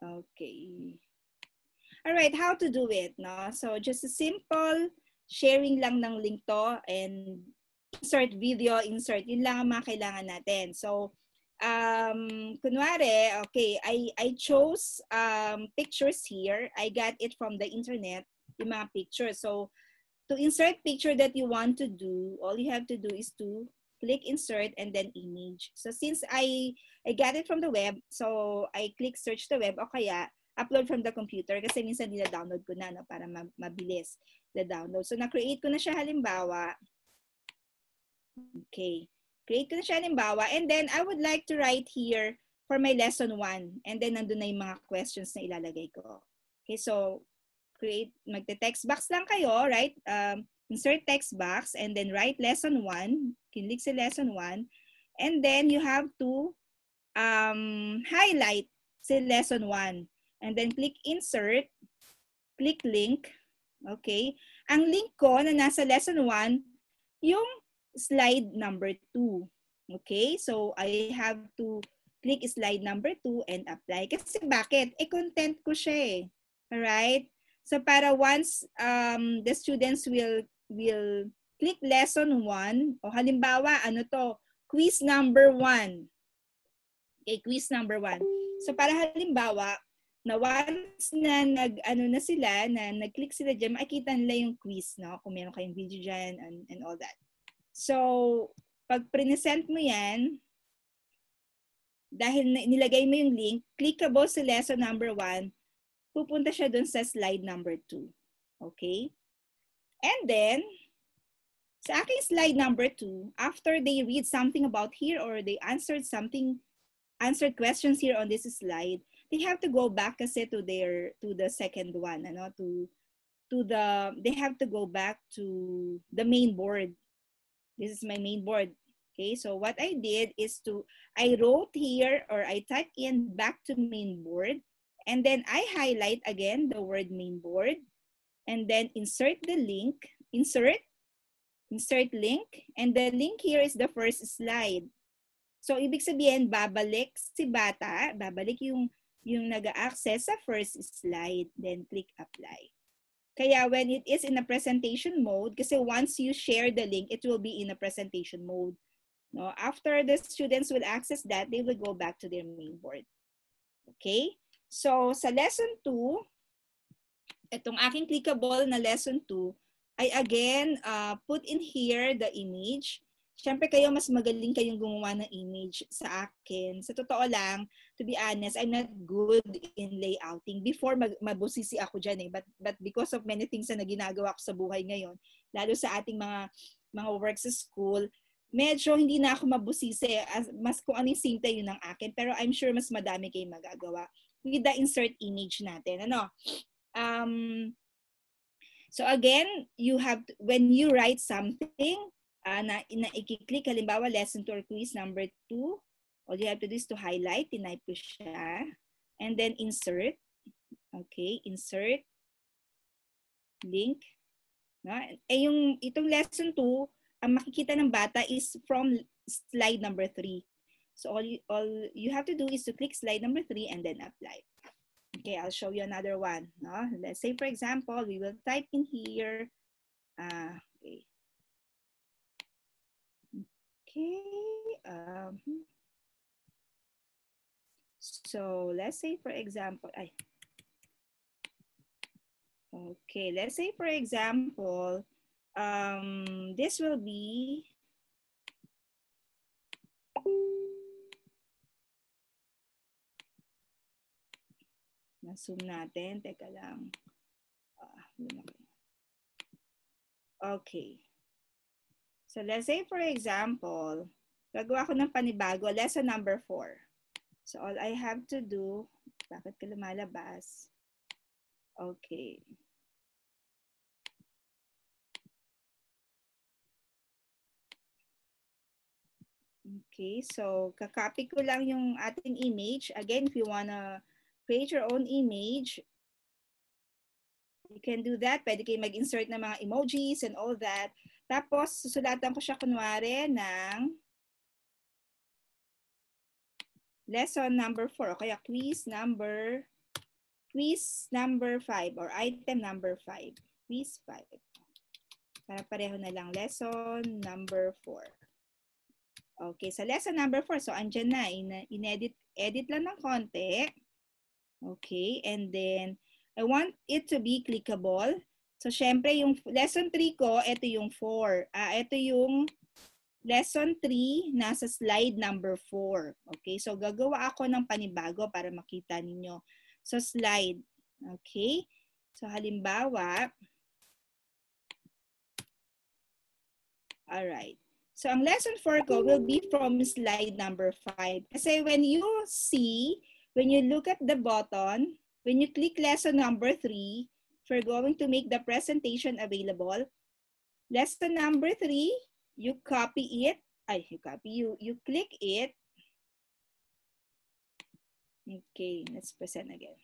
Okay. All right, how to do it, no? So, just a simple sharing lang ng link to and insert video, insert. Yun lang ang mga kailangan natin. So, um, kunwari, okay, I, I chose um, pictures here. I got it from the internet, yung mga pictures. So, to insert picture that you want to do, all you have to do is to click insert and then image. So since I I got it from the web, so I click search the web o kaya upload from the computer kasi minsan dina-download ko na no, para mabilis the download. So na-create ko na siya halimbawa. Okay. Create ko na siya halimbawa and then I would like to write here for my lesson 1 and then nandun na yung mga questions na ilalagay ko. Okay, so create, magte-text box lang kayo, right? Um, insert text box and then write lesson 1. Kinlik sa lesson 1. And then you have to um, highlight sa lesson 1. And then click insert, click link. Okay? Ang link ko na nasa lesson 1, yung slide number 2. Okay? So I have to click slide number 2 and apply. Kasi bakit? E content ko siya eh. Alright? So para once um, the students will will click lesson 1 o halimbawa ano to, quiz number 1. Okay, quiz number 1. So para halimbawa, na once na nag ano na sila na nag-click sila diyan, makikita nila yung quiz, no? Kung meron kayong video diyan and, and all that. So, pag present mo 'yan, dahil nilagay mo yung link, clickable sa lesson number 1, pupunta siya dun sa slide number 2. Okay? And then, sa aking slide number 2, after they read something about here or they answered something, answered questions here on this slide, they have to go back kasi to their, to the second one, ano, to, to the, they have to go back to the main board. This is my main board. Okay, so what I did is to, I wrote here or I typed in back to main board and then I highlight again the word main board and then insert the link, insert, insert link, and the link here is the first slide. So, ibig sabihin, babalik si bata, babalik yung, yung nag-access sa first slide, then click apply. Kaya when it is in a presentation mode, kasi once you share the link, it will be in a presentation mode. No, after the students will access that, they will go back to their main board. Okay? So, sa lesson 2, itong aking clickable na lesson 2, I again uh, put in here the image. Siyempre kayo mas magaling kayong gumawa ng image sa akin. Sa totoo lang, to be honest, I'm not good in layouting. Before, mag mabusisi ako dyan eh. But, but because of many things na ginagawa ko sa buhay ngayon, lalo sa ating mga mga works sa school, medyo hindi na ako mabusisi. As, mas kung anong simple yun ng akin. Pero I'm sure mas madami kayong magagawa with the insert image natin. Ano? Um, so again, you have, to, when you write something, uh, na, na i-click, halimbawa, lesson 2 or quiz number 2, all you have to do is to highlight, tinype ko siya, and then insert. Okay, insert, link. No? Eh yung, itong lesson 2, ang makikita ng bata is from slide number 3. So all you, all you have to do is to click slide number 3 and then apply. Okay, I'll show you another one. No? Let's say, for example, we will type in here. Uh, okay. Okay. Um, so let's say, for example, I, okay, let's say, for example, um, this will be na-zoom natin. Teka lang. Ah, okay. So let's say for example, gagawa ko ng panibago, lesson number 4. So all I have to do, bakit ka lumalabas? Okay. Okay, so kakopy ko lang yung ating image. Again, if you wanna create your own image, you can do that. Pwede kayo mag-insert ng mga emojis and all that. Tapos, susulatan ko siya kunwari ng lesson number 4 o kaya quiz number quiz number 5 or item number 5. Quiz 5. Para pareho na lang. Lesson number 4. Okay, sa so lesson number 4, so andyan na, in-edit edit lang ng konti. Okay, and then I want it to be clickable. So, syempre, yung lesson 3 ko, ito yung 4. Ah, ito yung lesson 3, nasa slide number 4. Okay, so gagawa ako ng panibago para makita ninyo. So, slide. Okay, so halimbawa, alright. So, ang lesson 4 ko will be from slide number 5. Kasi when you see when you look at the button, when you click lesson number three, if we're going to make the presentation available, lesson number three, you copy it, ay, you copy, you, you click it. Okay, let's present again.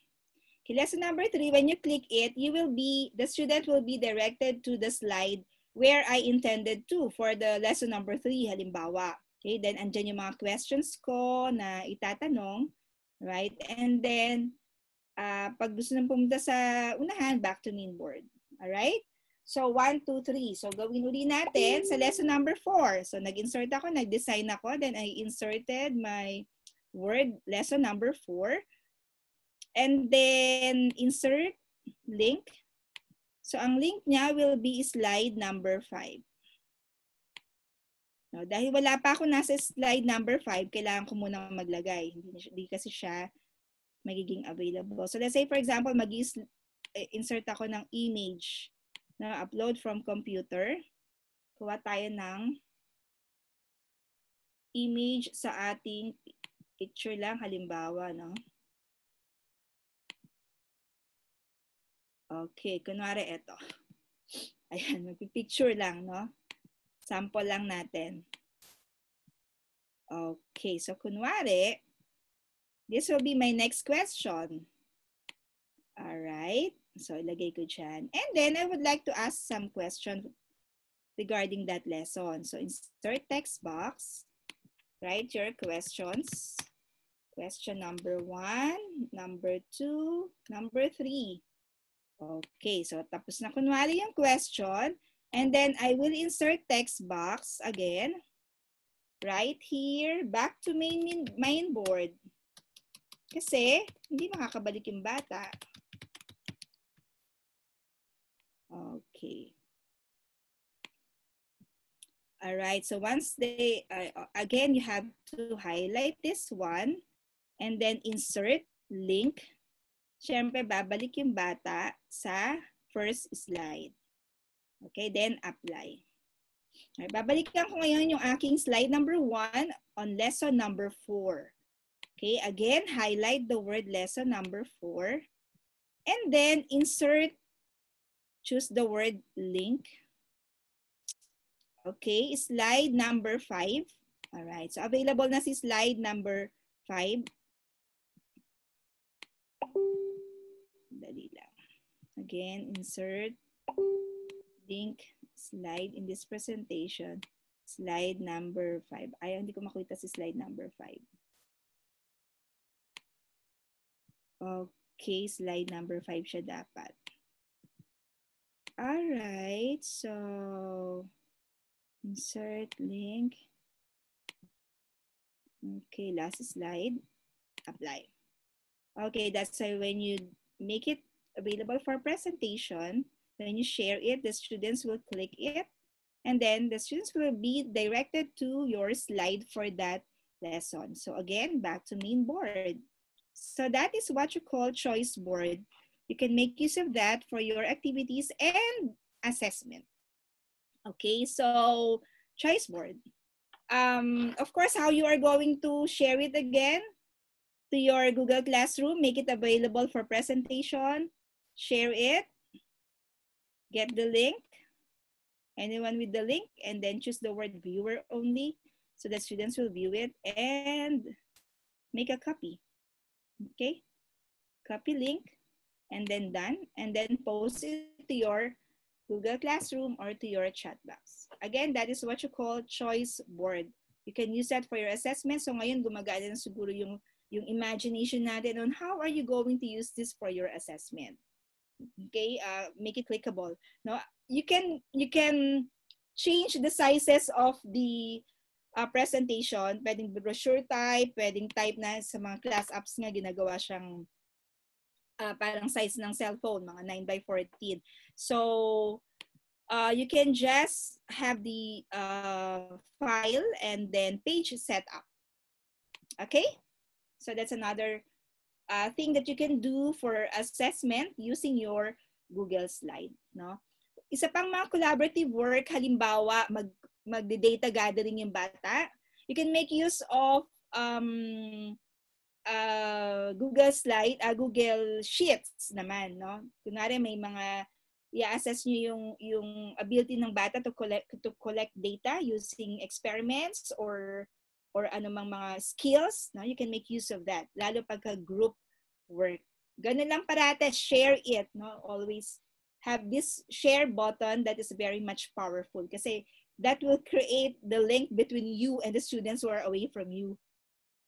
Okay, lesson number three, when you click it, you will be, the student will be directed to the slide where I intended to for the lesson number three, halimbawa. Okay, then andyan yung mga questions ko na itatanong. Right? And then, uh, pag gusto nang pumunta sa unahan, back to main board. Alright? So, 1, 2, 3. So, gawin uli natin sa lesson number 4. So, nag-insert ako, nag-design ako, then I inserted my word lesson number 4. And then, insert link. So, ang link niya will be slide number 5. No, dahil wala pa ako nasa slide number 5, kailangan ko muna maglagay. Hindi, hindi kasi siya magiging available. So let's say for example, mag-insert ako ng image na upload from computer. Kuha tayo ng image sa ating picture lang halimbawa, no? Okay, kunwari ito. Ayan, magpipicture lang, no? Sample lang natin. Okay, so kunwari, this will be my next question. All right, so ilagay ko dyan. And then I would like to ask some question regarding that lesson. So insert text box, write your questions. Question number one, number two, number three. Okay, so tapos na kunwari yung question. And then I will insert text box again. Right here, back to main, main board. Kasi hindi makakabalik yung bata. Okay. All right, so once they, uh, again, you have to highlight this one and then insert link syempre babalik yung bata sa first slide. Okay, then apply. Okay, babalikan ko ngayon yung aking slide number 1 on lesson number 4. Okay, again, highlight the word lesson number 4. And then insert, choose the word link. Okay, slide number 5. All right, so available na si slide number 5. Dali lang. Again, insert link slide in this presentation. Slide number 5. Ay, hindi ko makita si slide number 5. Okay, slide number 5 siya dapat. Alright, so insert link. Okay, last slide. Apply. Okay, that's why when you make it available for presentation. When you share it, the students will click it. And then the students will be directed to your slide for that lesson. So again, back to main board. So that is what you call choice board. You can make use of that for your activities and assessment. Okay, so choice board. Um, of course, how you are going to share it again, to your Google Classroom, make it available for presentation, share it, get the link, anyone with the link, and then choose the word viewer only so that students will view it and make a copy. Okay, copy link and then done, and then post it to your Google Classroom or to your chat box. Again, that is what you call choice board. You can use that for your assessment. So ngayon, gumagana na siguro yung yung imagination natin on how are you going to use this for your assessment. Okay, uh, make it clickable. No, you can you can change the sizes of the uh, presentation. Pwedeng brochure type, pwedeng type na sa mga class apps nga ginagawa siyang uh, parang size ng cellphone, mga 9 by 14. So, uh, you can just have the uh, file and then page setup. Okay? So that's another uh, thing that you can do for assessment using your Google Slide. No? Isa pang mga collaborative work, halimbawa, mag, mag-data gathering yung bata, you can make use of um, uh, Google Slide, uh, Google Sheets naman. No? Kunwari may mga i-assess nyo yung, yung ability ng bata to collect, to collect data using experiments or or anumang mga skills, no? you can make use of that. Lalo pagka group work. Ganun lang parate, share it. No? Always have this share button that is very much powerful kasi that will create the link between you and the students who are away from you.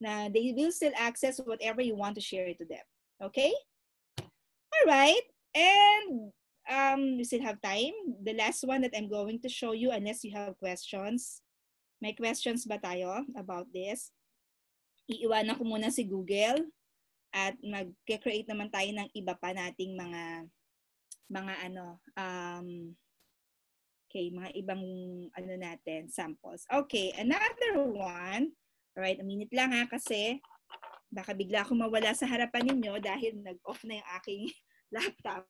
Na they will still access whatever you want to share it to them. Okay? All right. And um, we still have time. The last one that I'm going to show you, unless you have questions, may questions ba tayo about this? Iiwanan ko muna si Google at mag-create naman tayo ng iba pa nating mga mga ano um okay, mga ibang ano natin samples. Okay, another one. All right, a minute lang ha kasi Baka bigla akong mawala sa harapan ninyo dahil nag-off na yung aking laptop.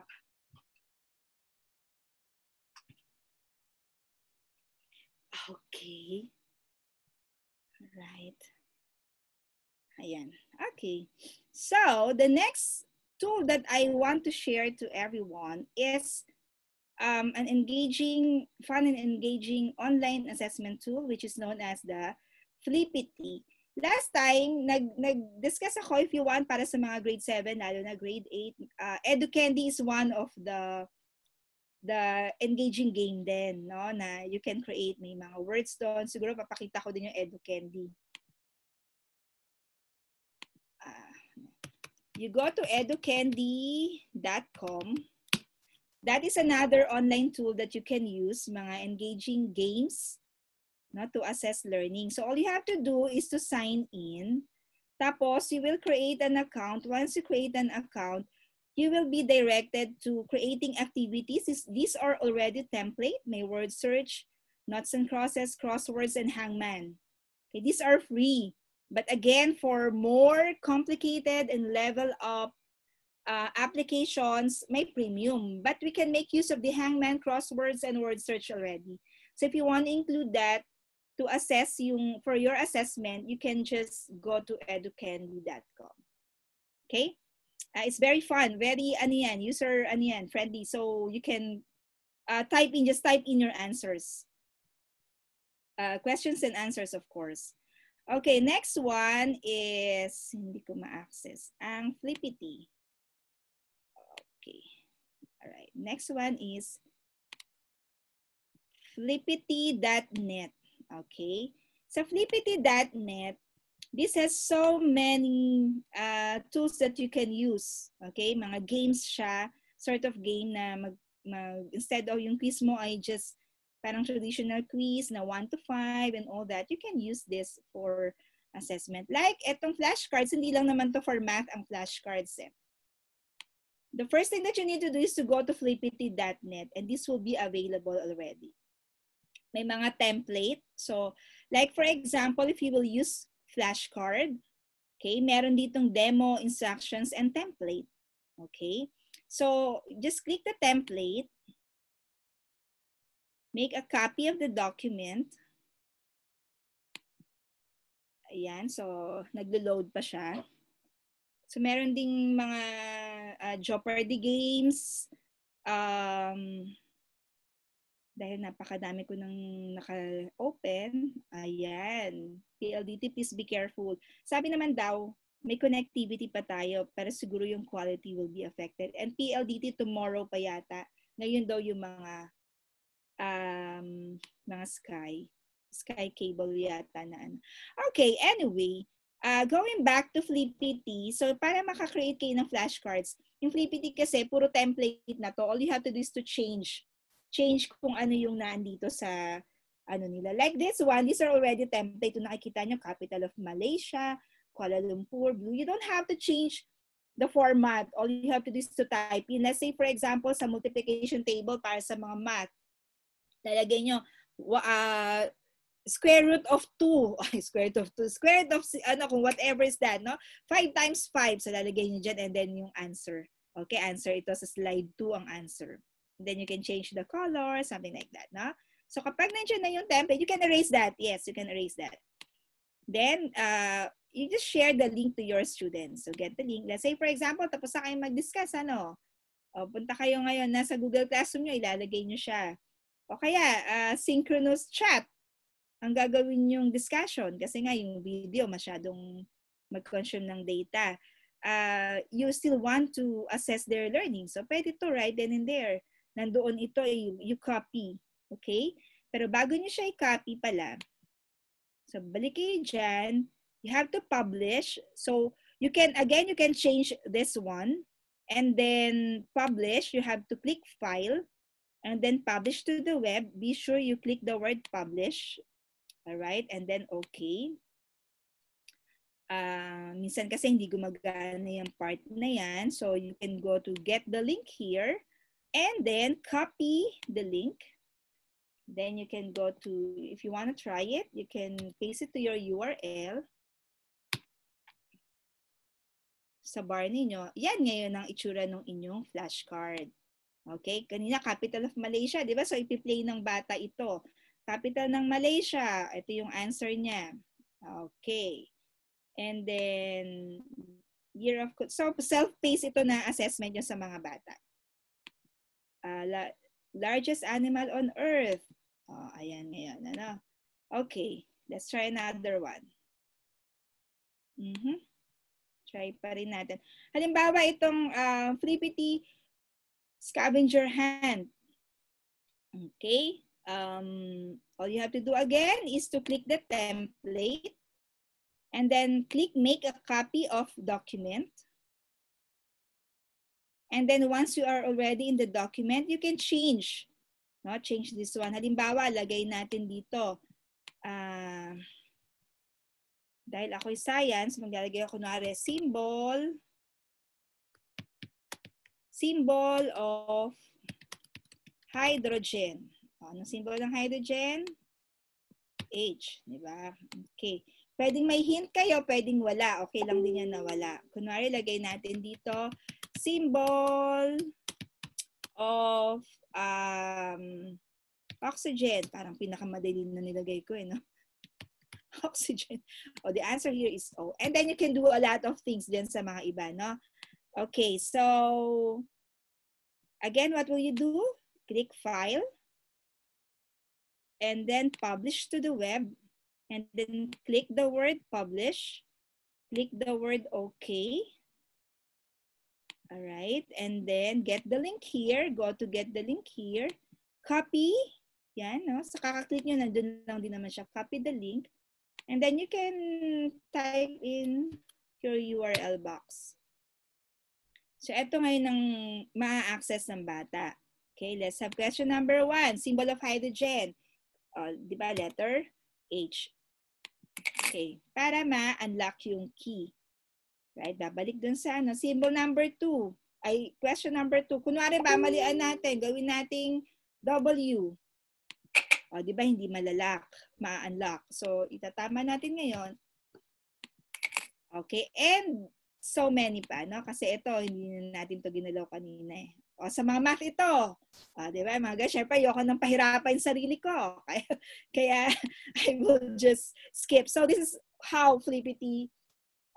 Okay. Right. Ayan. Okay. So, the next tool that I want to share to everyone is um, an engaging, fun and engaging online assessment tool, which is known as the Flippity. Last time, nag, nag-discuss ako if you want para sa mga grade 7, lalo na grade 8. Uh, EduCandy is one of the the engaging game din, no? Na you can create, may mga words doon. Siguro papakita ko din yung EduCandy. Uh, you go to educandy.com. That is another online tool that you can use, mga engaging games no, to assess learning. So all you have to do is to sign in. Tapos, you will create an account. Once you create an account, you will be directed to creating activities. These are already template. May word search, knots and crosses, crosswords, and hangman. Okay, these are free. But again, for more complicated and level up uh, applications, may premium. But we can make use of the hangman, crosswords, and word search already. So if you want to include that, to assess yung, for your assessment, you can just go to educandy.com. Okay? Uh, it's very fun, very ano yan, user ano yan, friendly. So you can uh, type in, just type in your answers. Uh, questions and answers, of course. Okay, next one is, hindi ko ma-access, ang Flippity. Okay. All right. Next one is flippity.net. Okay? Sa flippity.net, this has so many uh, tools that you can use. Okay? Mga games siya, sort of game na mag, mag, instead of yung quiz mo ay just parang traditional quiz na 1 to 5 and all that, you can use this for assessment. Like etong flashcards, hindi lang naman to for math ang flashcards eh. The first thing that you need to do is to go to flippity.net and this will be available already may mga template. So, like for example, if you will use flashcard, okay, meron ditong demo, instructions, and template. Okay? So, just click the template. Make a copy of the document. Ayan, so naglo-load pa siya. So meron ding mga uh, Jeopardy games, um, dahil napakadami ko nang naka-open, ayan, PLDT, please be careful. Sabi naman daw, may connectivity pa tayo, pero siguro yung quality will be affected. And PLDT tomorrow pa yata. Ngayon daw yung mga um, mga Sky. Sky cable yata na ano. Okay, anyway, uh, going back to Flippity, so para makakreate kayo ng flashcards, yung Flippity kasi puro template na to. All you have to do is to change change kung ano yung nandito sa ano nila. Like this one, these are already template. Kung nakikita nyo, capital of Malaysia, Kuala Lumpur, Blue. You don't have to change the format. All you have to do is to type in. Let's say, for example, sa multiplication table para sa mga math, lalagay nyo, uh, square root of 2, square root of 2, square root of, ano, kung whatever is that, no? 5 times 5, so lalagay nyo dyan, and then yung answer. Okay, answer ito sa slide 2 ang answer. Then you can change the color, something like that, no? So kapag nandiyan na yung template, you can erase that. Yes, you can erase that. Then, uh, you just share the link to your students. So get the link. Let's say, for example, tapos na kayong mag-discuss, ano? O, punta kayo ngayon, nasa Google Classroom nyo, ilalagay nyo siya. O kaya, uh, synchronous chat ang gagawin yung discussion kasi nga yung video masyadong mag-consume ng data. Uh, you still want to assess their learning. So, pwede to right then and there nandoon ito, you, you copy. Okay? Pero bago nyo siya i-copy pala, so balik kayo dyan, you have to publish. So you can, again, you can change this one. And then publish, you have to click file and then publish to the web. Be sure you click the word publish. All right? And then okay. Uh, minsan kasi hindi gumagana yung part na yan. So you can go to get the link here. And then copy the link. Then you can go to, if you want to try it, you can paste it to your URL. sa bar ninyo, yan ngayon ang itsura ng inyong flashcard. Okay? Kanina, capital of Malaysia, di ba? So, ipi-play ng bata ito. Capital ng Malaysia, ito yung answer niya. Okay. And then, year of, so self-paced ito na assessment nyo sa mga bata. Uh, la- largest animal on earth. Oh, ayan ngayon. Ano? Okay. Let's try another one. Mm-hmm. Try pa rin natin. Halimbawa, itong uh, Flippity scavenger hunt. Okay. Um, all you have to do again is to click the template and then click make a copy of document. And then once you are already in the document, you can change. No? Change this one. Halimbawa, lagay natin dito. Uh, dahil ako'y science, maglalagay ako kunwari symbol, symbol of hydrogen. O, anong symbol ng hydrogen? H, di ba? Okay. Pwedeng may hint kayo, pwedeng wala. Okay lang din yan na wala. Kunwari, lagay natin dito, symbol of um, oxygen. Parang pinakamadali na nilagay ko eh, no? oxygen. Oh, the answer here is O. And then you can do a lot of things din sa mga iba, no? Okay, so again, what will you do? Click File. And then publish to the web. And then click the word Publish. Click the word OK. All right, and then get the link here. Go to get the link here. Copy. Yan, no? Sa kakaklik nyo, nandun lang din naman siya. Copy the link. And then you can type in your URL box. So, ito ngayon ang ma-access ng bata. Okay, let's have question number one. Symbol of hydrogen. Uh, di ba, letter H. Okay, para ma-unlock yung key. Right, babalik dun sa ano. Symbol number two. Ay, question number two. Kunwari, mamalian natin. Gawin nating W. O, di ba hindi malalak, ma-unlock. So, itatama natin ngayon. Okay, and so many pa, no? Kasi ito, hindi natin to ginalaw kanina eh. O, sa mga math ito. O, di ba, mga guys, syempre, ayoko nang pahirapan yung sarili ko. Kaya, kaya I will just skip. So, this is how Flippity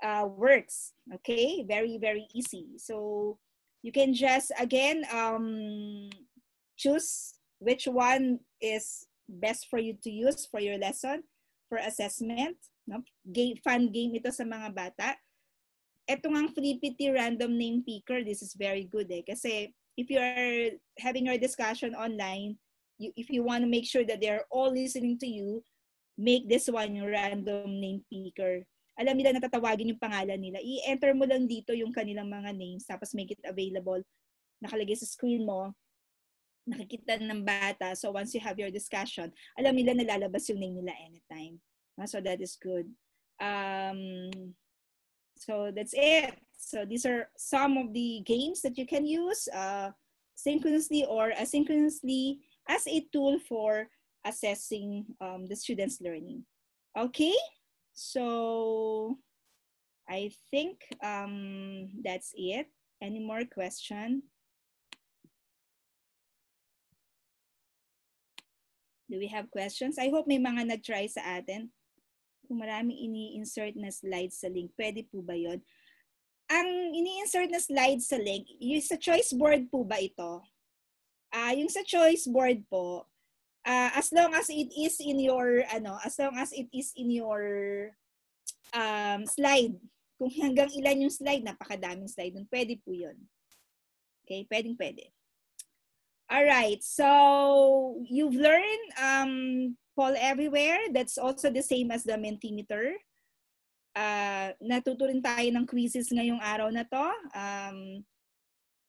uh, works. Okay, very, very easy. So, you can just, again, um, choose which one is best for you to use for your lesson, for assessment. No? Game, fun game ito sa mga bata. Ito nga Flippity random name picker, this is very good eh. Kasi if you are having your discussion online, you, if you want to make sure that they are all listening to you, make this one your random name picker. Alam nila natatawagin yung pangalan nila. I-enter mo lang dito yung kanilang mga names tapos make it available. Nakalagay sa screen mo nakikita ng bata. So once you have your discussion, alam nila na lalabas yung name nila anytime. Uh, so that is good. Um, so that's it. So these are some of the games that you can use uh, synchronously or asynchronously as a tool for assessing um, the students' learning. Okay, so I think um, that's it. Any more question? Do we have questions? I hope may mga nag-try sa atin. Kung maraming ini-insert na slides sa link, pwede po ba yon? Ang ini-insert na slides sa link, yung sa choice board po ba ito? Uh, yung sa choice board po, uh, as long as it is in your, ano, as long as it is in your um, slide, kung hanggang ilan yung slide, napakadaming slide nun, pwede po yun. Okay, pwedeng pwede. All right. So you've learned um, Paul Everywhere. That's also the same as the Mentimeter. Uh, natuto rin tayo ng quizzes ngayong araw na to. Um,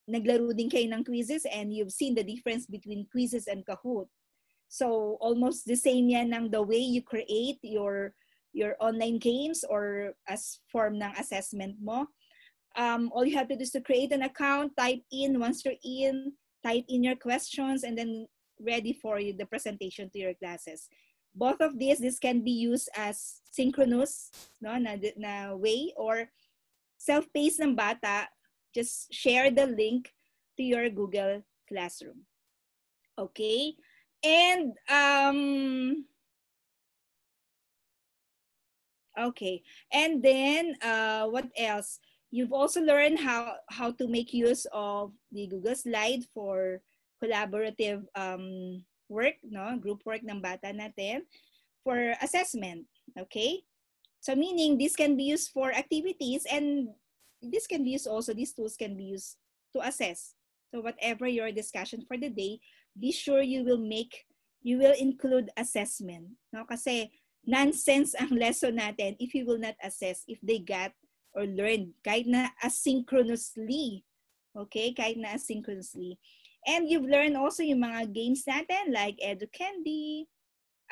naglaro din kayo ng quizzes and you've seen the difference between quizzes and Kahoot. So almost the same yan ng the way you create your your online games or as form ng assessment mo. Um, all you have to do is to create an account, type in, once you're in, type in your questions, and then ready for you, the presentation to your classes. Both of these, this can be used as synchronous no, na, na way or self-paced ng bata, just share the link to your Google Classroom. Okay? And um Okay. And then uh what else? You've also learned how how to make use of the Google Slide for collaborative um work, no? Group work ng bata natin for assessment, okay? So meaning this can be used for activities and this can be used also these tools can be used to assess. So whatever your discussion for the day, be sure you will make you will include assessment, no? Kasi nonsense ang lesson natin if you will not assess if they got or learned kahit na asynchronously. Okay? Kahit na asynchronously. And you've learned also yung mga games natin like Edu Candy,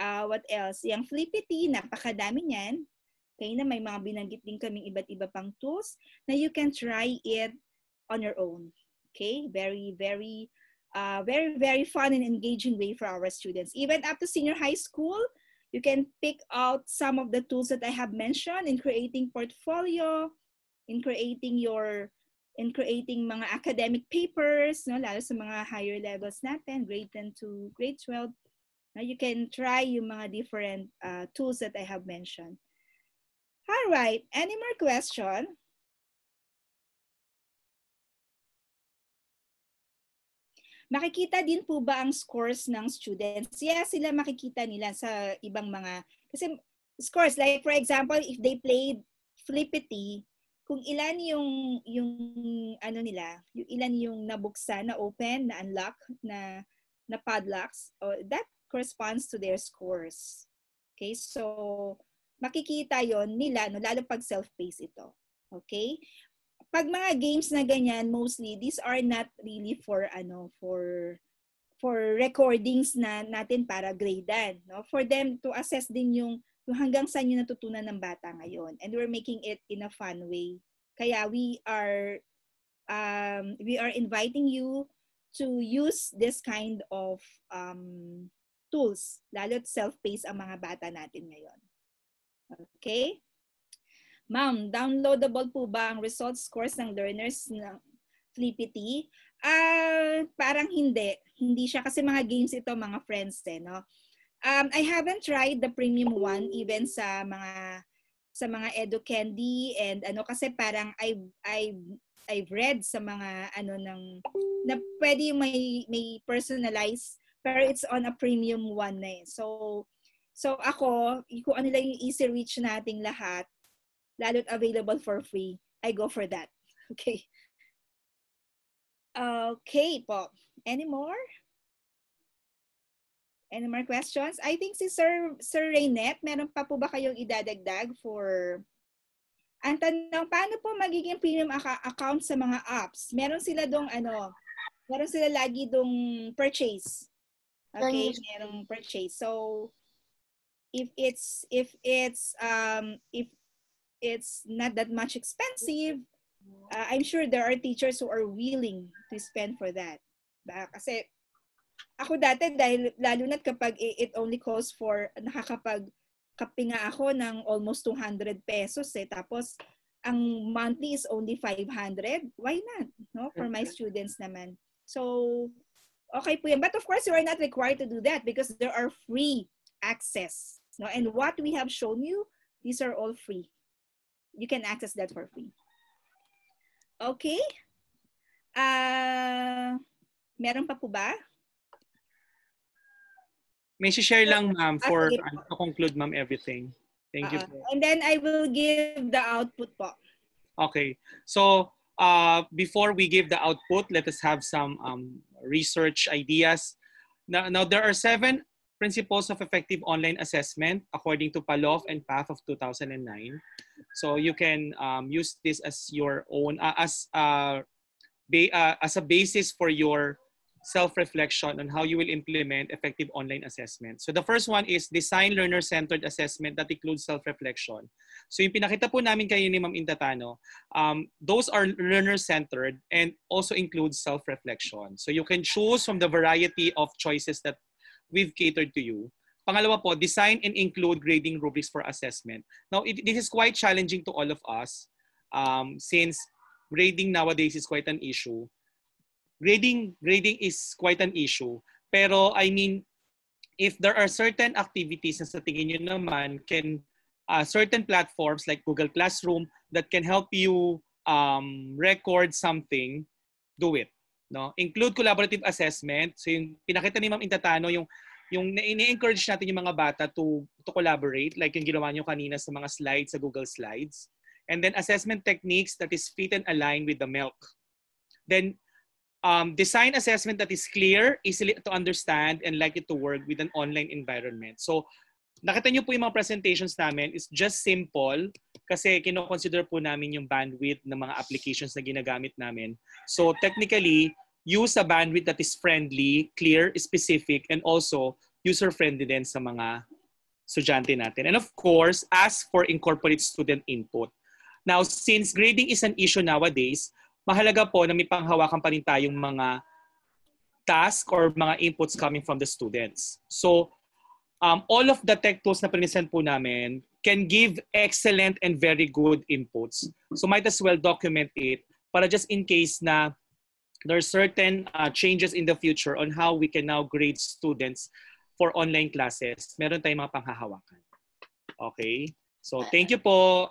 uh, what else? Yung Flippity, napakadami niyan. Kaya na may mga binanggit din kaming iba't iba pang tools na you can try it on your own. Okay? Very, very, uh, very, very fun and engaging way for our students. Even up to senior high school, you can pick out some of the tools that I have mentioned in creating portfolio, in creating your in creating mga academic papers, no, lalo sa mga higher levels natin, grade 10 to grade 12. Now you can try yung mga different uh, tools that I have mentioned. All right, any more question? Makikita din po ba ang scores ng students? Yeah, sila makikita nila sa ibang mga, kasi scores, like for example, if they played Flippity, kung ilan yung yung ano nila, yung ilan yung nabuksan, na open, na unlock, na na padlocks, oh, that corresponds to their scores. Okay? So makikita 'yon nila no lalo pag self-paced ito. Okay? Pag mga games na ganyan, mostly these are not really for ano for for recordings na natin para gradean, no? For them to assess din yung yung hanggang saan yung natutunan ng bata ngayon. And we're making it in a fun way. Kaya we are um, we are inviting you to use this kind of um, tools, lalo self-paced ang mga bata natin ngayon. Okay? Ma'am, downloadable po ba ang result scores ng learners ng Flippity? Ah, uh, parang hindi. Hindi siya kasi mga games ito, mga friends eh, no? Um, I haven't tried the premium one even sa mga sa mga Edu Candy and ano kasi parang I I I've read sa mga ano ng na pwede may may personalized pero it's on a premium one na eh. So so ako, kung ano lang yung easy reach nating lahat, lalo't available for free, I go for that. Okay. Okay po. Any more? Any more questions? I think si Sir, Sir Raynette, meron pa po ba kayong idadagdag for... Ang tanong, paano po magiging premium account sa mga apps? Meron sila dong ano, meron sila lagi dong purchase. Okay, merong purchase. So, if it's, if it's, um, if it's not that much expensive, uh, I'm sure there are teachers who are willing to spend for that. Kasi ako dati dahil lalo na kapag it only costs for nakakapag kape nga ako ng almost 200 pesos eh tapos ang monthly is only 500 why not no for my students naman. So okay po yan but of course you are not required to do that because there are free access no? And what we have shown you these are all free you can access that for free okay uh, meron pa po ba May share lang, ma'am, for uh, to conclude, ma'am, everything. Thank uh, you. Po. And then I will give the output po. Okay. So, uh, before we give the output, let us have some um, research ideas. Now, now, there are seven principles of effective online assessment according to PALOF and PATH of 2009. So you can um, use this as your own, uh, as, uh, ba- uh, as a basis for your self-reflection on how you will implement effective online assessment. So the first one is design learner-centered assessment that includes self-reflection. So yung pinakita po namin kayo ni Ma'am Intatano, um, those are learner-centered and also include self-reflection. So you can choose from the variety of choices that we've catered to you. Pangalawa po, design and include grading rubrics for assessment. Now, it, this is quite challenging to all of us um, since grading nowadays is quite an issue. Grading grading is quite an issue. Pero I mean, if there are certain activities na sa tingin nyo naman can uh, certain platforms like Google Classroom that can help you um, record something, do it. No? Include collaborative assessment. So yung pinakita ni Ma'am Intatano, yung yung ini-encourage natin yung mga bata to to collaborate like yung ginawa niyo kanina sa mga slides sa Google Slides. And then assessment techniques that is fit and aligned with the milk. Then um, design assessment that is clear, easily to understand, and likely to work with an online environment. So nakita niyo po yung mga presentations namin is just simple kasi kino-consider po namin yung bandwidth ng mga applications na ginagamit namin. So technically, use a bandwidth that is friendly, clear, specific, and also user-friendly din sa mga estudyante natin. And of course, ask for incorporate student input. Now, since grading is an issue nowadays, mahalaga po na may panghawakan pa rin tayong mga task or mga inputs coming from the students. So, um, all of the tech tools na present po namin can give excellent and very good inputs. So might as well document it para just in case na there are certain uh, changes in the future on how we can now grade students for online classes, meron tayong mga panghahawakan. Okay? So, thank you po.